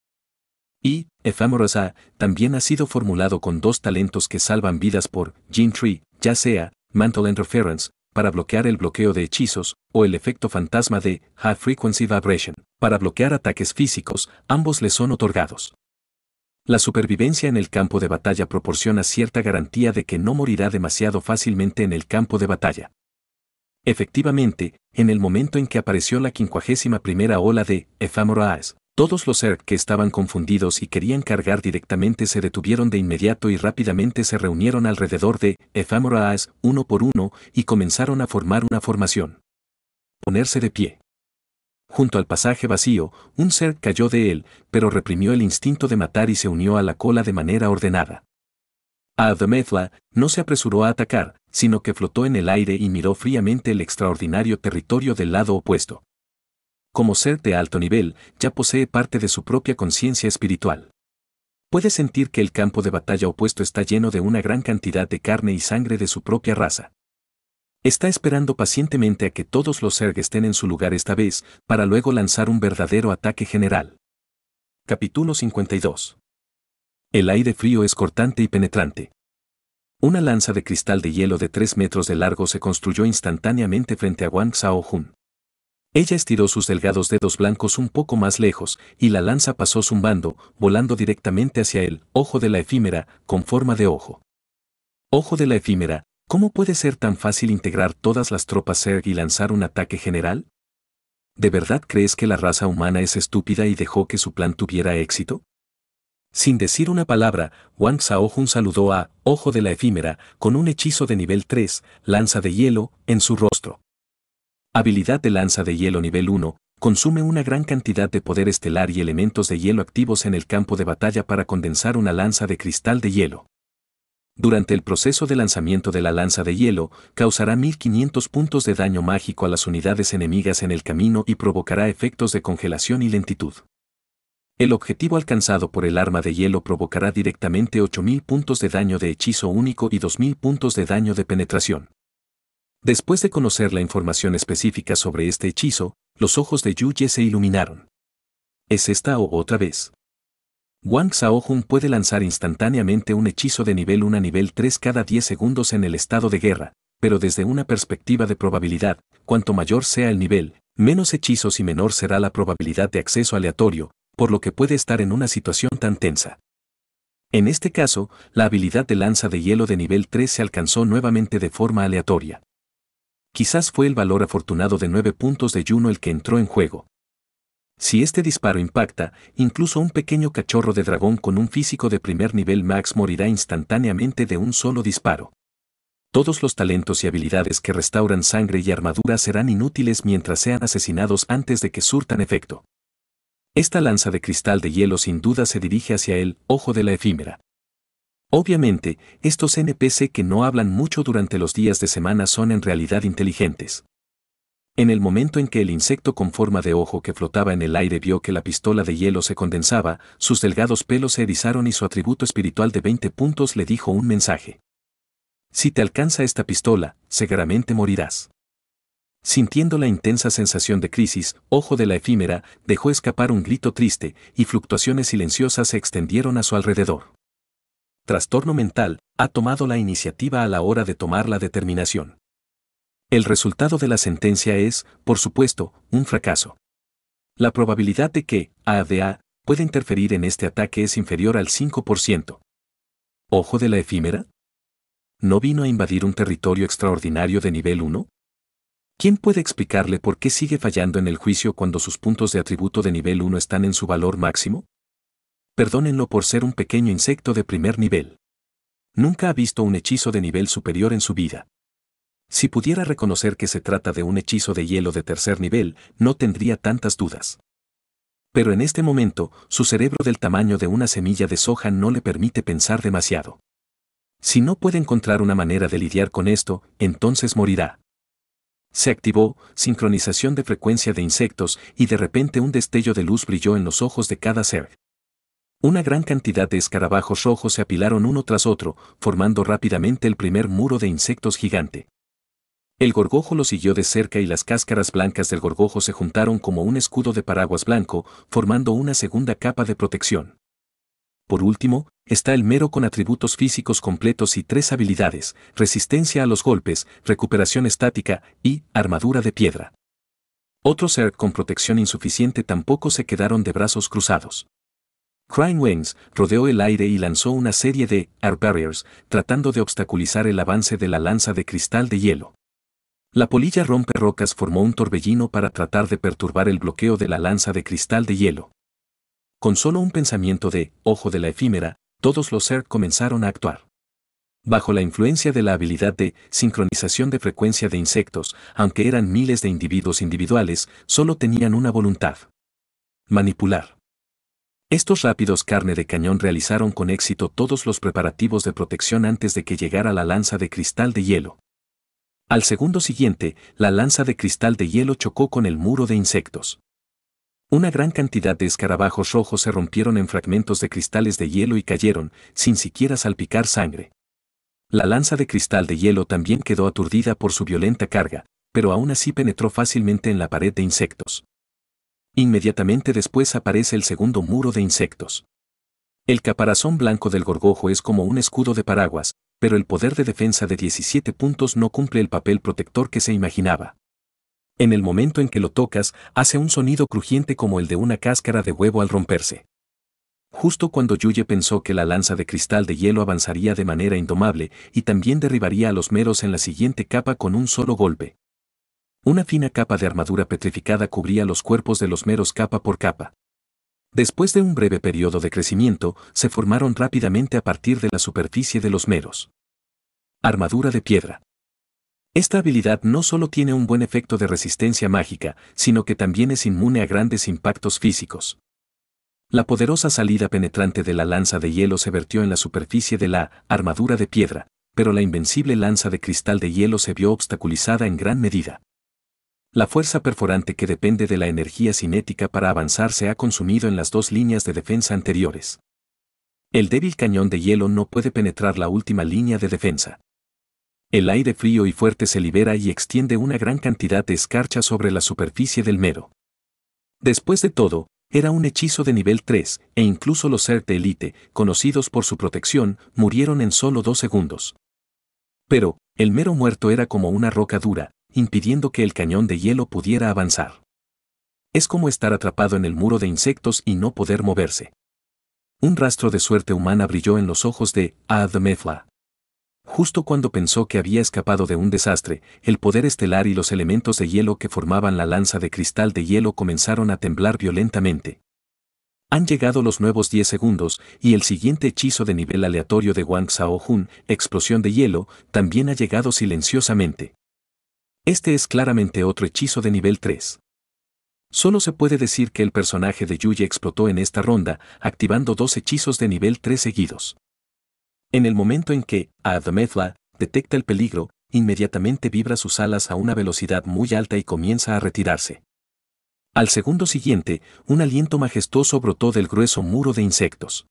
A: Y, Ephamorosa, también ha sido formulado con dos talentos que salvan vidas por Gene Tree, ya sea Mantle Interference, para bloquear el bloqueo de hechizos, o el efecto fantasma de High Frequency Vibration, para bloquear ataques físicos, ambos le son otorgados. La supervivencia en el campo de batalla proporciona cierta garantía de que no morirá demasiado fácilmente en el campo de batalla. Efectivamente, en el momento en que apareció la quincuagésima primera ola de Ephamoraas, todos los Zerg que estaban confundidos y querían cargar directamente se detuvieron de inmediato y rápidamente se reunieron alrededor de Ephamoraas uno por uno y comenzaron a formar una formación. Ponerse de pie. Junto al pasaje vacío, un Zerg cayó de él, pero reprimió el instinto de matar y se unió a la cola de manera ordenada. Adamethla no se apresuró a atacar, sino que flotó en el aire y miró fríamente el extraordinario territorio del lado opuesto. Como ser de alto nivel, ya posee parte de su propia conciencia espiritual. Puede sentir que el campo de batalla opuesto está lleno de una gran cantidad de carne y sangre de su propia raza. Está esperando pacientemente a que todos los Zerg estén en su lugar esta vez, para luego lanzar un verdadero ataque general. Capítulo 52 el aire frío es cortante y penetrante. Una lanza de cristal de hielo de 3 metros de largo se construyó instantáneamente frente a Wang Xiaojun. Ella estiró sus delgados dedos blancos un poco más lejos, y la lanza pasó zumbando, volando directamente hacia el ojo de la efímera, con forma de ojo. Ojo de la efímera, ¿cómo puede ser tan fácil integrar todas las tropas Zerg y lanzar un ataque general? ¿De verdad crees que la raza humana es estúpida y dejó que su plan tuviera éxito? Sin decir una palabra, Wang Xiaohun saludó a Ojo de la Efímera con un hechizo de nivel 3, lanza de hielo, en su rostro. Habilidad de lanza de hielo nivel 1, consume una gran cantidad de poder estelar y elementos de hielo activos en el campo de batalla para condensar una lanza de cristal de hielo. Durante el proceso de lanzamiento de la lanza de hielo, causará 1500 puntos de daño mágico a las unidades enemigas en el camino y provocará efectos de congelación y lentitud. El objetivo alcanzado por el arma de hielo provocará directamente 8000 puntos de daño de hechizo único y 2000 puntos de daño de penetración. Después de conocer la información específica sobre este hechizo, los ojos de Yu Ye se iluminaron. ¿Es esta o otra vez? Wang Xiaohun puede lanzar instantáneamente un hechizo de nivel 1 a nivel 3 cada 10 segundos en el estado de guerra, pero desde una perspectiva de probabilidad, cuanto mayor sea el nivel, menos hechizos y menor será la probabilidad de acceso aleatorio, por lo que puede estar en una situación tan tensa. En este caso, la habilidad de lanza de hielo de nivel 3 se alcanzó nuevamente de forma aleatoria. Quizás fue el valor afortunado de 9 puntos de Juno el que entró en juego. Si este disparo impacta, incluso un pequeño cachorro de dragón con un físico de primer nivel max morirá instantáneamente de un solo disparo. Todos los talentos y habilidades que restauran sangre y armadura serán inútiles mientras sean asesinados antes de que surtan efecto. Esta lanza de cristal de hielo sin duda se dirige hacia el ojo de la efímera. Obviamente, estos NPC que no hablan mucho durante los días de semana son en realidad inteligentes. En el momento en que el insecto con forma de ojo que flotaba en el aire vio que la pistola de hielo se condensaba, sus delgados pelos se erizaron y su atributo espiritual de 20 puntos le dijo un mensaje. Si te alcanza esta pistola, seguramente morirás. Sintiendo la intensa sensación de crisis, Ojo de la efímera dejó escapar un grito triste y fluctuaciones silenciosas se extendieron a su alrededor. Trastorno mental ha tomado la iniciativa a la hora de tomar la determinación. El resultado de la sentencia es, por supuesto, un fracaso. La probabilidad de que ADA pueda interferir en este ataque es inferior al 5%. ¿Ojo de la efímera? ¿No vino a invadir un territorio extraordinario de nivel 1? ¿Quién puede explicarle por qué sigue fallando en el juicio cuando sus puntos de atributo de nivel 1 están en su valor máximo? Perdónenlo por ser un pequeño insecto de primer nivel. Nunca ha visto un hechizo de nivel superior en su vida. Si pudiera reconocer que se trata de un hechizo de hielo de tercer nivel, no tendría tantas dudas. Pero en este momento, su cerebro del tamaño de una semilla de soja no le permite pensar demasiado. Si no puede encontrar una manera de lidiar con esto, entonces morirá. Se activó, sincronización de frecuencia de insectos, y de repente un destello de luz brilló en los ojos de cada ser. Una gran cantidad de escarabajos rojos se apilaron uno tras otro, formando rápidamente el primer muro de insectos gigante. El gorgojo lo siguió de cerca y las cáscaras blancas del gorgojo se juntaron como un escudo de paraguas blanco, formando una segunda capa de protección. Por último, está el mero con atributos físicos completos y tres habilidades, resistencia a los golpes, recuperación estática y armadura de piedra. Otros ser con protección insuficiente tampoco se quedaron de brazos cruzados. Crying Wings rodeó el aire y lanzó una serie de air barriers, tratando de obstaculizar el avance de la lanza de cristal de hielo. La polilla rompe rocas formó un torbellino para tratar de perturbar el bloqueo de la lanza de cristal de hielo. Con solo un pensamiento de, ojo de la efímera, todos los ser comenzaron a actuar. Bajo la influencia de la habilidad de sincronización de frecuencia de insectos, aunque eran miles de individuos individuales, solo tenían una voluntad. Manipular. Estos rápidos carne de cañón realizaron con éxito todos los preparativos de protección antes de que llegara la lanza de cristal de hielo. Al segundo siguiente, la lanza de cristal de hielo chocó con el muro de insectos. Una gran cantidad de escarabajos rojos se rompieron en fragmentos de cristales de hielo y cayeron, sin siquiera salpicar sangre. La lanza de cristal de hielo también quedó aturdida por su violenta carga, pero aún así penetró fácilmente en la pared de insectos. Inmediatamente después aparece el segundo muro de insectos. El caparazón blanco del gorgojo es como un escudo de paraguas, pero el poder de defensa de 17 puntos no cumple el papel protector que se imaginaba. En el momento en que lo tocas, hace un sonido crujiente como el de una cáscara de huevo al romperse. Justo cuando Yuye pensó que la lanza de cristal de hielo avanzaría de manera indomable y también derribaría a los meros en la siguiente capa con un solo golpe. Una fina capa de armadura petrificada cubría los cuerpos de los meros capa por capa. Después de un breve periodo de crecimiento, se formaron rápidamente a partir de la superficie de los meros. Armadura de piedra. Esta habilidad no solo tiene un buen efecto de resistencia mágica, sino que también es inmune a grandes impactos físicos. La poderosa salida penetrante de la lanza de hielo se vertió en la superficie de la armadura de piedra, pero la invencible lanza de cristal de hielo se vio obstaculizada en gran medida. La fuerza perforante que depende de la energía cinética para avanzar se ha consumido en las dos líneas de defensa anteriores. El débil cañón de hielo no puede penetrar la última línea de defensa. El aire frío y fuerte se libera y extiende una gran cantidad de escarcha sobre la superficie del mero. Después de todo, era un hechizo de nivel 3, e incluso los ser de élite, conocidos por su protección, murieron en solo dos segundos. Pero, el mero muerto era como una roca dura, impidiendo que el cañón de hielo pudiera avanzar. Es como estar atrapado en el muro de insectos y no poder moverse. Un rastro de suerte humana brilló en los ojos de Admefla. Justo cuando pensó que había escapado de un desastre, el poder estelar y los elementos de hielo que formaban la lanza de cristal de hielo comenzaron a temblar violentamente. Han llegado los nuevos 10 segundos, y el siguiente hechizo de nivel aleatorio de Wang Xiaohun, explosión de hielo, también ha llegado silenciosamente. Este es claramente otro hechizo de nivel 3. Solo se puede decir que el personaje de Yuya explotó en esta ronda, activando dos hechizos de nivel 3 seguidos. En el momento en que Admethla detecta el peligro, inmediatamente vibra sus alas a una velocidad muy alta y comienza a retirarse. Al segundo siguiente, un aliento majestuoso brotó del grueso muro de insectos.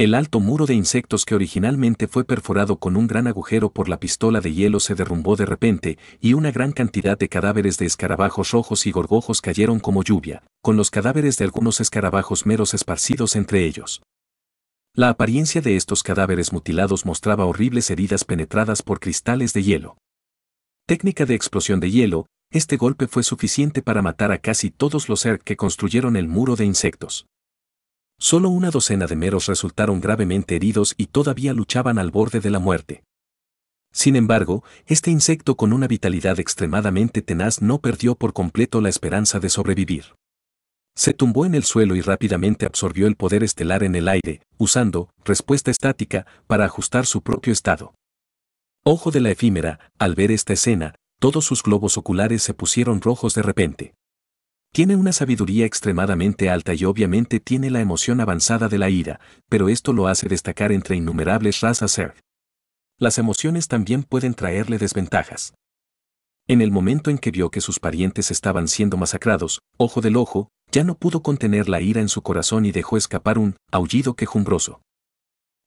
A: El alto muro de insectos que originalmente fue perforado con un gran agujero por la pistola de hielo se derrumbó de repente, y una gran cantidad de cadáveres de escarabajos rojos y gorgojos cayeron como lluvia, con los cadáveres de algunos escarabajos meros esparcidos entre ellos. La apariencia de estos cadáveres mutilados mostraba horribles heridas penetradas por cristales de hielo. Técnica de explosión de hielo, este golpe fue suficiente para matar a casi todos los Zerg que construyeron el muro de insectos. Solo una docena de meros resultaron gravemente heridos y todavía luchaban al borde de la muerte. Sin embargo, este insecto con una vitalidad extremadamente tenaz no perdió por completo la esperanza de sobrevivir. Se tumbó en el suelo y rápidamente absorbió el poder estelar en el aire, usando respuesta estática para ajustar su propio estado. Ojo de la efímera, al ver esta escena, todos sus globos oculares se pusieron rojos de repente. Tiene una sabiduría extremadamente alta y obviamente tiene la emoción avanzada de la ira, pero esto lo hace destacar entre innumerables razas Zerg. Las emociones también pueden traerle desventajas. En el momento en que vio que sus parientes estaban siendo masacrados, ojo del ojo, ya no pudo contener la ira en su corazón y dejó escapar un aullido quejumbroso.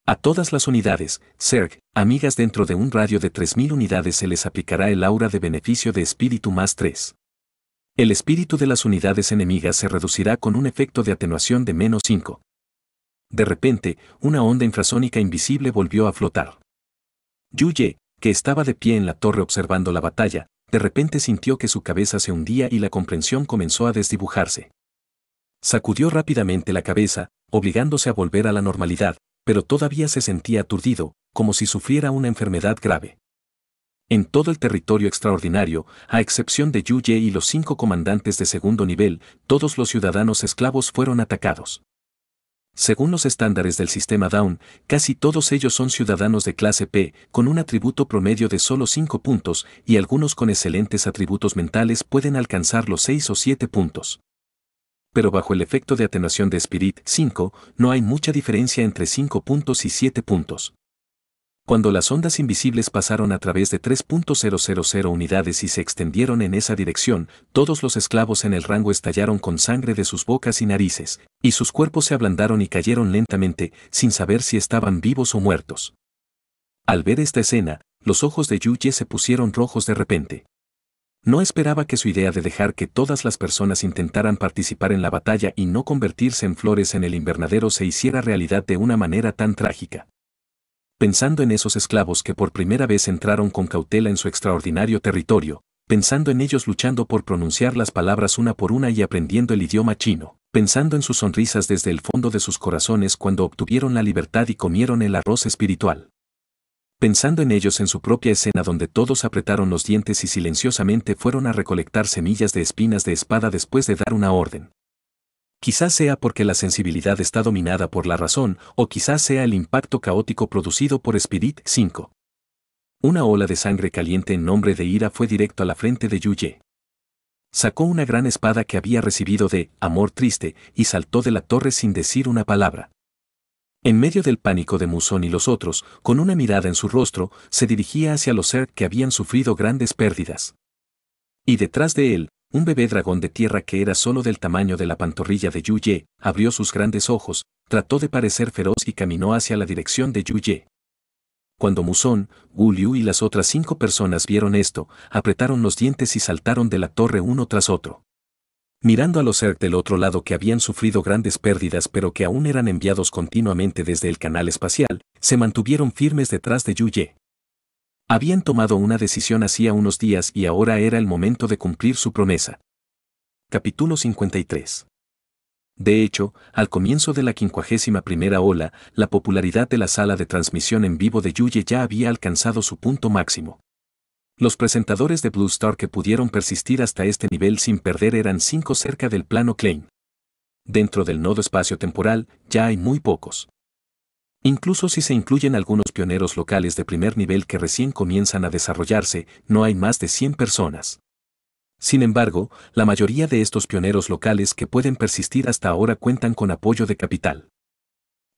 A: A todas las unidades, Zerg, amigas dentro de un radio de 3.000 unidades se les aplicará el aura de beneficio de espíritu más 3. El espíritu de las unidades enemigas se reducirá con un efecto de atenuación de menos 5. De repente, una onda infrasónica invisible volvió a flotar. Yuye, que estaba de pie en la torre observando la batalla, de repente sintió que su cabeza se hundía y la comprensión comenzó a desdibujarse. Sacudió rápidamente la cabeza, obligándose a volver a la normalidad, pero todavía se sentía aturdido, como si sufriera una enfermedad grave. En todo el territorio extraordinario, a excepción de Yu Ye y los cinco comandantes de segundo nivel, todos los ciudadanos esclavos fueron atacados. Según los estándares del sistema Down, casi todos ellos son ciudadanos de clase P, con un atributo promedio de solo 5 puntos, y algunos con excelentes atributos mentales pueden alcanzar los 6 o 7 puntos. Pero bajo el efecto de atenuación de Spirit 5, no hay mucha diferencia entre 5 puntos y 7 puntos. Cuando las ondas invisibles pasaron a través de 3.000 unidades y se extendieron en esa dirección, todos los esclavos en el rango estallaron con sangre de sus bocas y narices, y sus cuerpos se ablandaron y cayeron lentamente, sin saber si estaban vivos o muertos. Al ver esta escena, los ojos de Yuye se pusieron rojos de repente. No esperaba que su idea de dejar que todas las personas intentaran participar en la batalla y no convertirse en flores en el invernadero se hiciera realidad de una manera tan trágica pensando en esos esclavos que por primera vez entraron con cautela en su extraordinario territorio, pensando en ellos luchando por pronunciar las palabras una por una y aprendiendo el idioma chino. pensando en sus sonrisas desde el fondo de sus corazones cuando obtuvieron la libertad y comieron el arroz espiritual. Pensando en ellos en su propia escena donde todos apretaron los dientes y silenciosamente fueron a recolectar semillas de espinas de espada después de dar una orden. Quizás sea porque la sensibilidad está dominada por la razón, o quizás sea el impacto caótico producido por Spirit 5. Una ola de sangre caliente en nombre de ira fue directo a la frente de Yuye sacó una gran espada que había recibido de Amor Triste y saltó de la torre sin decir una palabra. En medio del pánico de Musón y los otros, con una mirada en su rostro, se dirigía hacia los Ser que habían sufrido grandes pérdidas. Y detrás de él, un bebé dragón de tierra que era solo del tamaño de la pantorrilla de Yuye, abrió sus grandes ojos, trató de parecer feroz y caminó hacia la dirección de Yuye. Cuando Musón, Wu Liu y las otras cinco personas vieron esto, apretaron los dientes y saltaron de la torre uno tras otro. Mirando a los Zerg del otro lado que habían sufrido grandes pérdidas pero que aún eran enviados continuamente desde el canal espacial, se mantuvieron firmes detrás de Yu Ye. Habían tomado una decisión hacía unos días y ahora era el momento de cumplir su promesa. Capítulo 53 de hecho, al comienzo de la quincuagésima primera ola, la popularidad de la sala de transmisión en vivo de Yuye ya había alcanzado su punto máximo. Los presentadores de Blue Star que pudieron persistir hasta este nivel sin perder eran cinco cerca del plano Klein. Dentro del nodo espacio-temporal, ya hay muy pocos. Incluso si se incluyen algunos pioneros locales de primer nivel que recién comienzan a desarrollarse, no hay más de 100 personas. Sin embargo, la mayoría de estos pioneros locales que pueden persistir hasta ahora cuentan con apoyo de capital.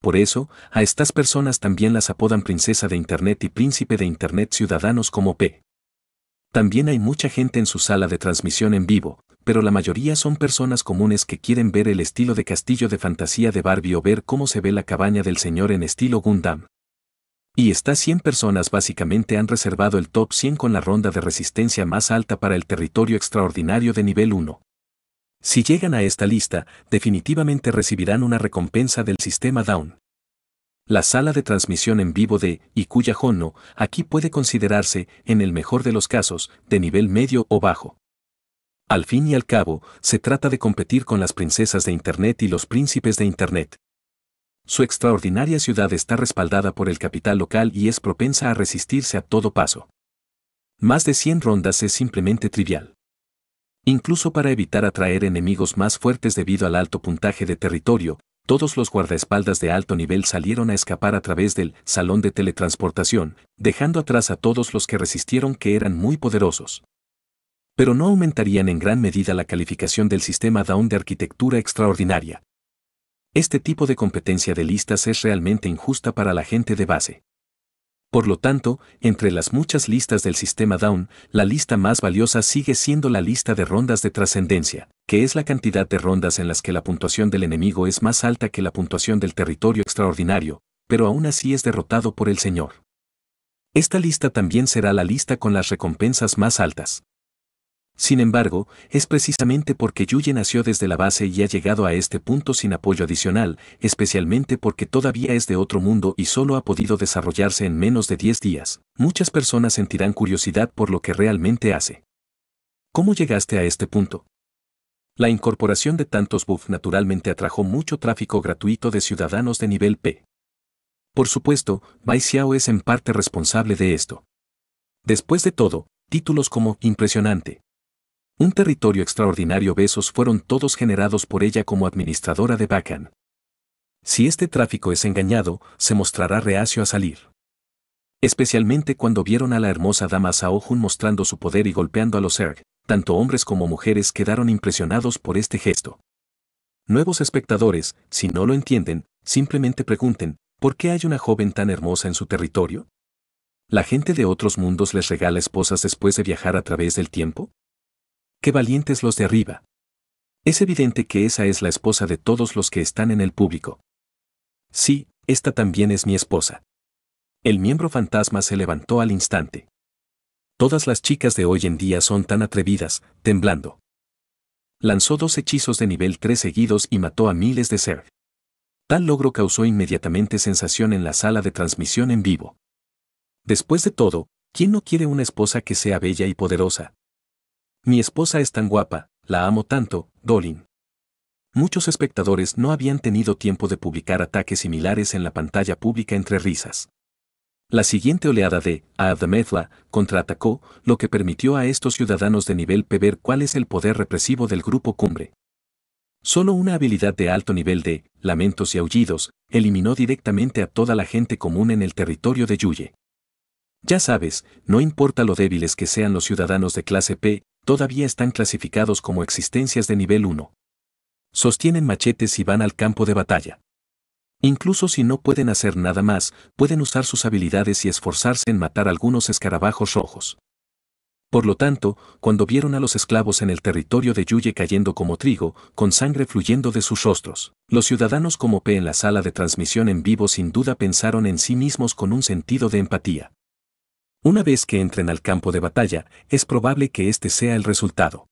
A: Por eso, a estas personas también las apodan princesa de Internet y príncipe de Internet ciudadanos como P. También hay mucha gente en su sala de transmisión en vivo, pero la mayoría son personas comunes que quieren ver el estilo de castillo de fantasía de Barbie o ver cómo se ve la cabaña del señor en estilo Gundam. Y estas 100 personas básicamente han reservado el top 100 con la ronda de resistencia más alta para el territorio extraordinario de nivel 1. Si llegan a esta lista, definitivamente recibirán una recompensa del sistema Down. La sala de transmisión en vivo de Ikuya Hono aquí puede considerarse, en el mejor de los casos, de nivel medio o bajo. Al fin y al cabo, se trata de competir con las princesas de Internet y los príncipes de Internet. Su extraordinaria ciudad está respaldada por el capital local y es propensa a resistirse a todo paso. Más de 100 rondas es simplemente trivial. Incluso para evitar atraer enemigos más fuertes debido al alto puntaje de territorio, todos los guardaespaldas de alto nivel salieron a escapar a través del salón de teletransportación, dejando atrás a todos los que resistieron que eran muy poderosos. Pero no aumentarían en gran medida la calificación del sistema Down de arquitectura extraordinaria. Este tipo de competencia de listas es realmente injusta para la gente de base. Por lo tanto, entre las muchas listas del sistema Down, la lista más valiosa sigue siendo la lista de rondas de trascendencia, que es la cantidad de rondas en las que la puntuación del enemigo es más alta que la puntuación del territorio extraordinario, pero aún así es derrotado por el Señor. Esta lista también será la lista con las recompensas más altas. Sin embargo, es precisamente porque Yuye nació desde la base y ha llegado a este punto sin apoyo adicional, especialmente porque todavía es de otro mundo y solo ha podido desarrollarse en menos de 10 días. Muchas personas sentirán curiosidad por lo que realmente hace. ¿Cómo llegaste a este punto? La incorporación de tantos buff naturalmente atrajo mucho tráfico gratuito de ciudadanos de nivel P. Por supuesto, Bai Xiao es en parte responsable de esto. Después de todo, títulos como impresionante, un territorio extraordinario besos fueron todos generados por ella como administradora de Bacan. Si este tráfico es engañado, se mostrará reacio a salir. Especialmente cuando vieron a la hermosa dama Saohun mostrando su poder y golpeando a los Zerg, tanto hombres como mujeres quedaron impresionados por este gesto. Nuevos espectadores, si no lo entienden, simplemente pregunten, ¿por qué hay una joven tan hermosa en su territorio? ¿La gente de otros mundos les regala esposas después de viajar a través del tiempo? Qué valientes los de arriba. Es evidente que esa es la esposa de todos los que están en el público. Sí, esta también es mi esposa. El miembro fantasma se levantó al instante. Todas las chicas de hoy en día son tan atrevidas, temblando. Lanzó dos hechizos de nivel 3 seguidos y mató a miles de ser. Tal logro causó inmediatamente sensación en la sala de transmisión en vivo. Después de todo, ¿quién no quiere una esposa que sea bella y poderosa? Mi esposa es tan guapa, la amo tanto, Dolin. Muchos espectadores no habían tenido tiempo de publicar ataques similares en la pantalla pública entre risas. La siguiente oleada de Adamethla contraatacó, lo que permitió a estos ciudadanos de nivel P ver cuál es el poder represivo del grupo cumbre. Solo una habilidad de alto nivel de lamentos y aullidos eliminó directamente a toda la gente común en el territorio de Yuye. Ya sabes, no importa lo débiles que sean los ciudadanos de clase P, todavía están clasificados como existencias de nivel 1. Sostienen machetes y van al campo de batalla. Incluso si no pueden hacer nada más, pueden usar sus habilidades y esforzarse en matar algunos escarabajos rojos. Por lo tanto, cuando vieron a los esclavos en el territorio de Yuye cayendo como trigo, con sangre fluyendo de sus rostros, los ciudadanos como P en la sala de transmisión en vivo sin duda pensaron en sí mismos con un sentido de empatía. Una vez que entren al campo de batalla, es probable que este sea el resultado.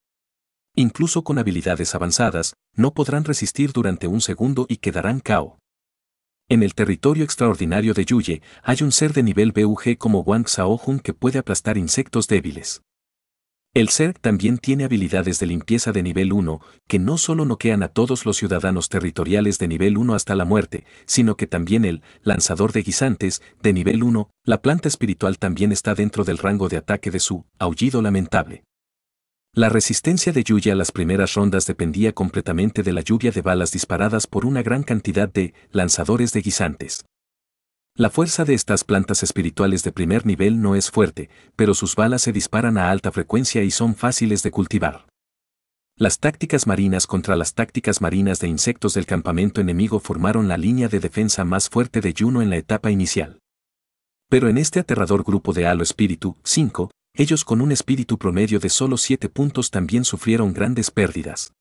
A: Incluso con habilidades avanzadas, no podrán resistir durante un segundo y quedarán KO. En el territorio extraordinario de Yuye hay un ser de nivel BUG como Wang Xiaohun que puede aplastar insectos débiles. El ser también tiene habilidades de limpieza de nivel 1, que no solo noquean a todos los ciudadanos territoriales de nivel 1 hasta la muerte, sino que también el lanzador de guisantes, de nivel 1, la planta espiritual también está dentro del rango de ataque de su aullido lamentable. La resistencia de Yuya a las primeras rondas dependía completamente de la lluvia de balas disparadas por una gran cantidad de lanzadores de guisantes. La fuerza de estas plantas espirituales de primer nivel no es fuerte, pero sus balas se disparan a alta frecuencia y son fáciles de cultivar. Las tácticas marinas contra las tácticas marinas de insectos del campamento enemigo formaron la línea de defensa más fuerte de Juno en la etapa inicial. Pero en este aterrador grupo de Halo Espíritu 5, ellos con un espíritu promedio de solo 7 puntos también sufrieron grandes pérdidas.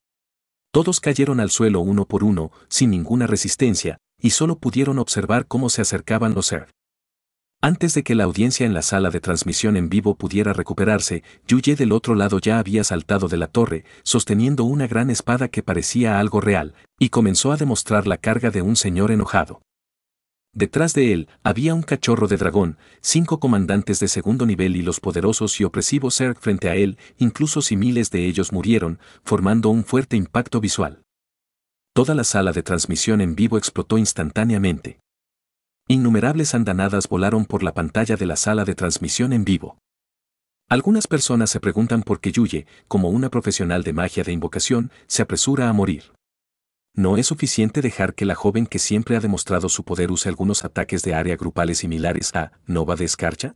A: Todos cayeron al suelo uno por uno, sin ninguna resistencia, y solo pudieron observar cómo se acercaban los ser. Antes de que la audiencia en la sala de transmisión en vivo pudiera recuperarse, Yuye del otro lado ya había saltado de la torre, sosteniendo una gran espada que parecía algo real, y comenzó a demostrar la carga de un señor enojado. Detrás de él había un cachorro de dragón, cinco comandantes de segundo nivel y los poderosos y opresivos Zerg frente a él, incluso si miles de ellos murieron, formando un fuerte impacto visual. Toda la sala de transmisión en vivo explotó instantáneamente. Innumerables andanadas volaron por la pantalla de la sala de transmisión en vivo. Algunas personas se preguntan por qué Yuye, como una profesional de magia de invocación, se apresura a morir. No es suficiente dejar que la joven que siempre ha demostrado su poder use algunos ataques de área grupales similares a Nova de Escarcha.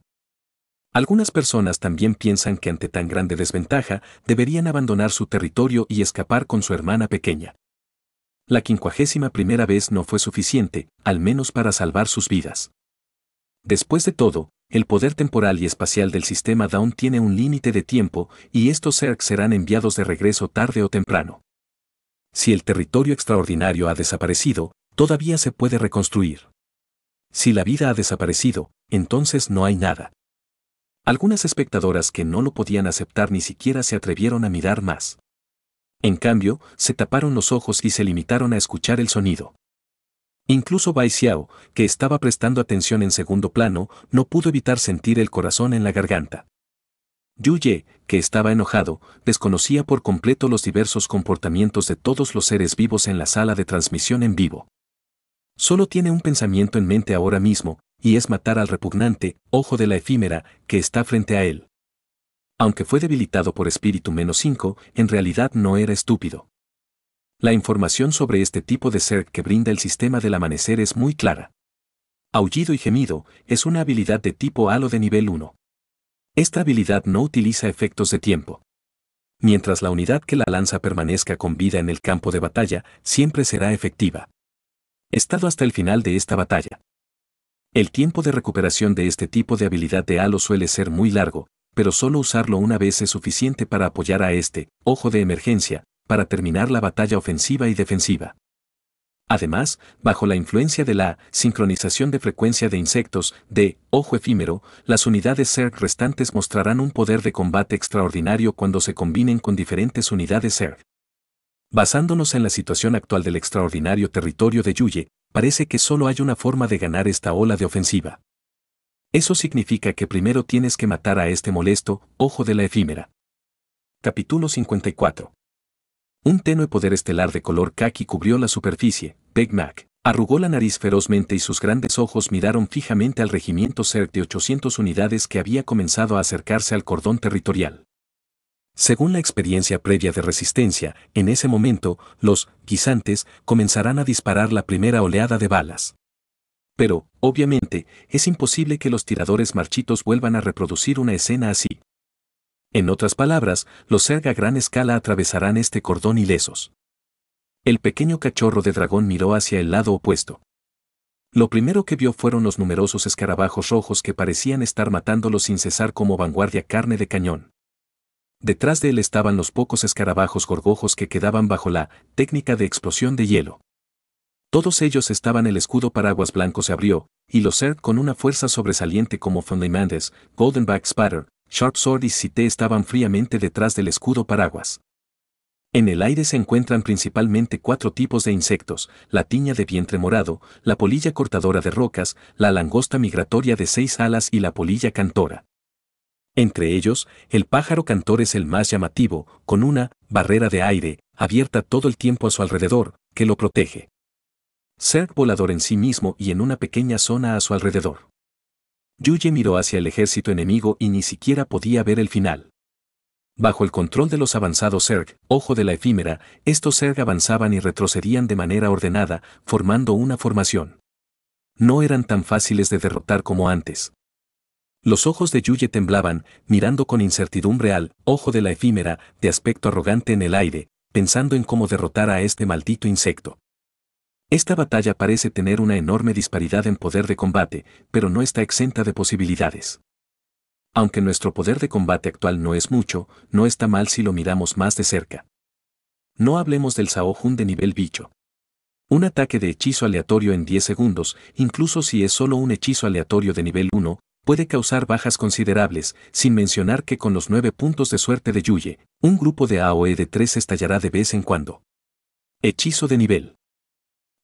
A: Algunas personas también piensan que ante tan grande desventaja deberían abandonar su territorio y escapar con su hermana pequeña. La quincuagésima primera vez no fue suficiente, al menos para salvar sus vidas. Después de todo, el poder temporal y espacial del sistema Dawn tiene un límite de tiempo y estos Zerg serán enviados de regreso tarde o temprano. Si el territorio extraordinario ha desaparecido, todavía se puede reconstruir. Si la vida ha desaparecido, entonces no hay nada. Algunas espectadoras que no lo podían aceptar ni siquiera se atrevieron a mirar más. En cambio, se taparon los ojos y se limitaron a escuchar el sonido. Incluso Bai Xiao, que estaba prestando atención en segundo plano, no pudo evitar sentir el corazón en la garganta. Yu Ye, que estaba enojado, desconocía por completo los diversos comportamientos de todos los seres vivos en la sala de transmisión en vivo. Solo tiene un pensamiento en mente ahora mismo, y es matar al repugnante, ojo de la efímera, que está frente a él. Aunque fue debilitado por espíritu menos 5, en realidad no era estúpido. La información sobre este tipo de ser que brinda el sistema del amanecer es muy clara. Aullido y gemido es una habilidad de tipo halo de nivel 1. Esta habilidad no utiliza efectos de tiempo. Mientras la unidad que la lanza permanezca con vida en el campo de batalla, siempre será efectiva. Estado hasta el final de esta batalla. El tiempo de recuperación de este tipo de habilidad de halo suele ser muy largo, pero solo usarlo una vez es suficiente para apoyar a este, ojo de emergencia, para terminar la batalla ofensiva y defensiva. Además, bajo la influencia de la sincronización de frecuencia de insectos de ojo efímero, las unidades SERG restantes mostrarán un poder de combate extraordinario cuando se combinen con diferentes unidades SERG. Basándonos en la situación actual del extraordinario territorio de Yuye, parece que solo hay una forma de ganar esta ola de ofensiva. Eso significa que primero tienes que matar a este molesto ojo de la efímera. Capítulo 54. Un tenue poder estelar de color khaki cubrió la superficie. Big Mac arrugó la nariz ferozmente y sus grandes ojos miraron fijamente al regimiento CERC de 800 unidades que había comenzado a acercarse al cordón territorial. Según la experiencia previa de resistencia, en ese momento, los guisantes comenzarán a disparar la primera oleada de balas. Pero, obviamente, es imposible que los tiradores marchitos vuelvan a reproducir una escena así. En otras palabras, los Zerg a gran escala atravesarán este cordón ilesos. El pequeño cachorro de dragón miró hacia el lado opuesto. Lo primero que vio fueron los numerosos escarabajos rojos que parecían estar matándolo sin cesar como vanguardia carne de cañón. Detrás de él estaban los pocos escarabajos gorgojos que quedaban bajo la técnica de explosión de hielo. Todos ellos estaban el escudo paraguas blanco se abrió, y los Zerg con una fuerza sobresaliente como Fundamentals, Goldenback Spatter, Sharp Sword y Cité estaban fríamente detrás del escudo paraguas. En el aire se encuentran principalmente cuatro tipos de insectos, la tiña de vientre morado, la polilla cortadora de rocas, la langosta migratoria de seis alas y la polilla cantora. Entre ellos, el pájaro cantor es el más llamativo, con una barrera de aire, abierta todo el tiempo a su alrededor, que lo protege. Ser volador en sí mismo y en una pequeña zona a su alrededor. Yuye miró hacia el ejército enemigo y ni siquiera podía ver el final. Bajo el control de los avanzados Zerg, ojo de la efímera, estos Zerg avanzaban y retrocedían de manera ordenada, formando una formación. No eran tan fáciles de derrotar como antes. Los ojos de Yuye temblaban, mirando con incertidumbre al ojo de la efímera, de aspecto arrogante en el aire, pensando en cómo derrotar a este maldito insecto. Esta batalla parece tener una enorme disparidad en poder de combate, pero no está exenta de posibilidades. Aunque nuestro poder de combate actual no es mucho, no está mal si lo miramos más de cerca. No hablemos del Saohun de nivel bicho. Un ataque de hechizo aleatorio en 10 segundos, incluso si es solo un hechizo aleatorio de nivel 1, puede causar bajas considerables, sin mencionar que con los nueve puntos de suerte de Yuye, un grupo de AOE de 3 estallará de vez en cuando. Hechizo de nivel.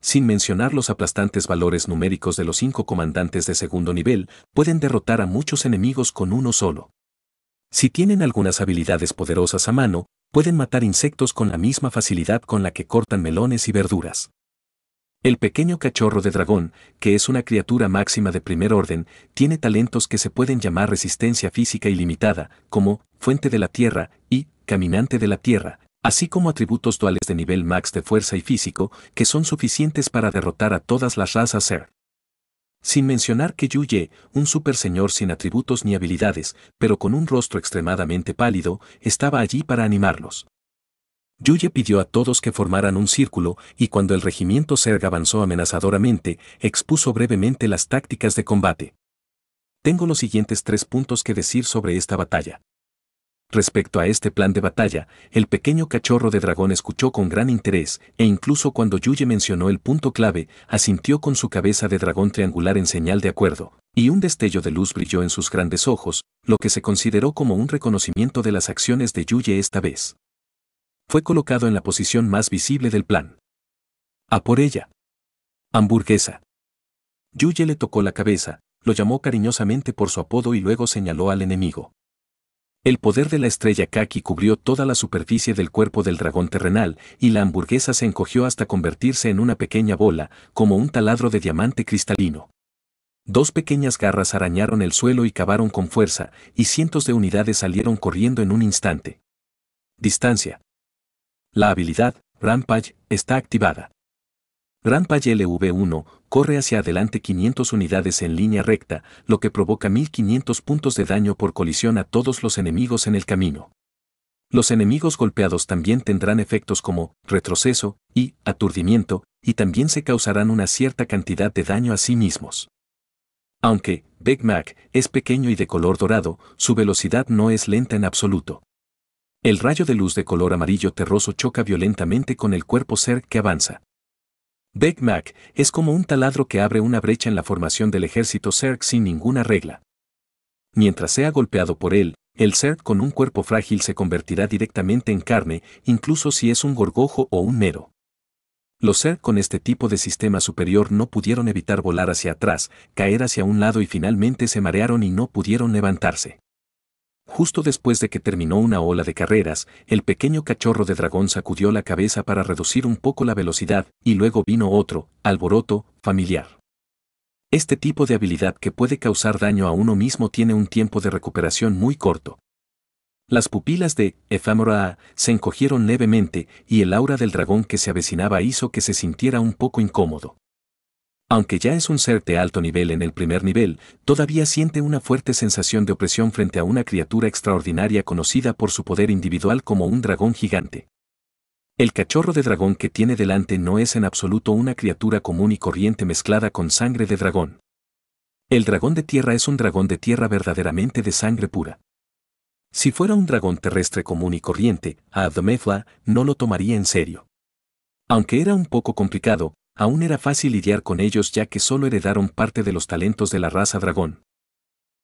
A: Sin mencionar los aplastantes valores numéricos de los cinco comandantes de segundo nivel, pueden derrotar a muchos enemigos con uno solo. Si tienen algunas habilidades poderosas a mano, pueden matar insectos con la misma facilidad con la que cortan melones y verduras. El pequeño cachorro de dragón, que es una criatura máxima de primer orden, tiene talentos que se pueden llamar resistencia física ilimitada, como fuente de la tierra y caminante de la tierra, así como atributos duales de nivel max de fuerza y físico, que son suficientes para derrotar a todas las razas Ser. Sin mencionar que Yuye, un super señor sin atributos ni habilidades, pero con un rostro extremadamente pálido, estaba allí para animarlos. Yuye pidió a todos que formaran un círculo y cuando el regimiento Serg avanzó amenazadoramente, expuso brevemente las tácticas de combate. Tengo los siguientes tres puntos que decir sobre esta batalla. Respecto a este plan de batalla, el pequeño cachorro de dragón escuchó con gran interés, e incluso cuando Yuye mencionó el punto clave, asintió con su cabeza de dragón triangular en señal de acuerdo, y un destello de luz brilló en sus grandes ojos, lo que se consideró como un reconocimiento de las acciones de Yuye esta vez fue colocado en la posición más visible del plan. A por ella. Hamburguesa. Yuye le tocó la cabeza, lo llamó cariñosamente por su apodo y luego señaló al enemigo. El poder de la estrella Kaki cubrió toda la superficie del cuerpo del dragón terrenal, y la hamburguesa se encogió hasta convertirse en una pequeña bola, como un taladro de diamante cristalino. Dos pequeñas garras arañaron el suelo y cavaron con fuerza, y cientos de unidades salieron corriendo en un instante. Distancia. La habilidad, Rampage, está activada. Rampage LV1 corre hacia adelante 500 unidades en línea recta, lo que provoca 1500 puntos de daño por colisión a todos los enemigos en el camino. Los enemigos golpeados también tendrán efectos como retroceso y aturdimiento, y también se causarán una cierta cantidad de daño a sí mismos. Aunque Big Mac es pequeño y de color dorado, su velocidad no es lenta en absoluto. El rayo de luz de color amarillo terroso choca violentamente con el cuerpo ser que avanza. Big Mac es como un taladro que abre una brecha en la formación del ejército Zerg sin ninguna regla. Mientras sea golpeado por él, el Zerg con un cuerpo frágil se convertirá directamente en carne, incluso si es un gorgojo o un mero. Los Zerg con este tipo de sistema superior no pudieron evitar volar hacia atrás, caer hacia un lado y finalmente se marearon y no pudieron levantarse. Justo después de que terminó una ola de carreras, el pequeño cachorro de dragón sacudió la cabeza para reducir un poco la velocidad y luego vino otro, alboroto, familiar. Este tipo de habilidad que puede causar daño a uno mismo tiene un tiempo de recuperación muy corto. Las pupilas de Ephemera se encogieron levemente y el aura del dragón que se avecinaba hizo que se sintiera un poco incómodo. Aunque ya es un ser de alto nivel en el primer nivel, todavía siente una fuerte sensación de opresión frente a una criatura extraordinaria conocida por su poder individual como un dragón gigante. El cachorro de dragón que tiene delante no es en absoluto una criatura común y corriente mezclada con sangre de dragón. El dragón de tierra es un dragón de tierra verdaderamente de sangre pura. Si fuera un dragón terrestre común y corriente, a no lo tomaría en serio. Aunque era un poco complicado, aún era fácil lidiar con ellos ya que solo heredaron parte de los talentos de la raza dragón.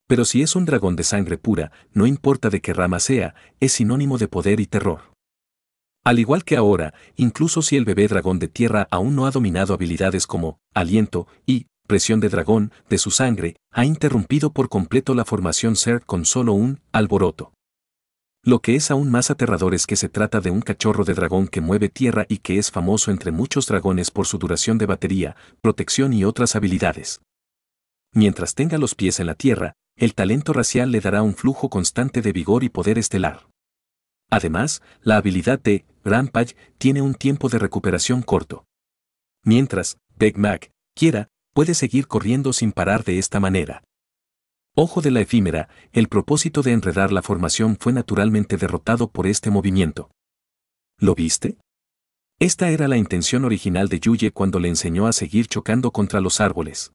A: Pero si es un dragón de sangre pura, no importa de qué rama sea, es sinónimo de poder y terror. Al igual que ahora, incluso si el bebé dragón de tierra aún no ha dominado habilidades como aliento y presión de dragón de su sangre, ha interrumpido por completo la formación ser con solo un alboroto. Lo que es aún más aterrador es que se trata de un cachorro de dragón que mueve tierra y que es famoso entre muchos dragones por su duración de batería, protección y otras habilidades. Mientras tenga los pies en la tierra, el talento racial le dará un flujo constante de vigor y poder estelar. Además, la habilidad de Rampage tiene un tiempo de recuperación corto. Mientras, Big Mac, quiera, puede seguir corriendo sin parar de esta manera. Ojo de la efímera, el propósito de enredar la formación fue naturalmente derrotado por este movimiento. ¿Lo viste? Esta era la intención original de Yuye cuando le enseñó a seguir chocando contra los árboles.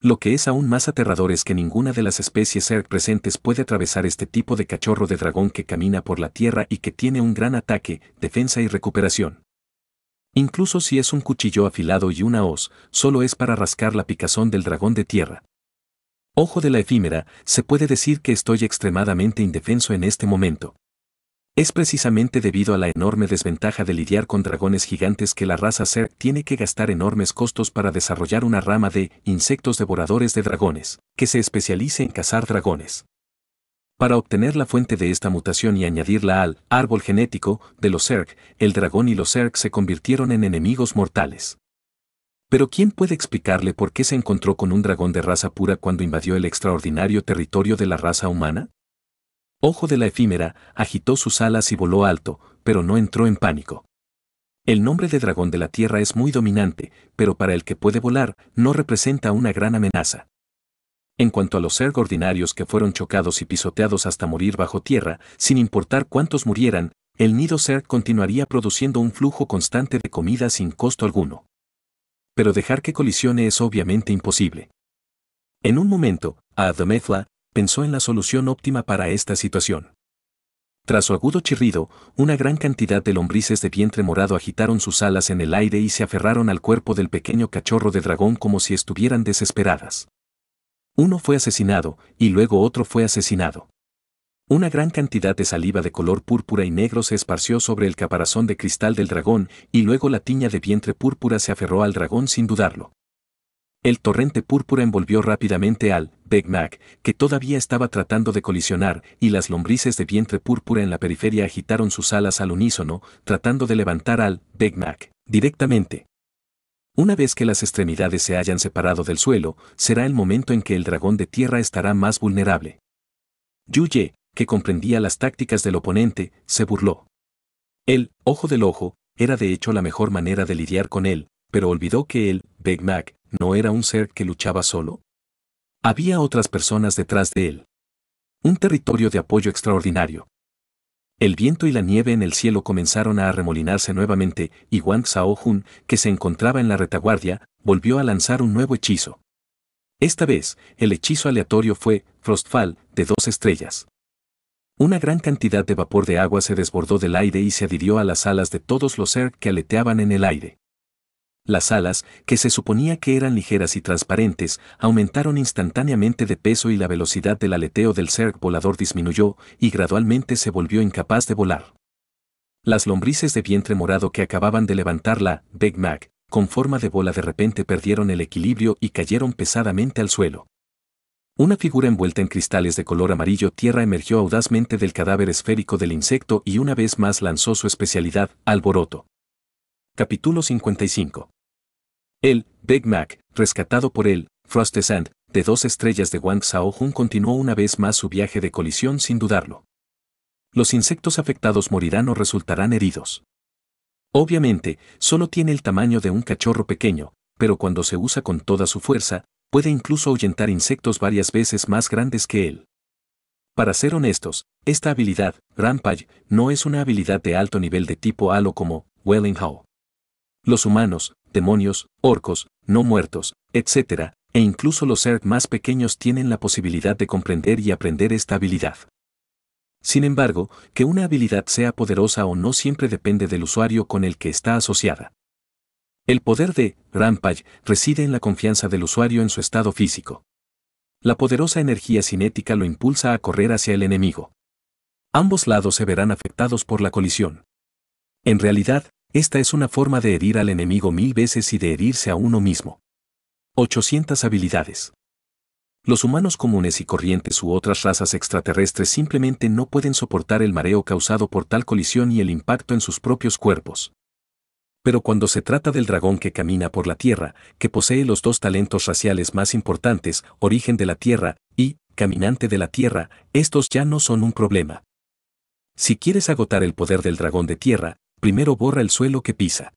A: Lo que es aún más aterrador es que ninguna de las especies Zerg presentes puede atravesar este tipo de cachorro de dragón que camina por la tierra y que tiene un gran ataque, defensa y recuperación. Incluso si es un cuchillo afilado y una hoz, solo es para rascar la picazón del dragón de tierra. Ojo de la efímera, se puede decir que estoy extremadamente indefenso en este momento. Es precisamente debido a la enorme desventaja de lidiar con dragones gigantes que la raza Ser tiene que gastar enormes costos para desarrollar una rama de insectos devoradores de dragones, que se especialice en cazar dragones. Para obtener la fuente de esta mutación y añadirla al árbol genético de los Zerg, el dragón y los Zerg se convirtieron en enemigos mortales. Pero ¿quién puede explicarle por qué se encontró con un dragón de raza pura cuando invadió el extraordinario territorio de la raza humana? Ojo de la efímera, agitó sus alas y voló alto, pero no entró en pánico. El nombre de dragón de la Tierra es muy dominante, pero para el que puede volar, no representa una gran amenaza. En cuanto a los ser ordinarios que fueron chocados y pisoteados hasta morir bajo tierra, sin importar cuántos murieran, el nido ser continuaría produciendo un flujo constante de comida sin costo alguno. Pero dejar que colisione es obviamente imposible. En un momento, a Adamethla, pensó en la solución óptima para esta situación. Tras su agudo chirrido, una gran cantidad de lombrices de vientre morado agitaron sus alas en el aire y se aferraron al cuerpo del pequeño cachorro de dragón como si estuvieran desesperadas. Uno fue asesinado, y luego otro fue asesinado. Una gran cantidad de saliva de color púrpura y negro se esparció sobre el caparazón de cristal del dragón, y luego la tiña de vientre púrpura se aferró al dragón sin dudarlo. El torrente púrpura envolvió rápidamente al Big Mac, que todavía estaba tratando de colisionar, y las lombrices de vientre púrpura en la periferia agitaron sus alas al unísono, tratando de levantar al Big Mac directamente. Una vez que las extremidades se hayan separado del suelo, será el momento en que el dragón de tierra estará más vulnerable. Yuye, que comprendía las tácticas del oponente, se burló. El ojo del ojo era de hecho la mejor manera de lidiar con él, pero olvidó que el Big Mac no era un ser que luchaba solo. Había otras personas detrás de él. Un territorio de apoyo extraordinario. El viento y la nieve en el cielo comenzaron a arremolinarse nuevamente, y Wang Xiaohun, que se encontraba en la retaguardia, volvió a lanzar un nuevo hechizo. Esta vez, el hechizo aleatorio fue Frostfall, de dos estrellas. Una gran cantidad de vapor de agua se desbordó del aire y se adhirió a las alas de todos los ser que aleteaban en el aire. Las alas, que se suponía que eran ligeras y transparentes, aumentaron instantáneamente de peso y la velocidad del aleteo del ser volador disminuyó y gradualmente se volvió incapaz de volar. Las lombrices de vientre morado que acababan de levantar la Big Mac, con forma de bola de repente perdieron el equilibrio y cayeron pesadamente al suelo. Una figura envuelta en cristales de color amarillo tierra emergió audazmente del cadáver esférico del insecto y una vez más lanzó su especialidad, alboroto. Capítulo 55. El, Big Mac, rescatado por él, Frost Sand, de dos estrellas de Wang Xiaohun continuó una vez más su viaje de colisión sin dudarlo. Los insectos afectados morirán o resultarán heridos. Obviamente, solo tiene el tamaño de un cachorro pequeño, pero cuando se usa con toda su fuerza, puede incluso ahuyentar insectos varias veces más grandes que él. Para ser honestos, esta habilidad, Rampage, no es una habilidad de alto nivel de tipo halo como Welling How. Los humanos, demonios, orcos, no muertos, etc., e incluso los Zerg más pequeños tienen la posibilidad de comprender y aprender esta habilidad. Sin embargo, que una habilidad sea poderosa o no siempre depende del usuario con el que está asociada. El poder de Rampage reside en la confianza del usuario en su estado físico. La poderosa energía cinética lo impulsa a correr hacia el enemigo. Ambos lados se verán afectados por la colisión. En realidad, esta es una forma de herir al enemigo mil veces y de herirse a uno mismo. 800 habilidades. Los humanos comunes y corrientes u otras razas extraterrestres simplemente no pueden soportar el mareo causado por tal colisión y el impacto en sus propios cuerpos. Pero cuando se trata del dragón que camina por la Tierra, que posee los dos talentos raciales más importantes, origen de la Tierra y caminante de la Tierra, estos ya no son un problema. Si quieres agotar el poder del dragón de Tierra, primero borra el suelo que pisa.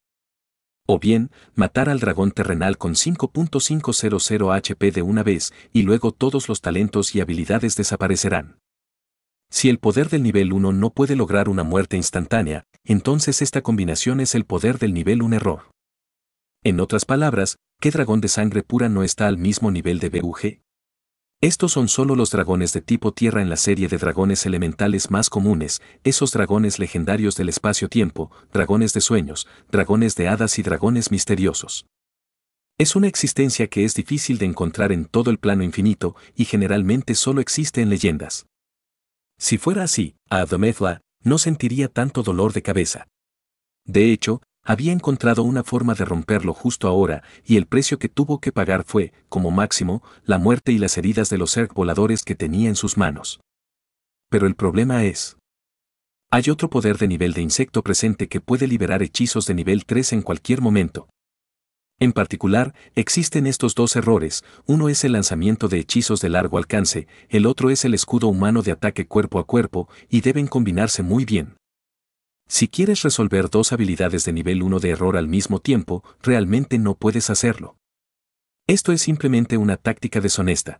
A: O bien, matar al dragón terrenal con 5.500 HP de una vez y luego todos los talentos y habilidades desaparecerán. Si el poder del nivel 1 no puede lograr una muerte instantánea, entonces esta combinación es el poder del nivel 1 error. En otras palabras, ¿qué dragón de sangre pura no está al mismo nivel de BUG? Estos son solo los dragones de tipo tierra en la serie de dragones elementales más comunes, esos dragones legendarios del espacio-tiempo, dragones de sueños, dragones de hadas y dragones misteriosos. Es una existencia que es difícil de encontrar en todo el plano infinito y generalmente solo existe en leyendas. Si fuera así, Adamethla no sentiría tanto dolor de cabeza. De hecho, había encontrado una forma de romperlo justo ahora, y el precio que tuvo que pagar fue, como máximo, la muerte y las heridas de los Zerg voladores que tenía en sus manos. Pero el problema es... Hay otro poder de nivel de insecto presente que puede liberar hechizos de nivel 3 en cualquier momento, en particular, existen estos dos errores, uno es el lanzamiento de hechizos de largo alcance, el otro es el escudo humano de ataque cuerpo a cuerpo, y deben combinarse muy bien. Si quieres resolver dos habilidades de nivel 1 de error al mismo tiempo, realmente no puedes hacerlo. Esto es simplemente una táctica deshonesta.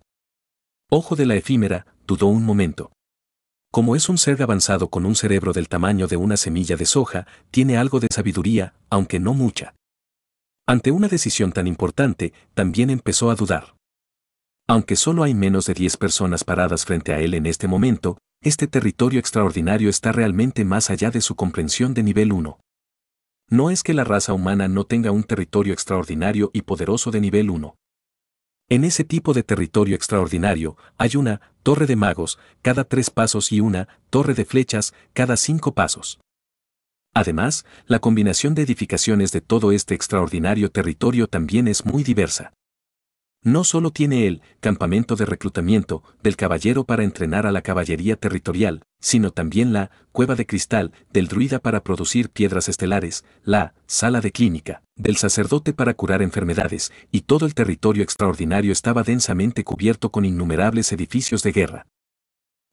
A: Ojo de la efímera, dudó un momento. Como es un ser avanzado con un cerebro del tamaño de una semilla de soja, tiene algo de sabiduría, aunque no mucha. Ante una decisión tan importante, también empezó a dudar. Aunque solo hay menos de 10 personas paradas frente a él en este momento, este territorio extraordinario está realmente más allá de su comprensión de nivel 1. No es que la raza humana no tenga un territorio extraordinario y poderoso de nivel 1. En ese tipo de territorio extraordinario hay una torre de magos cada tres pasos y una torre de flechas cada cinco pasos. Además, la combinación de edificaciones de todo este extraordinario territorio también es muy diversa. No solo tiene el campamento de reclutamiento del caballero para entrenar a la caballería territorial, sino también la cueva de cristal del druida para producir piedras estelares, la sala de clínica del sacerdote para curar enfermedades, y todo el territorio extraordinario estaba densamente cubierto con innumerables edificios de guerra.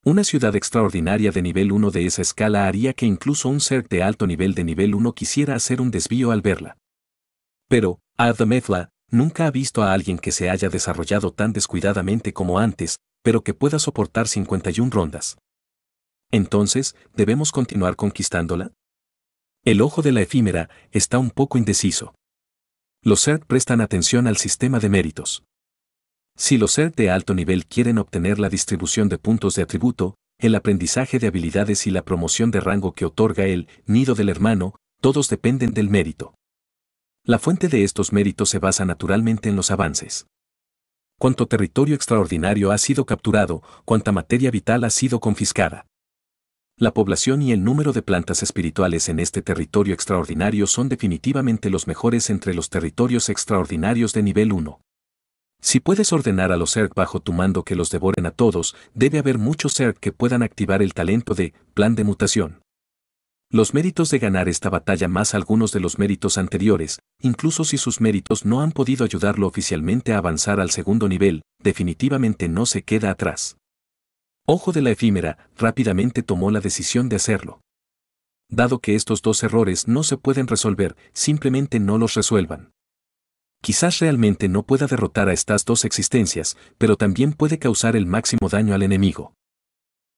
A: Una ciudad extraordinaria de nivel 1 de esa escala haría que incluso un ser de alto nivel de nivel 1 quisiera hacer un desvío al verla. Pero, Adamethla, nunca ha visto a alguien que se haya desarrollado tan descuidadamente como antes, pero que pueda soportar 51 rondas. Entonces, ¿debemos continuar conquistándola? El ojo de la efímera está un poco indeciso. Los CERT prestan atención al sistema de méritos. Si los ser de alto nivel quieren obtener la distribución de puntos de atributo, el aprendizaje de habilidades y la promoción de rango que otorga el nido del hermano, todos dependen del mérito. La fuente de estos méritos se basa naturalmente en los avances. Cuánto territorio extraordinario ha sido capturado, cuánta materia vital ha sido confiscada. La población y el número de plantas espirituales en este territorio extraordinario son definitivamente los mejores entre los territorios extraordinarios de nivel 1. Si puedes ordenar a los Zerg bajo tu mando que los devoren a todos, debe haber muchos Zerg que puedan activar el talento de plan de mutación. Los méritos de ganar esta batalla más algunos de los méritos anteriores, incluso si sus méritos no han podido ayudarlo oficialmente a avanzar al segundo nivel, definitivamente no se queda atrás. Ojo de la efímera, rápidamente tomó la decisión de hacerlo. Dado que estos dos errores no se pueden resolver, simplemente no los resuelvan. Quizás realmente no pueda derrotar a estas dos existencias, pero también puede causar el máximo daño al enemigo.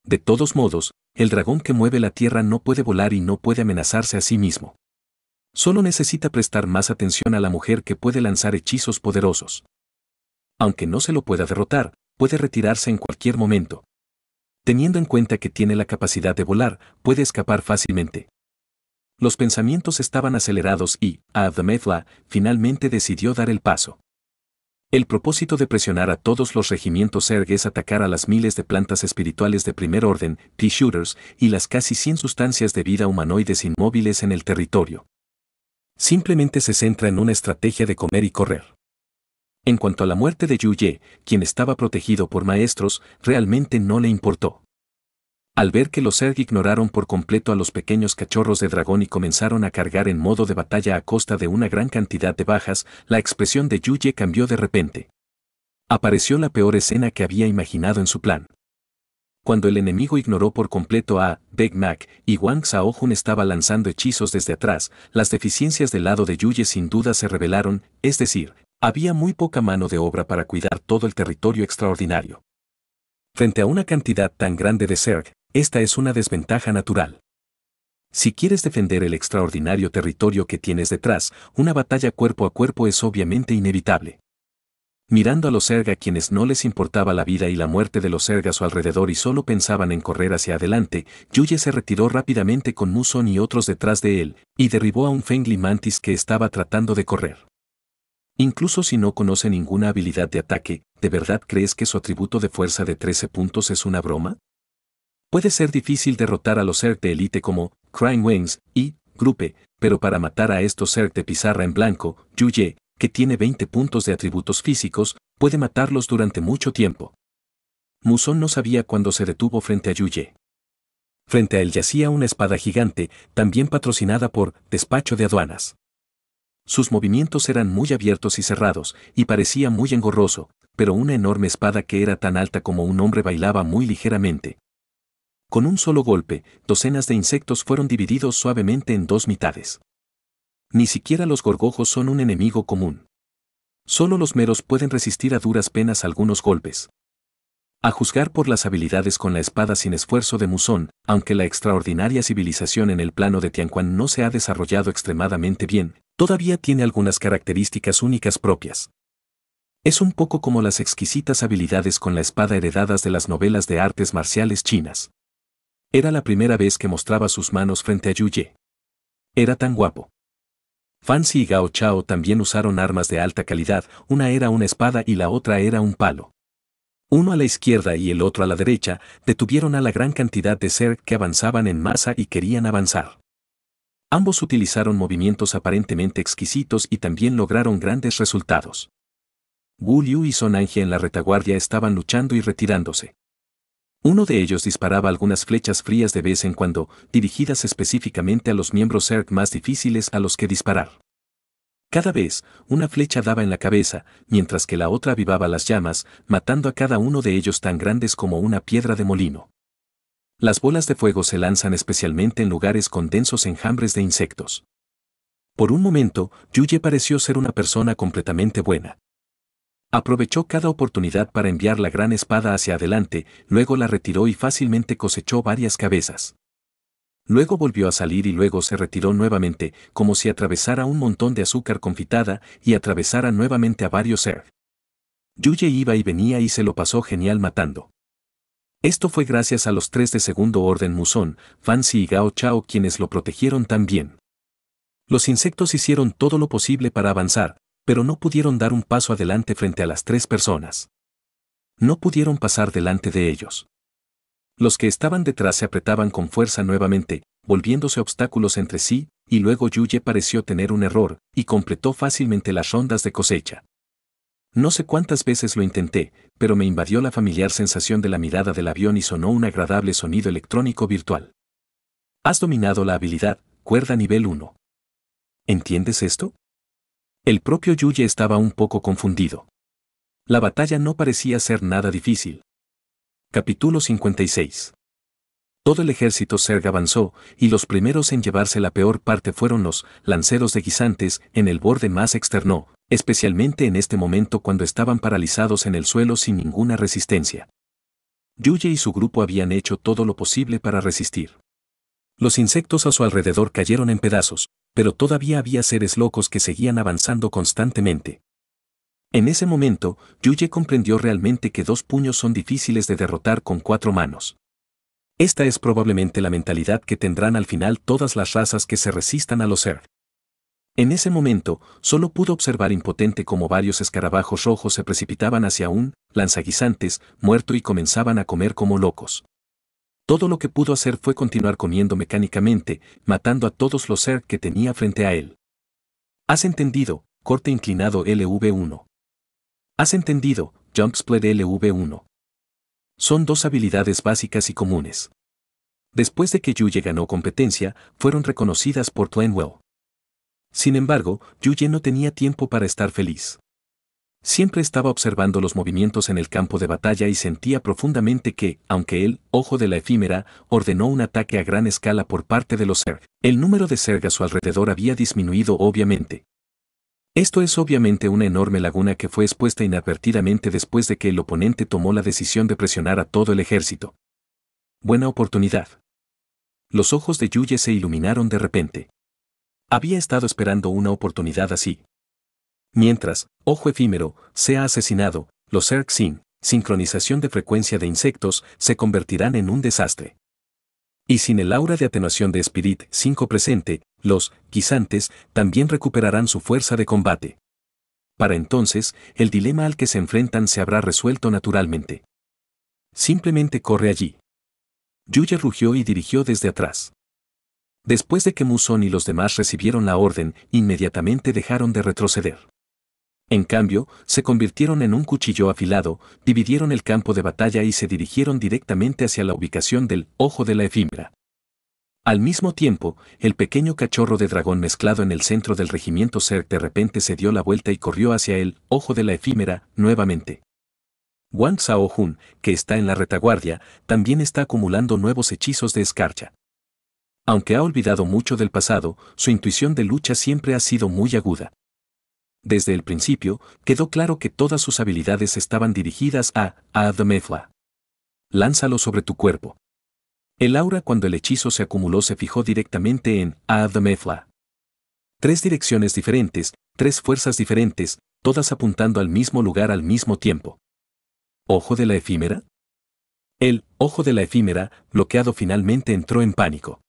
A: De todos modos, el dragón que mueve la tierra no puede volar y no puede amenazarse a sí mismo. Solo necesita prestar más atención a la mujer que puede lanzar hechizos poderosos. Aunque no se lo pueda derrotar, puede retirarse en cualquier momento. Teniendo en cuenta que tiene la capacidad de volar, puede escapar fácilmente. Los pensamientos estaban acelerados y, Adamethla, finalmente decidió dar el paso. El propósito de presionar a todos los regimientos Zerg es atacar a las miles de plantas espirituales de primer orden, T-Shooters, y las casi 100 sustancias de vida humanoides inmóviles en el territorio. Simplemente se centra en una estrategia de comer y correr. En cuanto a la muerte de Yu Ye, quien estaba protegido por maestros, realmente no le importó. Al ver que los Zerg ignoraron por completo a los pequeños cachorros de dragón y comenzaron a cargar en modo de batalla a costa de una gran cantidad de bajas, la expresión de Yuye cambió de repente. Apareció la peor escena que había imaginado en su plan. Cuando el enemigo ignoró por completo a Big Mac y Wang Xiaohun estaba lanzando hechizos desde atrás, las deficiencias del lado de Yuye sin duda se revelaron, es decir, había muy poca mano de obra para cuidar todo el territorio extraordinario. Frente a una cantidad tan grande de Zerg, esta es una desventaja natural. Si quieres defender el extraordinario territorio que tienes detrás, una batalla cuerpo a cuerpo es obviamente inevitable. Mirando a los Zerg a quienes no les importaba la vida y la muerte de los Zerg a su alrededor y solo pensaban en correr hacia adelante, Yuye se retiró rápidamente con Muson y otros detrás de él, y derribó a un Fengli Mantis que estaba tratando de correr. Incluso si no conoce ninguna habilidad de ataque, ¿de verdad crees que su atributo de fuerza de 13 puntos es una broma? Puede ser difícil derrotar a los Zerg de élite como Crying Wings y Grupe, pero para matar a estos Zerg de pizarra en blanco, Yuye, que tiene 20 puntos de atributos físicos, puede matarlos durante mucho tiempo. Muson no sabía cuándo se detuvo frente a Yuye. Frente a él yacía una espada gigante, también patrocinada por Despacho de Aduanas. Sus movimientos eran muy abiertos y cerrados, y parecía muy engorroso, pero una enorme espada que era tan alta como un hombre bailaba muy ligeramente, con un solo golpe, docenas de insectos fueron divididos suavemente en dos mitades. Ni siquiera los gorgojos son un enemigo común. Solo los meros pueden resistir a duras penas algunos golpes. A juzgar por las habilidades con la espada sin esfuerzo de Musón, aunque la extraordinaria civilización en el plano de Tianquan no se ha desarrollado extremadamente bien, todavía tiene algunas características únicas propias. Es un poco como las exquisitas habilidades con la espada heredadas de las novelas de artes marciales chinas. Era la primera vez que mostraba sus manos frente a Yuye. Era tan guapo. Fancy y Gao Chao también usaron armas de alta calidad, una era una espada y la otra era un palo. Uno a la izquierda y el otro a la derecha, detuvieron a la gran cantidad de ser que avanzaban en masa y querían avanzar. Ambos utilizaron movimientos aparentemente exquisitos y también lograron grandes resultados. Wu Liu y Sonange en la retaguardia estaban luchando y retirándose. Uno de ellos disparaba algunas flechas frías de vez en cuando, dirigidas específicamente a los miembros Zerg más difíciles a los que disparar. Cada vez, una flecha daba en la cabeza, mientras que la otra avivaba las llamas, matando a cada uno de ellos tan grandes como una piedra de molino. Las bolas de fuego se lanzan especialmente en lugares con densos enjambres de insectos. Por un momento, Yuye pareció ser una persona completamente buena. Aprovechó cada oportunidad para enviar la gran espada hacia adelante, luego la retiró y fácilmente cosechó varias cabezas. Luego volvió a salir y luego se retiró nuevamente, como si atravesara un montón de azúcar confitada y atravesara nuevamente a varios ser. Yuye iba y venía y se lo pasó genial matando. Esto fue gracias a los tres de segundo orden Musón, Fancy y Gao Chao quienes lo protegieron tan bien. Los insectos hicieron todo lo posible para avanzar, pero no pudieron dar un paso adelante frente a las tres personas. No pudieron pasar delante de ellos. Los que estaban detrás se apretaban con fuerza nuevamente, volviéndose obstáculos entre sí, y luego Yuye pareció tener un error, y completó fácilmente las rondas de cosecha. No sé cuántas veces lo intenté, pero me invadió la familiar sensación de la mirada del avión y sonó un agradable sonido electrónico virtual. Has dominado la habilidad, cuerda nivel 1. ¿Entiendes esto? El propio Yuye estaba un poco confundido. La batalla no parecía ser nada difícil. Capítulo 56. Todo el ejército Serg avanzó, y los primeros en llevarse la peor parte fueron los lanceros de guisantes en el borde más externo, especialmente en este momento cuando estaban paralizados en el suelo sin ninguna resistencia. Yuye y su grupo habían hecho todo lo posible para resistir. Los insectos a su alrededor cayeron en pedazos, pero todavía había seres locos que seguían avanzando constantemente. En ese momento, Yuye comprendió realmente que dos puños son difíciles de derrotar con cuatro manos. Esta es probablemente la mentalidad que tendrán al final todas las razas que se resistan a los Zerg. En ese momento, solo pudo observar impotente como varios escarabajos rojos se precipitaban hacia un lanzaguisantes muerto y comenzaban a comer como locos. Todo lo que pudo hacer fue continuar comiendo mecánicamente, matando a todos los Zerg que tenía frente a él. ¿Has entendido? Corte inclinado LV1. ¿Has entendido? Jump Split LV1. Son dos habilidades básicas y comunes. Después de que Yuye ganó competencia, fueron reconocidas por Twainwell. Sin embargo, Yuye no tenía tiempo para estar feliz. Siempre estaba observando los movimientos en el campo de batalla y sentía profundamente que, aunque él, ojo de la efímera, ordenó un ataque a gran escala por parte de los Zerg, el número de Zerg a su alrededor había disminuido obviamente, esto es obviamente una enorme laguna que fue expuesta inadvertidamente después de que el oponente tomó la decisión de presionar a todo el ejército. Buena oportunidad. Los ojos de Yuye se iluminaron de repente. Había estado esperando una oportunidad así. Mientras, Ojo Efímero, sea asesinado, los Zerg sin sincronización de frecuencia de insectos se convertirán en un desastre. Y sin el aura de atenuación de Spirit 5 presente, los guisantes también recuperarán su fuerza de combate. Para entonces, el dilema al que se enfrentan se habrá resuelto naturalmente. Simplemente corre allí. Yuya rugió y dirigió desde atrás. Después de que Muson y los demás recibieron la orden, inmediatamente dejaron de retroceder. En cambio, se convirtieron en un cuchillo afilado, dividieron el campo de batalla y se dirigieron directamente hacia la ubicación del ojo de la efímera. Al mismo tiempo, el pequeño cachorro de dragón mezclado en el centro del regimiento Zerg de repente se dio la vuelta y corrió hacia el ojo de la efímera, nuevamente. Wang Sao-hun, que está en la retaguardia, también está acumulando nuevos hechizos de escarcha. Aunque ha olvidado mucho del pasado, su intuición de lucha siempre ha sido muy aguda. Desde el principio, quedó claro que todas sus habilidades estaban dirigidas a Admefla. Lánzalo sobre tu cuerpo. El aura cuando el hechizo se acumuló se fijó directamente en Admefla. Tres direcciones diferentes, tres fuerzas diferentes, todas apuntando al mismo lugar al mismo tiempo. ¿Ojo de la efímera? El ojo de la efímera, bloqueado finalmente entró en pánico.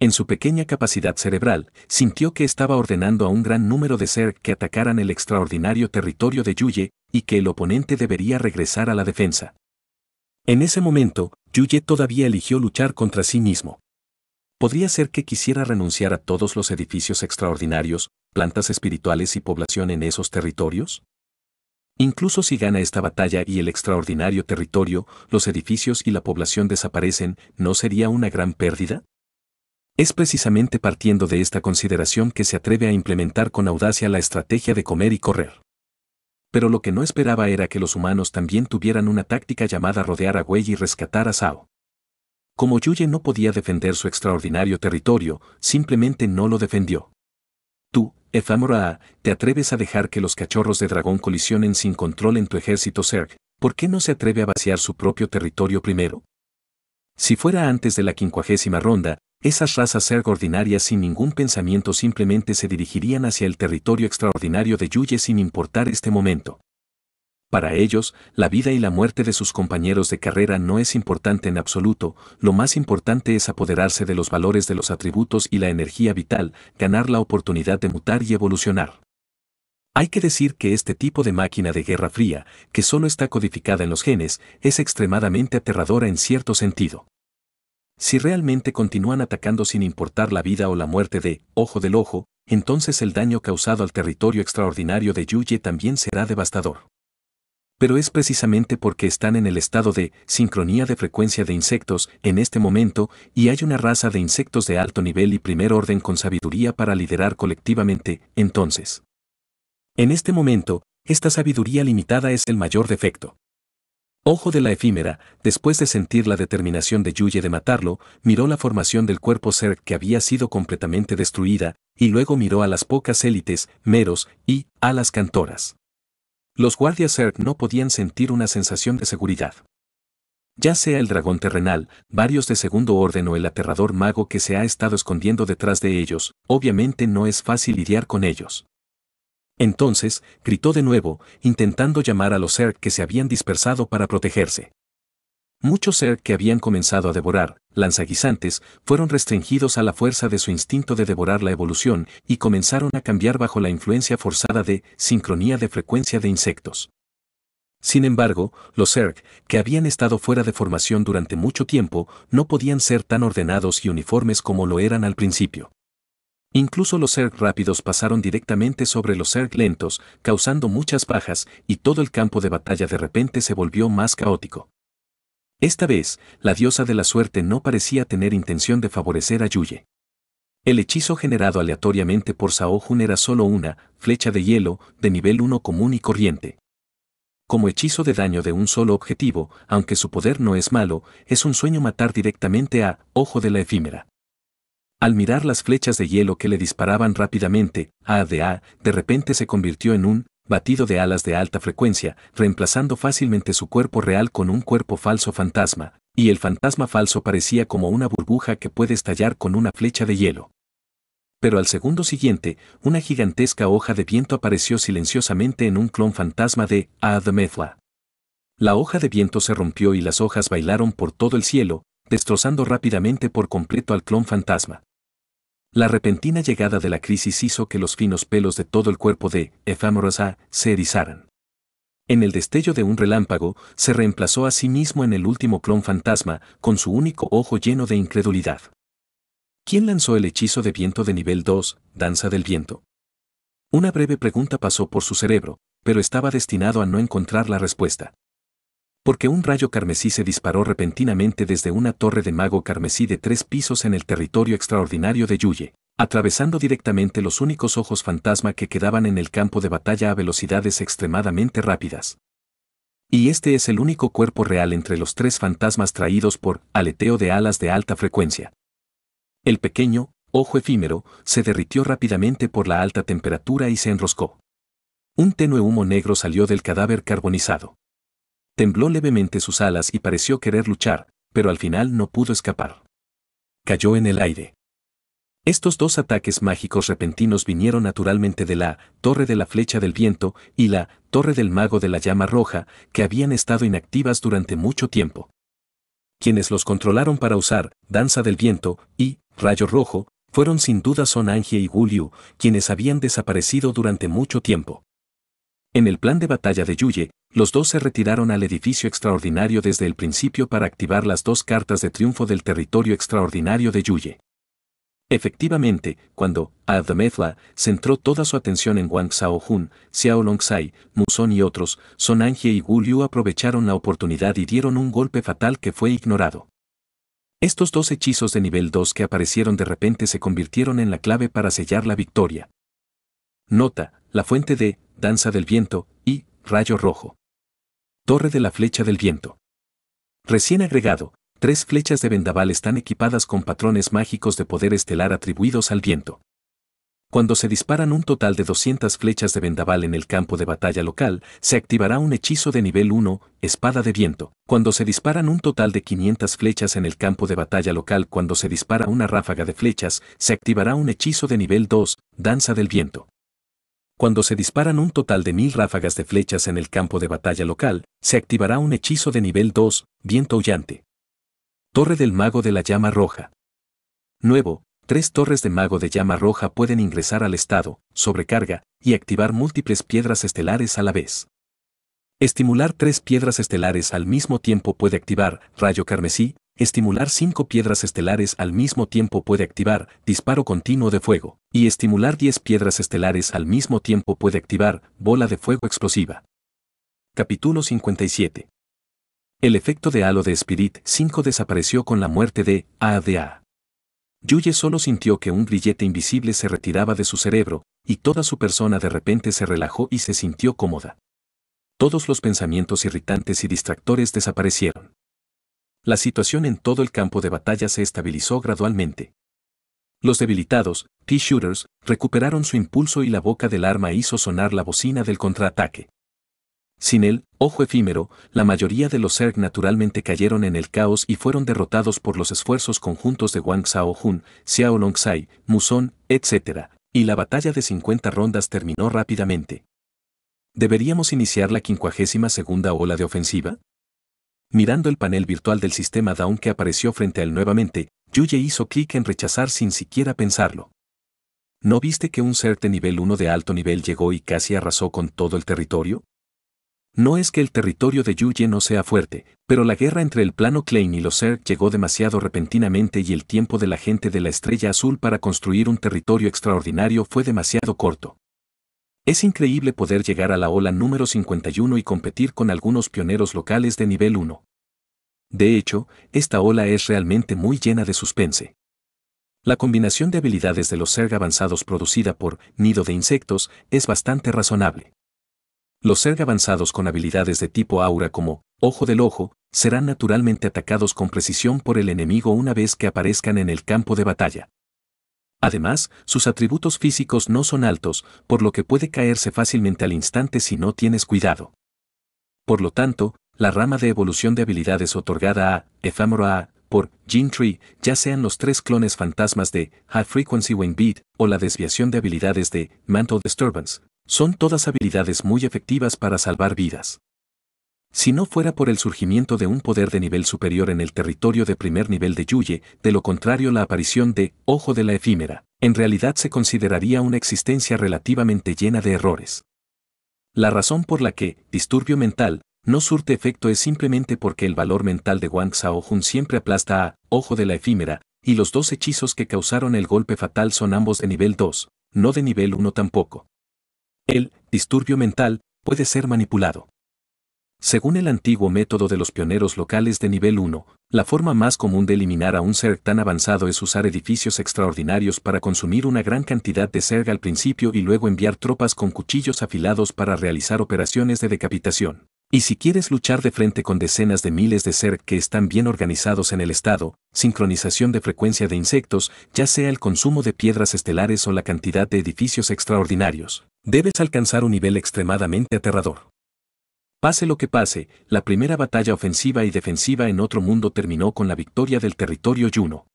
A: En su pequeña capacidad cerebral, sintió que estaba ordenando a un gran número de ser que atacaran el extraordinario territorio de Yuye y que el oponente debería regresar a la defensa. En ese momento, Yuye todavía eligió luchar contra sí mismo. Podría ser que quisiera renunciar a todos los edificios extraordinarios, plantas espirituales y población en esos territorios? Incluso si gana esta batalla y el extraordinario territorio, los edificios y la población desaparecen, ¿no sería una gran pérdida? Es precisamente partiendo de esta consideración que se atreve a implementar con audacia la estrategia de comer y correr pero lo que no esperaba era que los humanos también tuvieran una táctica llamada rodear a Wei y rescatar a Sao. Como Yuye no podía defender su extraordinario territorio, simplemente no lo defendió. Tú, Efamora, te atreves a dejar que los cachorros de dragón colisionen sin control en tu ejército Zerg, ¿por qué no se atreve a vaciar su propio territorio primero? Si fuera antes de la quincuagésima ronda, esas razas ser ordinarias sin ningún pensamiento simplemente se dirigirían hacia el territorio extraordinario de Yuye sin importar este momento. Para ellos, la vida y la muerte de sus compañeros de carrera no es importante en absoluto, lo más importante es apoderarse de los valores de los atributos y la energía vital, ganar la oportunidad de mutar y evolucionar. Hay que decir que este tipo de máquina de guerra fría, que solo está codificada en los genes, es extremadamente aterradora en cierto sentido. Si realmente continúan atacando sin importar la vida o la muerte de Ojo del Ojo, entonces el daño causado al territorio extraordinario de Yuye también será devastador. Pero es precisamente porque están en el estado de sincronía de frecuencia de insectos en este momento y hay una raza de insectos de alto nivel y primer orden con sabiduría para liderar colectivamente, entonces. En este momento, esta sabiduría limitada es el mayor defecto. Ojo de la efímera, después de sentir la determinación de Yuye de matarlo, miró la formación del cuerpo ser que había sido completamente destruida, y luego miró a las pocas élites, meros, y a las cantoras. Los guardias Zerg no podían sentir una sensación de seguridad. Ya sea el dragón terrenal, varios de segundo orden o el aterrador mago que se ha estado escondiendo detrás de ellos, obviamente no es fácil lidiar con ellos. Entonces, gritó de nuevo, intentando llamar a los Zerg que se habían dispersado para protegerse. Muchos Zerg que habían comenzado a devorar, lanzaguisantes, fueron restringidos a la fuerza de su instinto de devorar la evolución y comenzaron a cambiar bajo la influencia forzada de sincronía de frecuencia de insectos. Sin embargo, los Zerg, que habían estado fuera de formación durante mucho tiempo, no podían ser tan ordenados y uniformes como lo eran al principio. Incluso los Zerg rápidos pasaron directamente sobre los Zerg lentos, causando muchas bajas, y todo el campo de batalla de repente se volvió más caótico. Esta vez, la diosa de la suerte no parecía tener intención de favorecer a Yuye. El hechizo generado aleatoriamente por Sao Jun era solo una flecha de hielo de nivel 1 común y corriente. Como hechizo de daño de un solo objetivo, aunque su poder no es malo, es un sueño matar directamente a Ojo de la Efímera. Al mirar las flechas de hielo que le disparaban rápidamente, A de A, de repente se convirtió en un batido de alas de alta frecuencia, reemplazando fácilmente su cuerpo real con un cuerpo falso fantasma, y el fantasma falso parecía como una burbuja que puede estallar con una flecha de hielo. Pero al segundo siguiente, una gigantesca hoja de viento apareció silenciosamente en un clon fantasma de Methla. La hoja de viento se rompió y las hojas bailaron por todo el cielo, destrozando rápidamente por completo al clon fantasma. La repentina llegada de la crisis hizo que los finos pelos de todo el cuerpo de Ephamorosa se erizaran. En el destello de un relámpago, se reemplazó a sí mismo en el último clon fantasma, con su único ojo lleno de incredulidad. ¿Quién lanzó el hechizo de viento de nivel 2, Danza del Viento? Una breve pregunta pasó por su cerebro, pero estaba destinado a no encontrar la respuesta porque un rayo carmesí se disparó repentinamente desde una torre de mago carmesí de tres pisos en el territorio extraordinario de Yuye, atravesando directamente los únicos ojos fantasma que quedaban en el campo de batalla a velocidades extremadamente rápidas. Y este es el único cuerpo real entre los tres fantasmas traídos por aleteo de alas de alta frecuencia. El pequeño, ojo efímero, se derritió rápidamente por la alta temperatura y se enroscó. Un tenue humo negro salió del cadáver carbonizado. Tembló levemente sus alas y pareció querer luchar, pero al final no pudo escapar. Cayó en el aire. Estos dos ataques mágicos repentinos vinieron naturalmente de la Torre de la Flecha del Viento y la Torre del Mago de la Llama Roja, que habían estado inactivas durante mucho tiempo. Quienes los controlaron para usar Danza del Viento y Rayo Rojo fueron sin duda Son Angie y Guliu, quienes habían desaparecido durante mucho tiempo. En el plan de batalla de Yuye, los dos se retiraron al edificio extraordinario desde el principio para activar las dos cartas de triunfo del territorio extraordinario de Yuye. Efectivamente, cuando Adamethla centró toda su atención en Wang Xiaohun, Xiao Longsai, Muson y otros, Son Angie y Gu Liu aprovecharon la oportunidad y dieron un golpe fatal que fue ignorado. Estos dos hechizos de nivel 2 que aparecieron de repente se convirtieron en la clave para sellar la victoria. Nota, la fuente de Danza del Viento y Rayo Rojo. Torre de la Flecha del Viento. Recién agregado, tres flechas de vendaval están equipadas con patrones mágicos de poder estelar atribuidos al viento. Cuando se disparan un total de 200 flechas de vendaval en el campo de batalla local, se activará un hechizo de nivel 1, Espada de Viento. Cuando se disparan un total de 500 flechas en el campo de batalla local, cuando se dispara una ráfaga de flechas, se activará un hechizo de nivel 2, Danza del Viento. Cuando se disparan un total de mil ráfagas de flechas en el campo de batalla local, se activará un hechizo de nivel 2, viento huyante. Torre del Mago de la Llama Roja. Nuevo, tres torres de Mago de Llama Roja pueden ingresar al estado, sobrecarga, y activar múltiples piedras estelares a la vez. Estimular tres piedras estelares al mismo tiempo puede activar rayo carmesí, estimular cinco piedras estelares al mismo tiempo puede activar disparo continuo de fuego, y estimular 10 piedras estelares al mismo tiempo puede activar bola de fuego explosiva. Capítulo 57. El efecto de halo de Spirit 5 desapareció con la muerte de ADA. Yuye solo sintió que un grillete invisible se retiraba de su cerebro, y toda su persona de repente se relajó y se sintió cómoda. Todos los pensamientos irritantes y distractores desaparecieron. La situación en todo el campo de batalla se estabilizó gradualmente. Los debilitados, T-Shooters, recuperaron su impulso y la boca del arma hizo sonar la bocina del contraataque. Sin él, ojo efímero, la mayoría de los Zerg naturalmente cayeron en el caos y fueron derrotados por los esfuerzos conjuntos de Wang Xiaohun, Xiao Longsai, Muson, etc., y la batalla de 50 rondas terminó rápidamente. ¿Deberíamos iniciar la 52 segunda ola de ofensiva? Mirando el panel virtual del sistema Dawn que apareció frente a él nuevamente, Yuye hizo clic en rechazar sin siquiera pensarlo. ¿No viste que un ser de nivel 1 de alto nivel llegó y casi arrasó con todo el territorio? No es que el territorio de Yuye no sea fuerte, pero la guerra entre el plano Klein y los Zerg llegó demasiado repentinamente y el tiempo de la gente de la Estrella Azul para construir un territorio extraordinario fue demasiado corto. Es increíble poder llegar a la ola número 51 y competir con algunos pioneros locales de nivel 1. De hecho, esta ola es realmente muy llena de suspense. La combinación de habilidades de los Zerg avanzados producida por Nido de Insectos es bastante razonable. Los Zerg avanzados con habilidades de tipo aura como Ojo del Ojo serán naturalmente atacados con precisión por el enemigo una vez que aparezcan en el campo de batalla. Además, sus atributos físicos no son altos, por lo que puede caerse fácilmente al instante si no tienes cuidado. Por lo tanto, la rama de evolución de habilidades otorgada a Ephemeral A por Gene Tree, ya sean los tres clones fantasmas de High Frequency Wing Beat o la desviación de habilidades de Mantle Disturbance, son todas habilidades muy efectivas para salvar vidas. Si no fuera por el surgimiento de un poder de nivel superior en el territorio de primer nivel de Yuye, de lo contrario la aparición de Ojo de la Efímera, en realidad se consideraría una existencia relativamente llena de errores. La razón por la que, disturbio mental, no surte efecto es simplemente porque el valor mental de Wang Xiaohun siempre aplasta a Ojo de la Efímera, y los dos hechizos que causaron el golpe fatal son ambos de nivel 2, no de nivel 1 tampoco. El disturbio mental puede ser manipulado. Según el antiguo método de los pioneros locales de nivel 1, la forma más común de eliminar a un ser tan avanzado es usar edificios extraordinarios para consumir una gran cantidad de serga al principio y luego enviar tropas con cuchillos afilados para realizar operaciones de decapitación. Y si quieres luchar de frente con decenas de miles de ser que están bien organizados en el estado, sincronización de frecuencia de insectos, ya sea el consumo de piedras estelares o la cantidad de edificios extraordinarios, debes alcanzar un nivel extremadamente aterrador. Pase lo que pase, la primera batalla ofensiva y defensiva en otro mundo terminó con la victoria del territorio Yuno.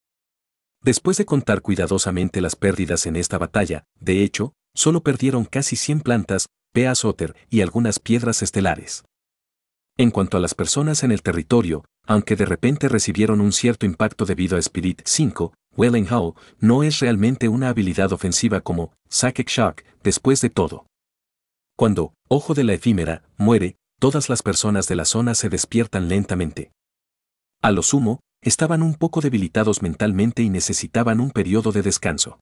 A: Después de contar cuidadosamente las pérdidas en esta batalla, de hecho, solo perdieron casi 100 plantas, peas otter y algunas piedras estelares. En cuanto a las personas en el territorio, aunque de repente recibieron un cierto impacto debido a Spirit 5, Wellenhau no es realmente una habilidad ofensiva como Psychic Shock, después de todo. Cuando, Ojo de la Efímera, muere, todas las personas de la zona se despiertan lentamente. A lo sumo, estaban un poco debilitados mentalmente y necesitaban un periodo de descanso.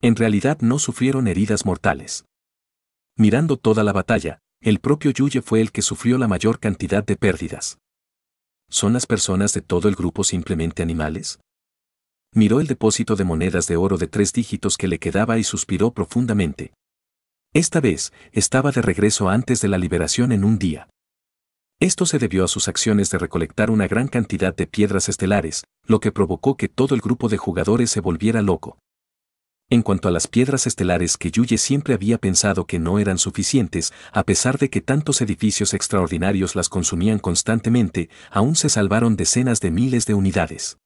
A: En realidad no sufrieron heridas mortales. Mirando toda la batalla, el propio Yuye fue el que sufrió la mayor cantidad de pérdidas. ¿Son las personas de todo el grupo simplemente animales? Miró el depósito de monedas de oro de tres dígitos que le quedaba y suspiró profundamente. Esta vez, estaba de regreso antes de la liberación en un día. Esto se debió a sus acciones de recolectar una gran cantidad de piedras estelares, lo que provocó que todo el grupo de jugadores se volviera loco. En cuanto a las piedras estelares que Yuye siempre había pensado que no eran suficientes, a pesar de que tantos edificios extraordinarios las consumían constantemente, aún se salvaron decenas de miles de unidades.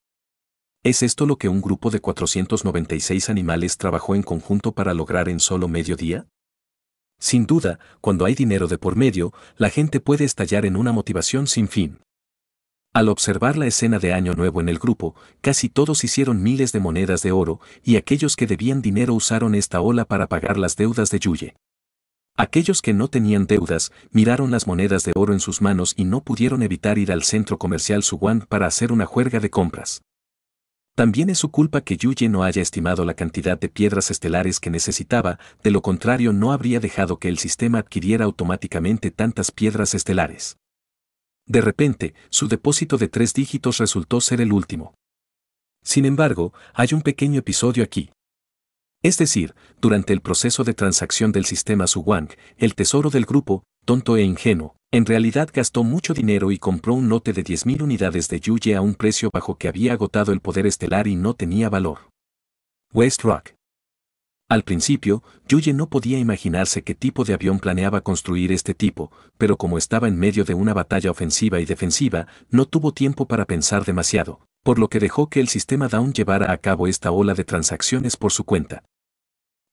A: ¿Es esto lo que un grupo de 496 animales trabajó en conjunto para lograr en solo medio día? Sin duda, cuando hay dinero de por medio, la gente puede estallar en una motivación sin fin. Al observar la escena de Año Nuevo en el grupo, casi todos hicieron miles de monedas de oro, y aquellos que debían dinero usaron esta ola para pagar las deudas de Yuye. Aquellos que no tenían deudas miraron las monedas de oro en sus manos y no pudieron evitar ir al centro comercial Suwan para hacer una juerga de compras. También es su culpa que Yuye no haya estimado la cantidad de piedras estelares que necesitaba, de lo contrario no habría dejado que el sistema adquiriera automáticamente tantas piedras estelares. De repente, su depósito de tres dígitos resultó ser el último. Sin embargo, hay un pequeño episodio aquí. Es decir, durante el proceso de transacción del sistema Suwang, el tesoro del grupo, tonto e ingenuo, en realidad gastó mucho dinero y compró un lote de 10.000 unidades de Yuye a un precio bajo que había agotado el poder estelar y no tenía valor. West Rock. Al principio, Yuye no podía imaginarse qué tipo de avión planeaba construir este tipo, pero como estaba en medio de una batalla ofensiva y defensiva, no tuvo tiempo para pensar demasiado, por lo que dejó que el sistema Down llevara a cabo esta ola de transacciones por su cuenta.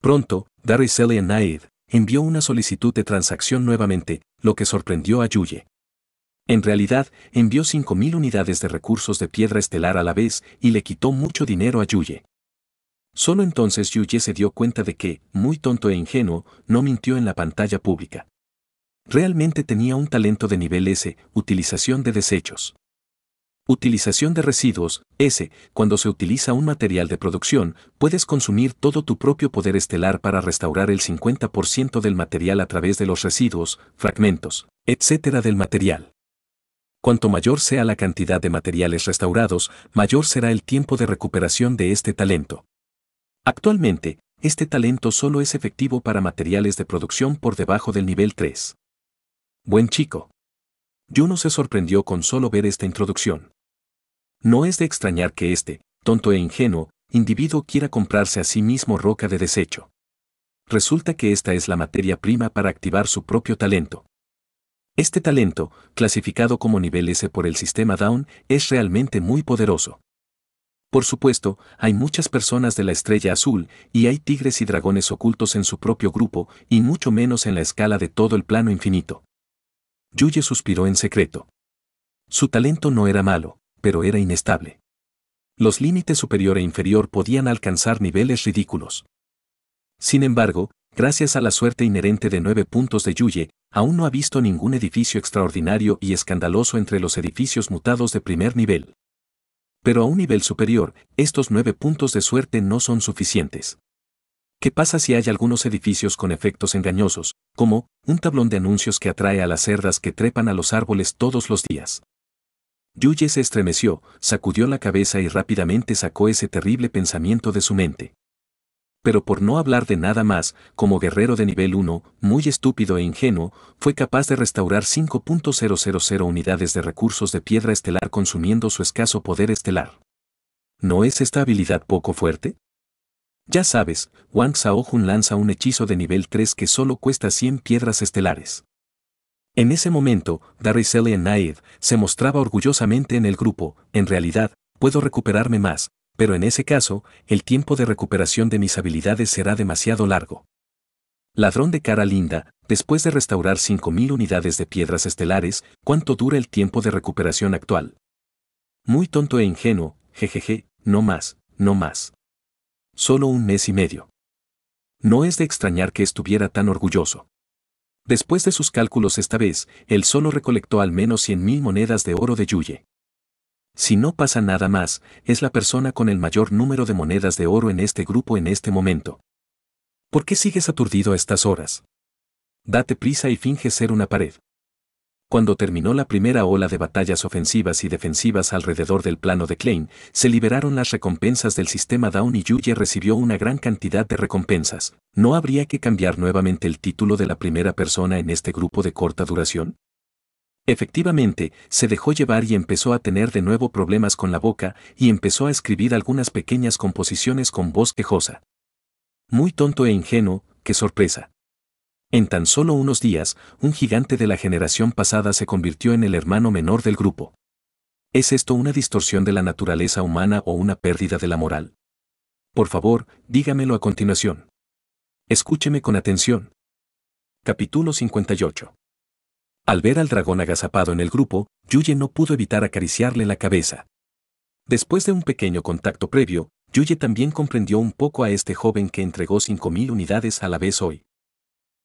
A: Pronto, Darry Naid envió una solicitud de transacción nuevamente, lo que sorprendió a Yuye. En realidad, envió 5.000 unidades de recursos de piedra estelar a la vez y le quitó mucho dinero a Yuye. Solo entonces Yuye se dio cuenta de que, muy tonto e ingenuo, no mintió en la pantalla pública. Realmente tenía un talento de nivel S, utilización de desechos. Utilización de residuos, S. Cuando se utiliza un material de producción, puedes consumir todo tu propio poder estelar para restaurar el 50% del material a través de los residuos, fragmentos, etc. del material. Cuanto mayor sea la cantidad de materiales restaurados, mayor será el tiempo de recuperación de este talento. Actualmente, este talento solo es efectivo para materiales de producción por debajo del nivel 3. Buen chico. Juno se sorprendió con solo ver esta introducción. No es de extrañar que este, tonto e ingenuo, individuo quiera comprarse a sí mismo roca de desecho. Resulta que esta es la materia prima para activar su propio talento. Este talento, clasificado como nivel S por el sistema Down, es realmente muy poderoso. Por supuesto, hay muchas personas de la estrella azul, y hay tigres y dragones ocultos en su propio grupo, y mucho menos en la escala de todo el plano infinito. Yuye suspiró en secreto. Su talento no era malo, pero era inestable. Los límites superior e inferior podían alcanzar niveles ridículos. Sin embargo, gracias a la suerte inherente de nueve puntos de Yuye, aún no ha visto ningún edificio extraordinario y escandaloso entre los edificios mutados de primer nivel. Pero a un nivel superior, estos nueve puntos de suerte no son suficientes. ¿Qué pasa si hay algunos edificios con efectos engañosos, como un tablón de anuncios que atrae a las cerdas que trepan a los árboles todos los días? Yuye se estremeció, sacudió la cabeza y rápidamente sacó ese terrible pensamiento de su mente. Pero por no hablar de nada más, como guerrero de nivel 1, muy estúpido e ingenuo, fue capaz de restaurar 5.000 unidades de recursos de piedra estelar consumiendo su escaso poder estelar. ¿No es esta habilidad poco fuerte? Ya sabes, Wang Xiaohun lanza un hechizo de nivel 3 que solo cuesta 100 piedras estelares. En ese momento, Darry Naid se mostraba orgullosamente en el grupo, en realidad, puedo recuperarme más, pero en ese caso, el tiempo de recuperación de mis habilidades será demasiado largo. Ladrón de cara linda, después de restaurar 5.000 unidades de piedras estelares, ¿cuánto dura el tiempo de recuperación actual? Muy tonto e ingenuo, jejeje, no más, no más solo un mes y medio. No es de extrañar que estuviera tan orgulloso. Después de sus cálculos esta vez, él solo recolectó al menos 100.000 monedas de oro de Yuye. Si no pasa nada más, es la persona con el mayor número de monedas de oro en este grupo en este momento. ¿Por qué sigues aturdido a estas horas? Date prisa y finge ser una pared. Cuando terminó la primera ola de batallas ofensivas y defensivas alrededor del plano de Klein, se liberaron las recompensas del sistema Down y Yuye recibió una gran cantidad de recompensas. ¿No habría que cambiar nuevamente el título de la primera persona en este grupo de corta duración? Efectivamente, se dejó llevar y empezó a tener de nuevo problemas con la boca y empezó a escribir algunas pequeñas composiciones con voz quejosa. Muy tonto e ingenuo, qué sorpresa. En tan solo unos días, un gigante de la generación pasada se convirtió en el hermano menor del grupo. ¿Es esto una distorsión de la naturaleza humana o una pérdida de la moral? Por favor, dígamelo a continuación. Escúcheme con atención. Capítulo 58. Al ver al dragón agazapado en el grupo, Yuye no pudo evitar acariciarle la cabeza. Después de un pequeño contacto previo, Yuye también comprendió un poco a este joven que entregó 5.000 unidades a la vez hoy.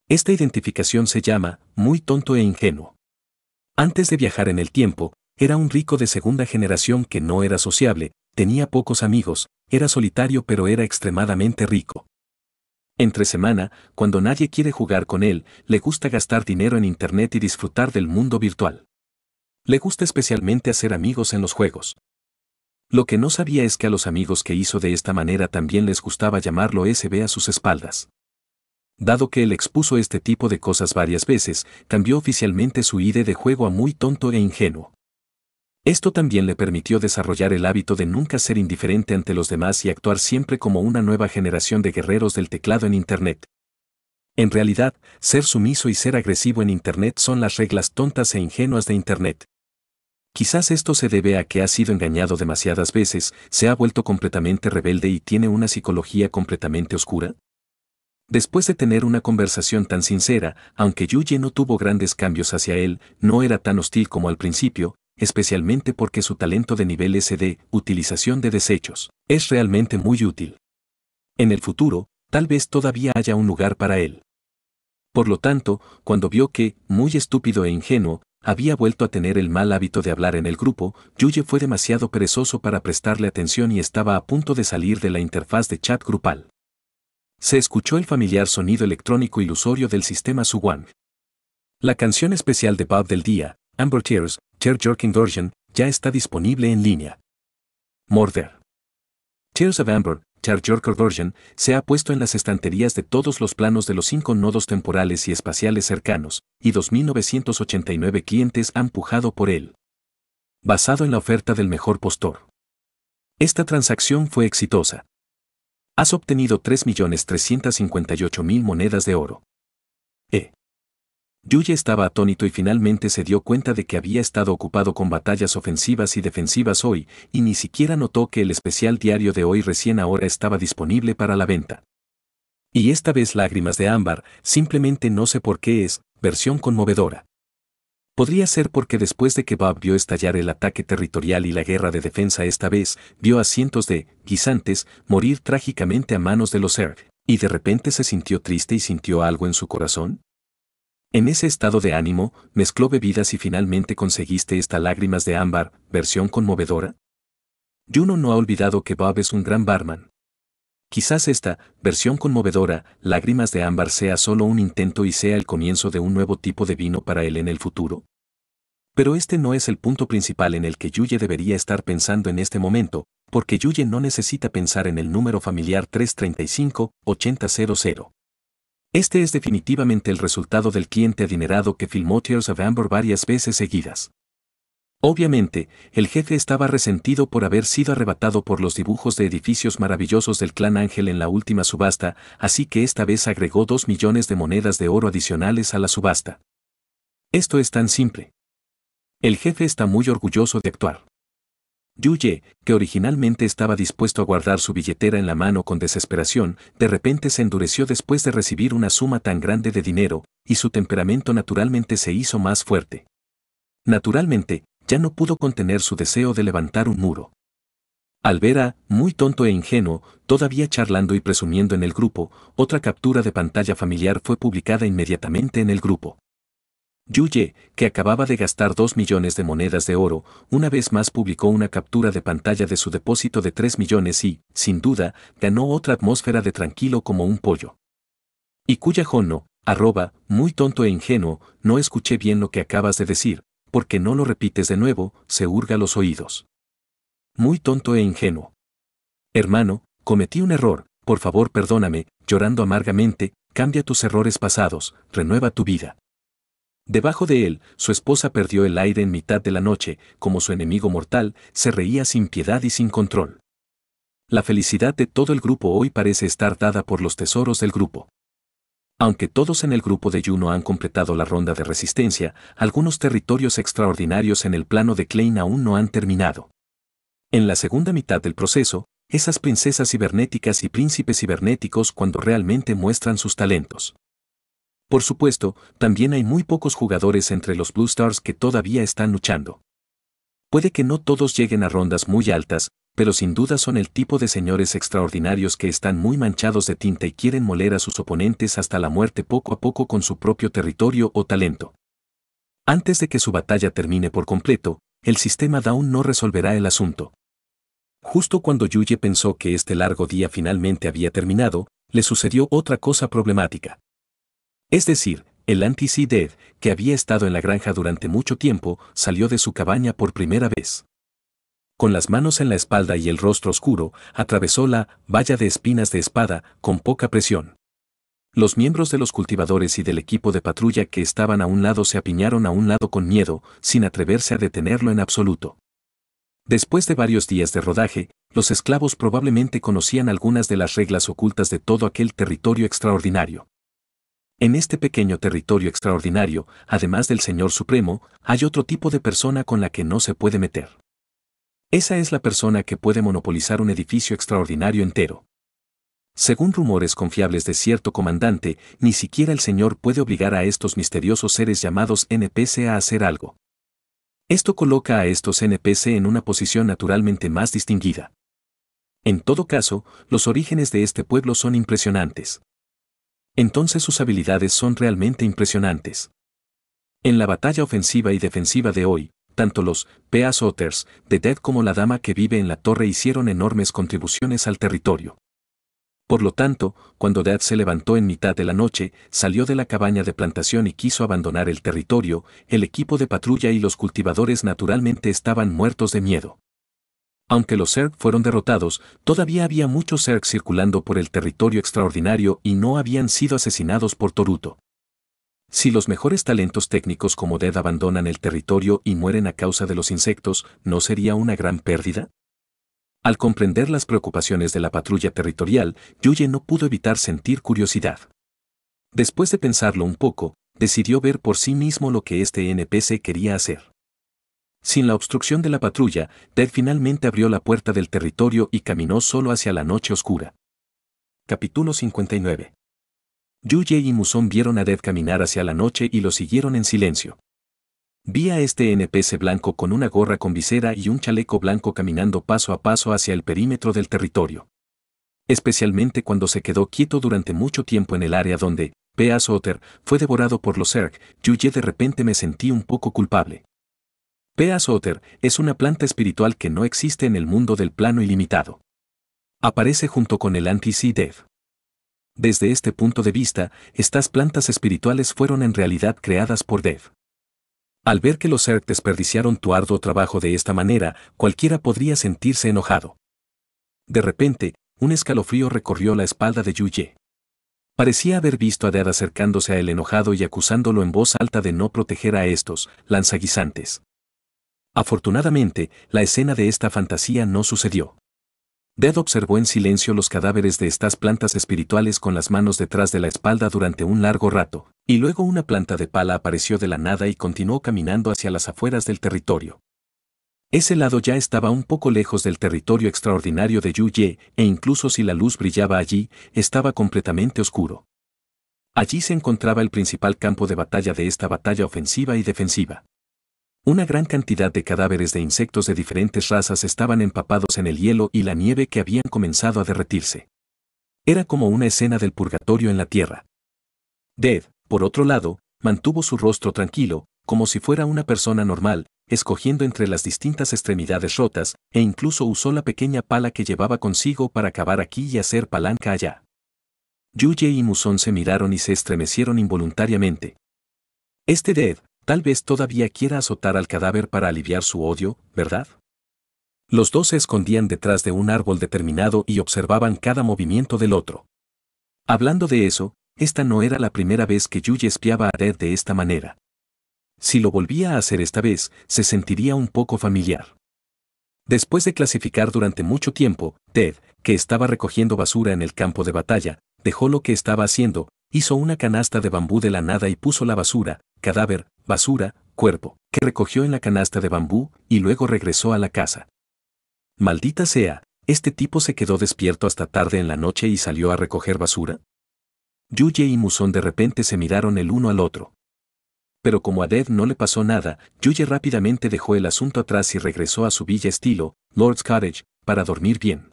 A: Esta identificación se llama muy tonto e ingenuo. Antes de viajar en el tiempo, era un rico de segunda generación que no era sociable, tenía pocos amigos, era solitario pero era extremadamente rico. Entre semana, cuando nadie quiere jugar con él, le gusta gastar dinero en Internet y disfrutar del mundo virtual. Le gusta especialmente hacer amigos en los juegos. Lo que no sabía es que a los amigos que hizo de esta manera también les gustaba llamarlo SB a sus espaldas. Dado que él expuso este tipo de cosas varias veces, cambió oficialmente su ID de juego a muy tonto e ingenuo. Esto también le permitió desarrollar el hábito de nunca ser indiferente ante los demás y actuar siempre como una nueva generación de guerreros del teclado en Internet. En realidad, ser sumiso y ser agresivo en Internet son las reglas tontas e ingenuas de Internet. Quizás esto se debe a que ha sido engañado demasiadas veces, se ha vuelto completamente rebelde y tiene una psicología completamente oscura. Después de tener una conversación tan sincera, aunque Yuye no tuvo grandes cambios hacia él, no era tan hostil como al principio, especialmente porque su talento de nivel SD, utilización de desechos, es realmente muy útil. En el futuro, tal vez todavía haya un lugar para él. Por lo tanto, cuando vio que, muy estúpido e ingenuo, había vuelto a tener el mal hábito de hablar en el grupo, Yuye fue demasiado perezoso para prestarle atención y estaba a punto de salir de la interfaz de chat grupal. Se escuchó el familiar sonido electrónico ilusorio del sistema Suwang. La canción especial de Bob del día, Amber Tears, Tear Jerking Version, ya está disponible en línea. Morder. Tears of Amber, Tear Jerker Version, se ha puesto en las estanterías de todos los planos de los cinco nodos temporales y espaciales cercanos, y 2.989 clientes han pujado por él. Basado en la oferta del mejor postor. Esta transacción fue exitosa. Has obtenido 3.358.000 monedas de oro. E. Yuye estaba atónito y finalmente se dio cuenta de que había estado ocupado con batallas ofensivas y defensivas hoy, y ni siquiera notó que el especial diario de hoy recién ahora estaba disponible para la venta. Y esta vez Lágrimas de Ámbar, simplemente no sé por qué es, versión conmovedora. Podría ser porque después de que Bob vio estallar el ataque territorial y la guerra de defensa esta vez, vio a cientos de guisantes morir trágicamente a manos de los Zerg, y de repente se sintió triste y sintió algo en su corazón. En ese estado de ánimo, mezcló bebidas y finalmente conseguiste esta lágrimas de ámbar, versión conmovedora. Juno no ha olvidado que Bob es un gran barman. Quizás esta, versión conmovedora, Lágrimas de Ámbar sea solo un intento y sea el comienzo de un nuevo tipo de vino para él en el futuro. Pero este no es el punto principal en el que Yuye debería estar pensando en este momento, porque Yuye no necesita pensar en el número familiar 335-8000. Este es definitivamente el resultado del cliente adinerado que filmó Tears of Amber varias veces seguidas. Obviamente, el jefe estaba resentido por haber sido arrebatado por los dibujos de edificios maravillosos del clan Ángel en la última subasta, así que esta vez agregó dos millones de monedas de oro adicionales a la subasta. Esto es tan simple. El jefe está muy orgulloso de actuar. Yuye, que originalmente estaba dispuesto a guardar su billetera en la mano con desesperación, de repente se endureció después de recibir una suma tan grande de dinero, y su temperamento naturalmente se hizo más fuerte. Naturalmente, ya no pudo contener su deseo de levantar un muro. Al ver a, muy tonto e ingenuo, todavía charlando y presumiendo en el grupo, otra captura de pantalla familiar fue publicada inmediatamente en el grupo. Yuye, que acababa de gastar dos millones de monedas de oro, una vez más publicó una captura de pantalla de su depósito de tres millones y, sin duda, ganó otra atmósfera de tranquilo como un pollo. Y cuya jono, arroba, muy tonto e ingenuo, no escuché bien lo que acabas de decir, porque no lo repites de nuevo, se hurga los oídos. Muy tonto e ingenuo. Hermano, cometí un error, por favor perdóname, llorando amargamente, cambia tus errores pasados, renueva tu vida. Debajo de él, su esposa perdió el aire en mitad de la noche, como su enemigo mortal, se reía sin piedad y sin control. La felicidad de todo el grupo hoy parece estar dada por los tesoros del grupo. Aunque todos en el grupo de Juno han completado la ronda de resistencia, algunos territorios extraordinarios en el plano de Klein aún no han terminado. En la segunda mitad del proceso, esas princesas cibernéticas y príncipes cibernéticos cuando realmente muestran sus talentos. Por supuesto, también hay muy pocos jugadores entre los Blue Stars que todavía están luchando. Puede que no todos lleguen a rondas muy altas, pero sin duda son el tipo de señores extraordinarios que están muy manchados de tinta y quieren moler a sus oponentes hasta la muerte poco a poco con su propio territorio o talento. Antes de que su batalla termine por completo, el sistema Dawn no resolverá el asunto. Justo cuando Yuye pensó que este largo día finalmente había terminado, le sucedió otra cosa problemática. Es decir, el anti Dead, que había estado en la granja durante mucho tiempo, salió de su cabaña por primera vez. Con las manos en la espalda y el rostro oscuro, atravesó la valla de espinas de espada con poca presión. Los miembros de los cultivadores y del equipo de patrulla que estaban a un lado se apiñaron a un lado con miedo, sin atreverse a detenerlo en absoluto. Después de varios días de rodaje, los esclavos probablemente conocían algunas de las reglas ocultas de todo aquel territorio extraordinario. En este pequeño territorio extraordinario, además del Señor Supremo, hay otro tipo de persona con la que no se puede meter. Esa es la persona que puede monopolizar un edificio extraordinario entero. Según rumores confiables de cierto comandante, ni siquiera el Señor puede obligar a estos misteriosos seres llamados NPC a hacer algo. Esto coloca a estos NPC en una posición naturalmente más distinguida. En todo caso, los orígenes de este pueblo son impresionantes entonces sus habilidades son realmente impresionantes. En la batalla ofensiva y defensiva de hoy, tanto los Peas Otters de Dead como la dama que vive en la torre hicieron enormes contribuciones al territorio. Por lo tanto, cuando Dead se levantó en mitad de la noche, salió de la cabaña de plantación y quiso abandonar el territorio, el equipo de patrulla y los cultivadores naturalmente estaban muertos de miedo. Aunque los Zerg fueron derrotados, todavía había muchos Zerg circulando por el territorio extraordinario y no habían sido asesinados por Toruto. Si los mejores talentos técnicos como Dead abandonan el territorio y mueren a causa de los insectos, ¿no sería una gran pérdida? Al comprender las preocupaciones de la patrulla territorial, Yuye no pudo evitar sentir curiosidad. Después de pensarlo un poco, decidió ver por sí mismo lo que este NPC quería hacer. Sin la obstrucción de la patrulla, Ted finalmente abrió la puerta del territorio y caminó solo hacia la noche oscura. Capítulo 59 Yuye y Muson vieron a Dead caminar hacia la noche y lo siguieron en silencio. Vi a este NPC blanco con una gorra con visera y un chaleco blanco caminando paso a paso hacia el perímetro del territorio. Especialmente cuando se quedó quieto durante mucho tiempo en el área donde, Peas Otter, fue devorado por los Zerg, Yuye de repente me sentí un poco culpable. Peas Otter es una planta espiritual que no existe en el mundo del plano ilimitado. Aparece junto con el anti-Dev. Desde este punto de vista, estas plantas espirituales fueron en realidad creadas por Dev. Al ver que los Zerg desperdiciaron tu arduo trabajo de esta manera, cualquiera podría sentirse enojado. De repente, un escalofrío recorrió la espalda de Yuye. Parecía haber visto a Dead acercándose a él enojado y acusándolo en voz alta de no proteger a estos, lanzaguisantes. Afortunadamente, la escena de esta fantasía no sucedió. Dead observó en silencio los cadáveres de estas plantas espirituales con las manos detrás de la espalda durante un largo rato, y luego una planta de pala apareció de la nada y continuó caminando hacia las afueras del territorio. Ese lado ya estaba un poco lejos del territorio extraordinario de Yu Ye, e incluso si la luz brillaba allí, estaba completamente oscuro. Allí se encontraba el principal campo de batalla de esta batalla ofensiva y defensiva. Una gran cantidad de cadáveres de insectos de diferentes razas estaban empapados en el hielo y la nieve que habían comenzado a derretirse. Era como una escena del purgatorio en la tierra. Dead, por otro lado, mantuvo su rostro tranquilo, como si fuera una persona normal, escogiendo entre las distintas extremidades rotas, e incluso usó la pequeña pala que llevaba consigo para cavar aquí y hacer palanca allá. Yuye y Muson se miraron y se estremecieron involuntariamente. Este Dead, Tal vez todavía quiera azotar al cadáver para aliviar su odio, ¿verdad? Los dos se escondían detrás de un árbol determinado y observaban cada movimiento del otro. Hablando de eso, esta no era la primera vez que Yuji espiaba a Dead de esta manera. Si lo volvía a hacer esta vez, se sentiría un poco familiar. Después de clasificar durante mucho tiempo, Ted, que estaba recogiendo basura en el campo de batalla, dejó lo que estaba haciendo, hizo una canasta de bambú de la nada y puso la basura, cadáver, basura, cuerpo, que recogió en la canasta de bambú y luego regresó a la casa. Maldita sea, ¿este tipo se quedó despierto hasta tarde en la noche y salió a recoger basura? Yuye y Musón de repente se miraron el uno al otro. Pero como a Dead no le pasó nada, Yuye rápidamente dejó el asunto atrás y regresó a su villa estilo, Lord's Cottage, para dormir bien.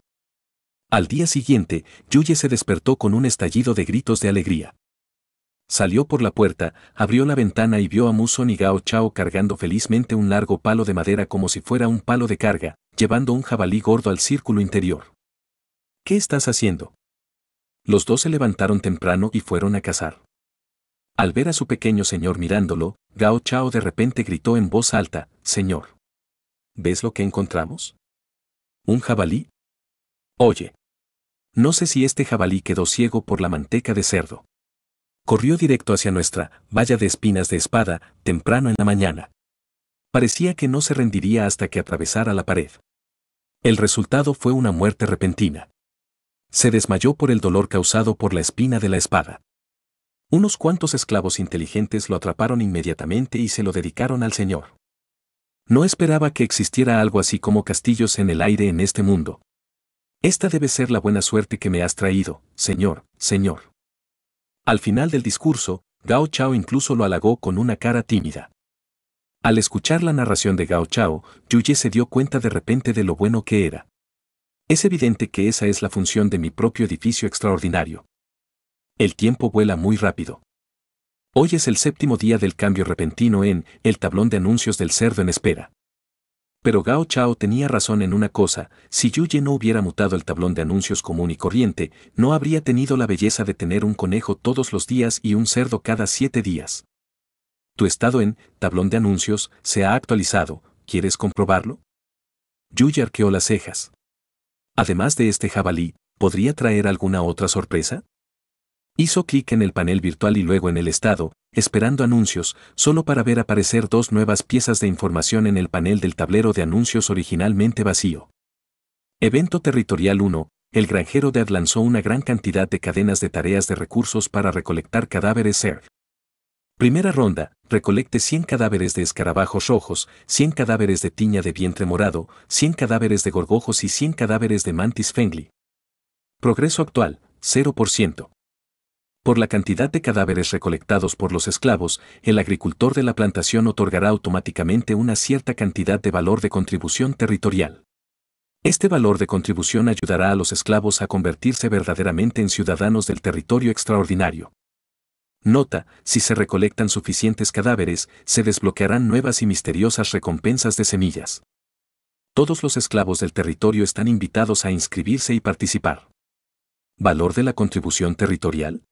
A: Al día siguiente, Yuye se despertó con un estallido de gritos de alegría. Salió por la puerta, abrió la ventana y vio a Muson y Gao Chao cargando felizmente un largo palo de madera como si fuera un palo de carga, llevando un jabalí gordo al círculo interior. ¿Qué estás haciendo? Los dos se levantaron temprano y fueron a cazar. Al ver a su pequeño señor mirándolo, Gao Chao de repente gritó en voz alta, Señor. ¿Ves lo que encontramos? ¿Un jabalí? Oye. No sé si este jabalí quedó ciego por la manteca de cerdo. Corrió directo hacia nuestra valla de espinas de espada, temprano en la mañana. Parecía que no se rendiría hasta que atravesara la pared. El resultado fue una muerte repentina. Se desmayó por el dolor causado por la espina de la espada. Unos cuantos esclavos inteligentes lo atraparon inmediatamente y se lo dedicaron al Señor. No esperaba que existiera algo así como castillos en el aire en este mundo. Esta debe ser la buena suerte que me has traído, Señor, Señor. Al final del discurso, Gao Chao incluso lo halagó con una cara tímida. Al escuchar la narración de Gao Chao, Yuye se dio cuenta de repente de lo bueno que era. Es evidente que esa es la función de mi propio edificio extraordinario. El tiempo vuela muy rápido. Hoy es el séptimo día del cambio repentino en el tablón de anuncios del cerdo en espera. Pero Gao Chao tenía razón en una cosa, si Yuye no hubiera mutado el tablón de anuncios común y corriente, no habría tenido la belleza de tener un conejo todos los días y un cerdo cada siete días. Tu estado en tablón de anuncios se ha actualizado, ¿quieres comprobarlo? Yuye arqueó las cejas. Además de este jabalí, ¿podría traer alguna otra sorpresa? Hizo clic en el panel virtual y luego en el estado, esperando anuncios, solo para ver aparecer dos nuevas piezas de información en el panel del tablero de anuncios originalmente vacío. Evento Territorial 1. El granjero Dead lanzó una gran cantidad de cadenas de tareas de recursos para recolectar cadáveres SER. Primera ronda, recolecte 100 cadáveres de escarabajos rojos, 100 cadáveres de tiña de vientre morado, 100 cadáveres de gorgojos y 100 cadáveres de mantis fengli. Progreso actual, 0%. Por la cantidad de cadáveres recolectados por los esclavos, el agricultor de la plantación otorgará automáticamente una cierta cantidad de valor de contribución territorial. Este valor de contribución ayudará a los esclavos a convertirse verdaderamente en ciudadanos del territorio extraordinario. Nota, si se recolectan suficientes cadáveres, se desbloquearán nuevas y misteriosas recompensas de semillas. Todos los esclavos del territorio están invitados a inscribirse y participar. ¿Valor de la contribución territorial?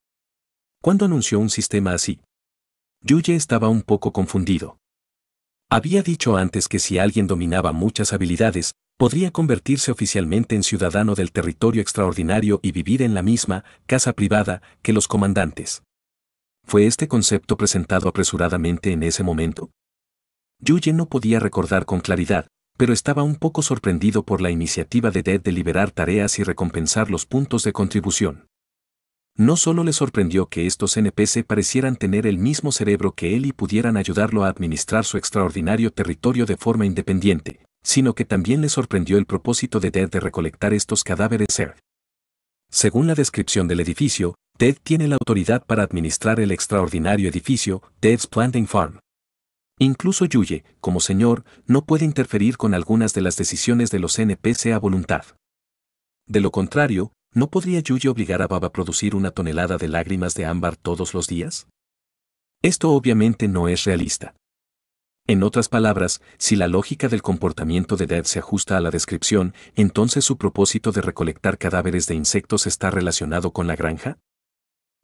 A: ¿Cuándo anunció un sistema así? Yuye estaba un poco confundido. Había dicho antes que si alguien dominaba muchas habilidades, podría convertirse oficialmente en ciudadano del territorio extraordinario y vivir en la misma casa privada que los comandantes. ¿Fue este concepto presentado apresuradamente en ese momento? Yuye no podía recordar con claridad, pero estaba un poco sorprendido por la iniciativa de Dead de liberar tareas y recompensar los puntos de contribución. No solo le sorprendió que estos NPC parecieran tener el mismo cerebro que él y pudieran ayudarlo a administrar su extraordinario territorio de forma independiente, sino que también le sorprendió el propósito de Dead de recolectar estos cadáveres ser. Según la descripción del edificio, Dead tiene la autoridad para administrar el extraordinario edificio, Dead's Planting Farm. Incluso Yuye, como señor, no puede interferir con algunas de las decisiones de los NPC a voluntad. De lo contrario, ¿No podría Yuya obligar a Baba a producir una tonelada de lágrimas de ámbar todos los días? Esto obviamente no es realista. En otras palabras, si la lógica del comportamiento de Dead se ajusta a la descripción, entonces su propósito de recolectar cadáveres de insectos está relacionado con la granja?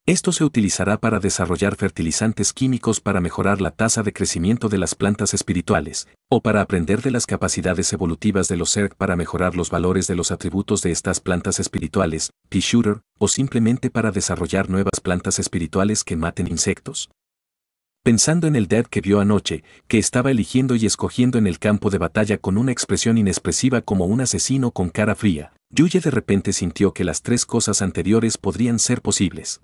A: Esto se utilizará para desarrollar fertilizantes químicos para mejorar la tasa de crecimiento de las plantas espirituales, o para aprender de las capacidades evolutivas de los Zerg para mejorar los valores de los atributos de estas plantas espirituales, P-Shooter, o simplemente para desarrollar nuevas plantas espirituales que maten insectos. Pensando en el Dead que vio anoche, que estaba eligiendo y escogiendo en el campo de batalla con una expresión inexpresiva como un asesino con cara fría, Yuye de repente sintió que las tres cosas anteriores podrían ser posibles.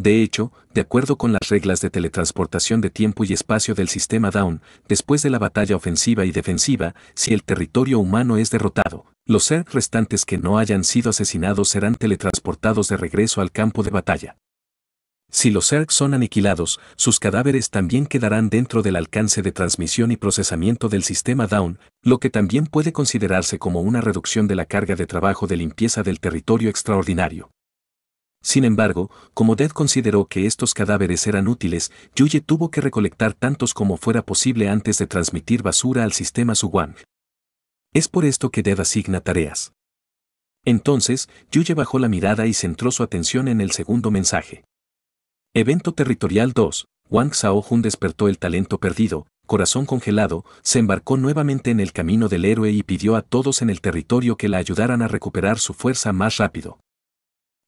A: De hecho, de acuerdo con las reglas de teletransportación de tiempo y espacio del sistema Down, después de la batalla ofensiva y defensiva, si el territorio humano es derrotado, los seres restantes que no hayan sido asesinados serán teletransportados de regreso al campo de batalla. Si los Zerg son aniquilados, sus cadáveres también quedarán dentro del alcance de transmisión y procesamiento del sistema Down, lo que también puede considerarse como una reducción de la carga de trabajo de limpieza del territorio extraordinario. Sin embargo, como Dead consideró que estos cadáveres eran útiles, Yuye tuvo que recolectar tantos como fuera posible antes de transmitir basura al sistema Suwang. Es por esto que Dead asigna tareas. Entonces, Yuye bajó la mirada y centró su atención en el segundo mensaje. Evento Territorial 2. Wang Xiaohun despertó el talento perdido, corazón congelado, se embarcó nuevamente en el camino del héroe y pidió a todos en el territorio que la ayudaran a recuperar su fuerza más rápido.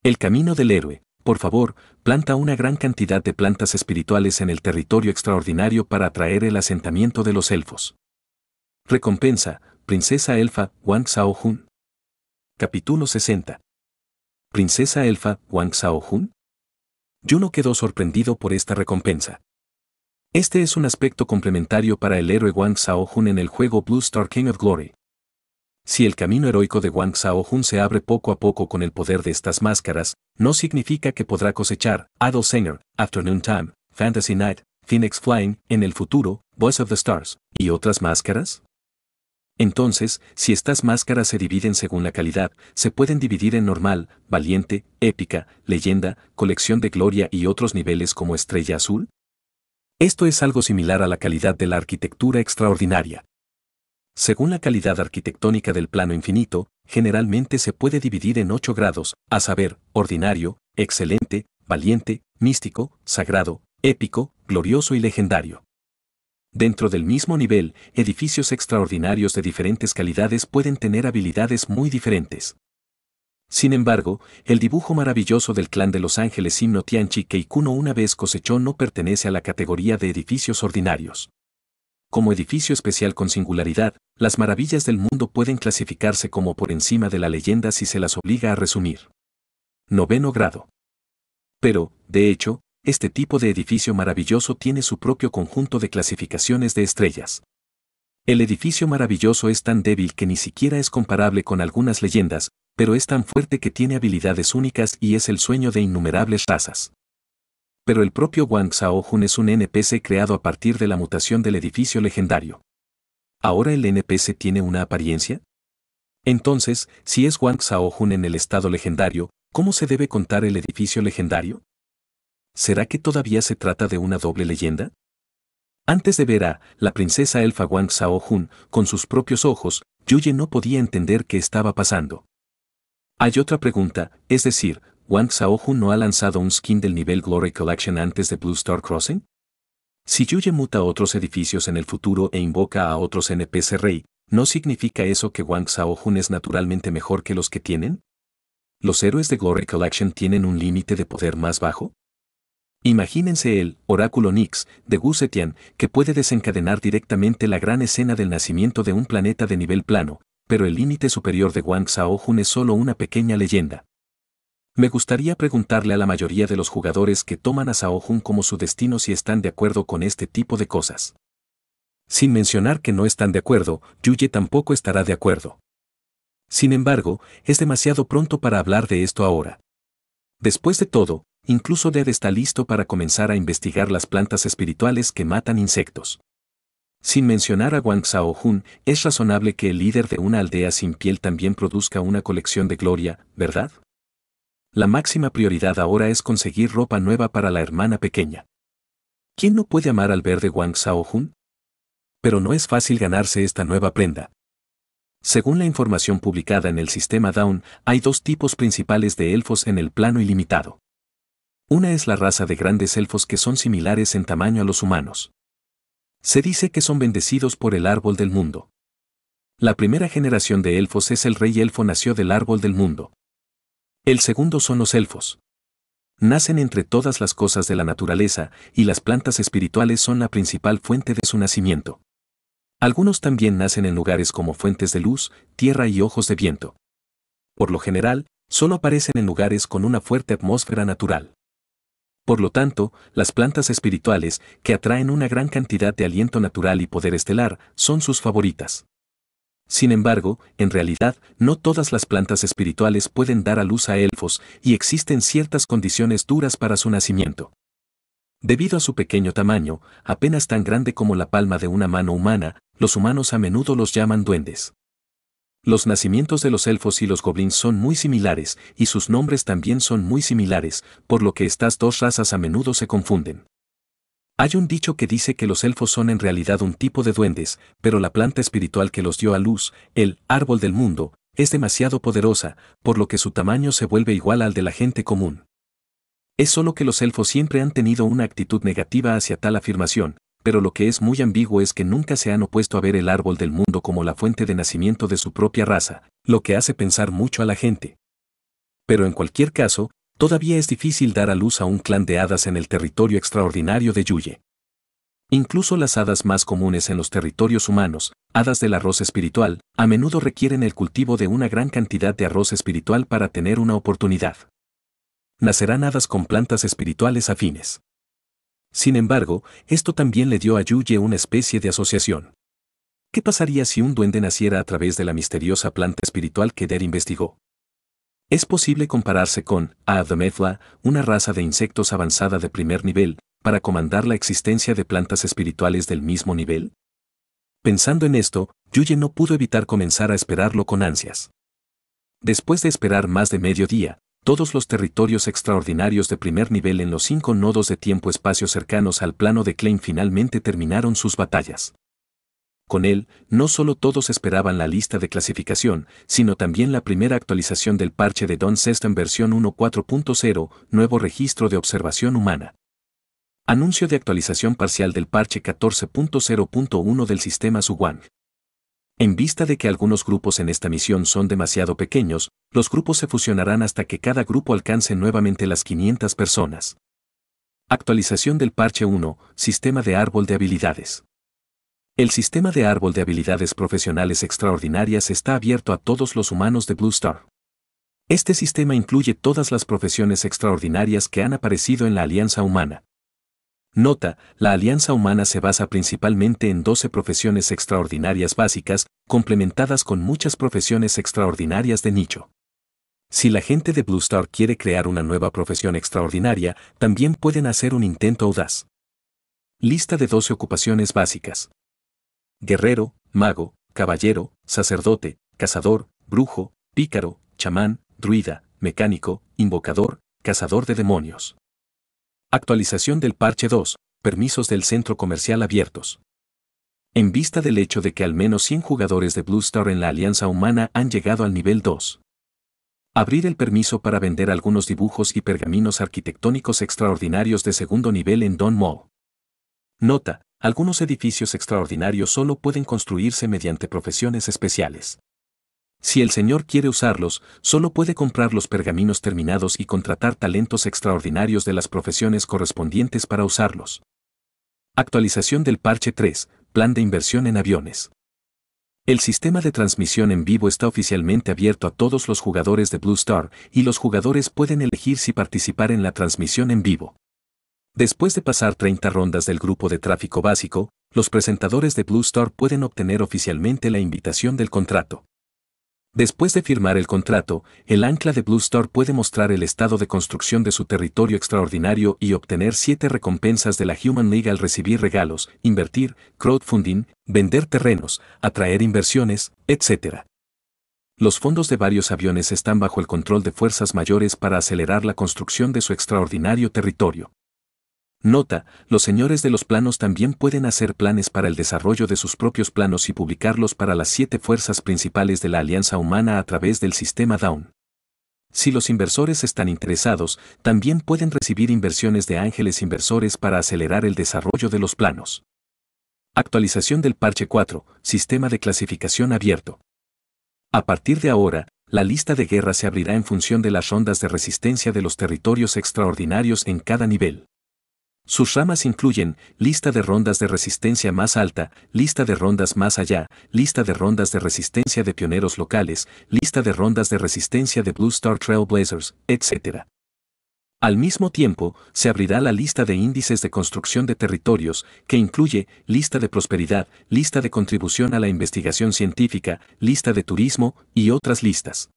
A: El camino del héroe, por favor, planta una gran cantidad de plantas espirituales en el territorio extraordinario para atraer el asentamiento de los elfos. Recompensa, Princesa Elfa Wang Xiaohun. Capítulo 60. Princesa Elfa Wang Xiaohun. Juno quedó sorprendido por esta recompensa. Este es un aspecto complementario para el héroe Wang Xiaohun en el juego Blue Star King of Glory. Si el camino heroico de Wang Xiaohun se abre poco a poco con el poder de estas máscaras, no significa que podrá cosechar Idol Singer, Afternoon Time, Fantasy Night, Phoenix Flying, en el futuro, Voice of the Stars, y otras máscaras? Entonces, si estas máscaras se dividen según la calidad, se pueden dividir en normal, valiente, épica, leyenda, colección de gloria y otros niveles como estrella azul? Esto es algo similar a la calidad de la arquitectura extraordinaria. Según la calidad arquitectónica del plano infinito, generalmente se puede dividir en ocho grados, a saber, ordinario, excelente, valiente, místico, sagrado, épico, glorioso y legendario. Dentro del mismo nivel, edificios extraordinarios de diferentes calidades pueden tener habilidades muy diferentes. Sin embargo, el dibujo maravilloso del clan de Los Ángeles Himno Tianchi que Ikuno una vez cosechó no pertenece a la categoría de edificios ordinarios. Como edificio especial con singularidad, las maravillas del mundo pueden clasificarse como por encima de la leyenda si se las obliga a resumir. Noveno grado. Pero, de hecho, este tipo de edificio maravilloso tiene su propio conjunto de clasificaciones de estrellas. El edificio maravilloso es tan débil que ni siquiera es comparable con algunas leyendas, pero es tan fuerte que tiene habilidades únicas y es el sueño de innumerables razas pero el propio Wang Xiaohun es un NPC creado a partir de la mutación del edificio legendario. ¿Ahora el NPC tiene una apariencia? Entonces, si es Wang Xiaohun en el estado legendario, ¿cómo se debe contar el edificio legendario? ¿Será que todavía se trata de una doble leyenda? Antes de ver a la princesa elfa Wang Xiaohun con sus propios ojos, Yuye no podía entender qué estaba pasando. Hay otra pregunta, es decir, Wang Xiaohun no ha lanzado un skin del nivel Glory Collection antes de Blue Star Crossing? Si Yuye muta otros edificios en el futuro e invoca a otros NPC rey, ¿no significa eso que Wang Xiaohun es naturalmente mejor que los que tienen? ¿Los héroes de Glory Collection tienen un límite de poder más bajo? Imagínense el oráculo Nix de Gusetian que puede desencadenar directamente la gran escena del nacimiento de un planeta de nivel plano, pero el límite superior de Wang Xiaohun es solo una pequeña leyenda. Me gustaría preguntarle a la mayoría de los jugadores que toman a Saohun como su destino si están de acuerdo con este tipo de cosas. Sin mencionar que no están de acuerdo, Yuye tampoco estará de acuerdo. Sin embargo, es demasiado pronto para hablar de esto ahora. Después de todo, incluso Dead está listo para comenzar a investigar las plantas espirituales que matan insectos. Sin mencionar a Wang Xiaohun, es razonable que el líder de una aldea sin piel también produzca una colección de gloria, ¿verdad? La máxima prioridad ahora es conseguir ropa nueva para la hermana pequeña. ¿Quién no puede amar al verde Wang Xiaohun? Pero no es fácil ganarse esta nueva prenda. Según la información publicada en el sistema Dawn, hay dos tipos principales de elfos en el plano ilimitado. Una es la raza de grandes elfos que son similares en tamaño a los humanos. Se dice que son bendecidos por el árbol del mundo. La primera generación de elfos es el rey elfo nació del árbol del mundo. El segundo son los elfos. Nacen entre todas las cosas de la naturaleza, y las plantas espirituales son la principal fuente de su nacimiento. Algunos también nacen en lugares como fuentes de luz, tierra y ojos de viento. Por lo general, solo aparecen en lugares con una fuerte atmósfera natural. Por lo tanto, las plantas espirituales, que atraen una gran cantidad de aliento natural y poder estelar, son sus favoritas. Sin embargo, en realidad, no todas las plantas espirituales pueden dar a luz a elfos, y existen ciertas condiciones duras para su nacimiento. Debido a su pequeño tamaño, apenas tan grande como la palma de una mano humana, los humanos a menudo los llaman duendes. Los nacimientos de los elfos y los goblins son muy similares, y sus nombres también son muy similares, por lo que estas dos razas a menudo se confunden. Hay un dicho que dice que los elfos son en realidad un tipo de duendes, pero la planta espiritual que los dio a luz, el árbol del mundo, es demasiado poderosa, por lo que su tamaño se vuelve igual al de la gente común. Es solo que los elfos siempre han tenido una actitud negativa hacia tal afirmación, pero lo que es muy ambiguo es que nunca se han opuesto a ver el árbol del mundo como la fuente de nacimiento de su propia raza, lo que hace pensar mucho a la gente. Pero en cualquier caso, todavía es difícil dar a luz a un clan de hadas en el territorio extraordinario de Yuye. Incluso las hadas más comunes en los territorios humanos, hadas del arroz espiritual, a menudo requieren el cultivo de una gran cantidad de arroz espiritual para tener una oportunidad. Nacerán hadas con plantas espirituales afines. Sin embargo, esto también le dio a Yuye una especie de asociación. ¿Qué pasaría si un duende naciera a través de la misteriosa planta espiritual que Der investigó? Es posible compararse con Adamethla, una raza de insectos avanzada de primer nivel, para comandar la existencia de plantas espirituales del mismo nivel? Pensando en esto, Yuye no pudo evitar comenzar a esperarlo con ansias. Después de esperar más de medio día, todos los territorios extraordinarios de primer nivel en los cinco nodos de tiempo-espacio cercanos al plano de Klein finalmente terminaron sus batallas. Con él, no solo todos esperaban la lista de clasificación, sino también la primera actualización del parche de Don System versión 1.4.0, nuevo registro de observación humana. Anuncio de actualización parcial del parche 14.0.1 del sistema Suwang. En vista de que algunos grupos en esta misión son demasiado pequeños, los grupos se fusionarán hasta que cada grupo alcance nuevamente las 500 personas. Actualización del parche 1, Sistema de Árbol de Habilidades. El sistema de árbol de habilidades profesionales extraordinarias está abierto a todos los humanos de Blue Star. Este sistema incluye todas las profesiones extraordinarias que han aparecido en la Alianza Humana. Nota, la Alianza Humana se basa principalmente en 12 profesiones extraordinarias básicas, complementadas con muchas profesiones extraordinarias de nicho. Si la gente de Blue Star quiere crear una nueva profesión extraordinaria, también pueden hacer un intento audaz. Lista de 12 ocupaciones básicas guerrero, mago, caballero, sacerdote, cazador, brujo, pícaro, chamán, druida, mecánico, invocador, cazador de demonios. Actualización del parche 2, permisos del centro comercial abiertos. En vista del hecho de que al menos 100 jugadores de Blue Star en la Alianza Humana han llegado al nivel 2. Abrir el permiso para vender algunos dibujos y pergaminos arquitectónicos extraordinarios de segundo nivel en Don Mall. Nota, algunos edificios extraordinarios solo pueden construirse mediante profesiones especiales. Si el Señor quiere usarlos, solo puede comprar los pergaminos terminados y contratar talentos extraordinarios de las profesiones correspondientes para usarlos. Actualización del parche 3, Plan de inversión en aviones. El sistema de transmisión en vivo está oficialmente abierto a todos los jugadores de Blue Star y los jugadores pueden elegir si participar en la transmisión en vivo. Después de pasar 30 rondas del grupo de tráfico básico, los presentadores de Blue Star pueden obtener oficialmente la invitación del contrato. Después de firmar el contrato, el ancla de Blue Star puede mostrar el estado de construcción de su territorio extraordinario y obtener siete recompensas de la Human League al recibir regalos, invertir, crowdfunding, vender terrenos, atraer inversiones, etc. Los fondos de varios aviones están bajo el control de fuerzas mayores para acelerar la construcción de su extraordinario territorio. Nota, los señores de los planos también pueden hacer planes para el desarrollo de sus propios planos y publicarlos para las siete fuerzas principales de la Alianza Humana a través del sistema Down. Si los inversores están interesados, también pueden recibir inversiones de ángeles inversores para acelerar el desarrollo de los planos. Actualización del parche 4, Sistema de clasificación abierto. A partir de ahora, la lista de guerra se abrirá en función de las rondas de resistencia de los territorios extraordinarios en cada nivel. Sus ramas incluyen lista de rondas de resistencia más alta, lista de rondas más allá, lista de rondas de resistencia de pioneros locales, lista de rondas de resistencia de Blue Star Trailblazers, etc. Al mismo tiempo, se abrirá la lista de índices de construcción de territorios, que incluye lista de prosperidad, lista de contribución a la investigación científica, lista de turismo y otras listas.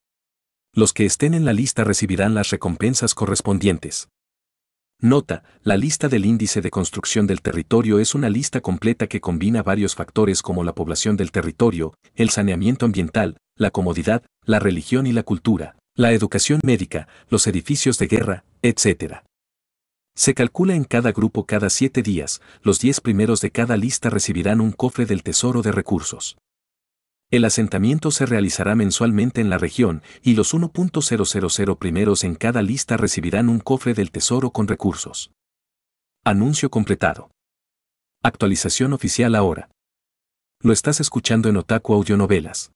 A: Los que estén en la lista recibirán las recompensas correspondientes. Nota, la lista del índice de construcción del territorio es una lista completa que combina varios factores como la población del territorio, el saneamiento ambiental, la comodidad, la religión y la cultura, la educación médica, los edificios de guerra, etc. Se calcula en cada grupo cada siete días, los diez primeros de cada lista recibirán un cofre del Tesoro de Recursos. El asentamiento se realizará mensualmente en la región y los 1.000 primeros en cada lista recibirán un cofre del Tesoro con recursos. Anuncio completado. Actualización oficial ahora. Lo estás escuchando en Otaku Audionovelas.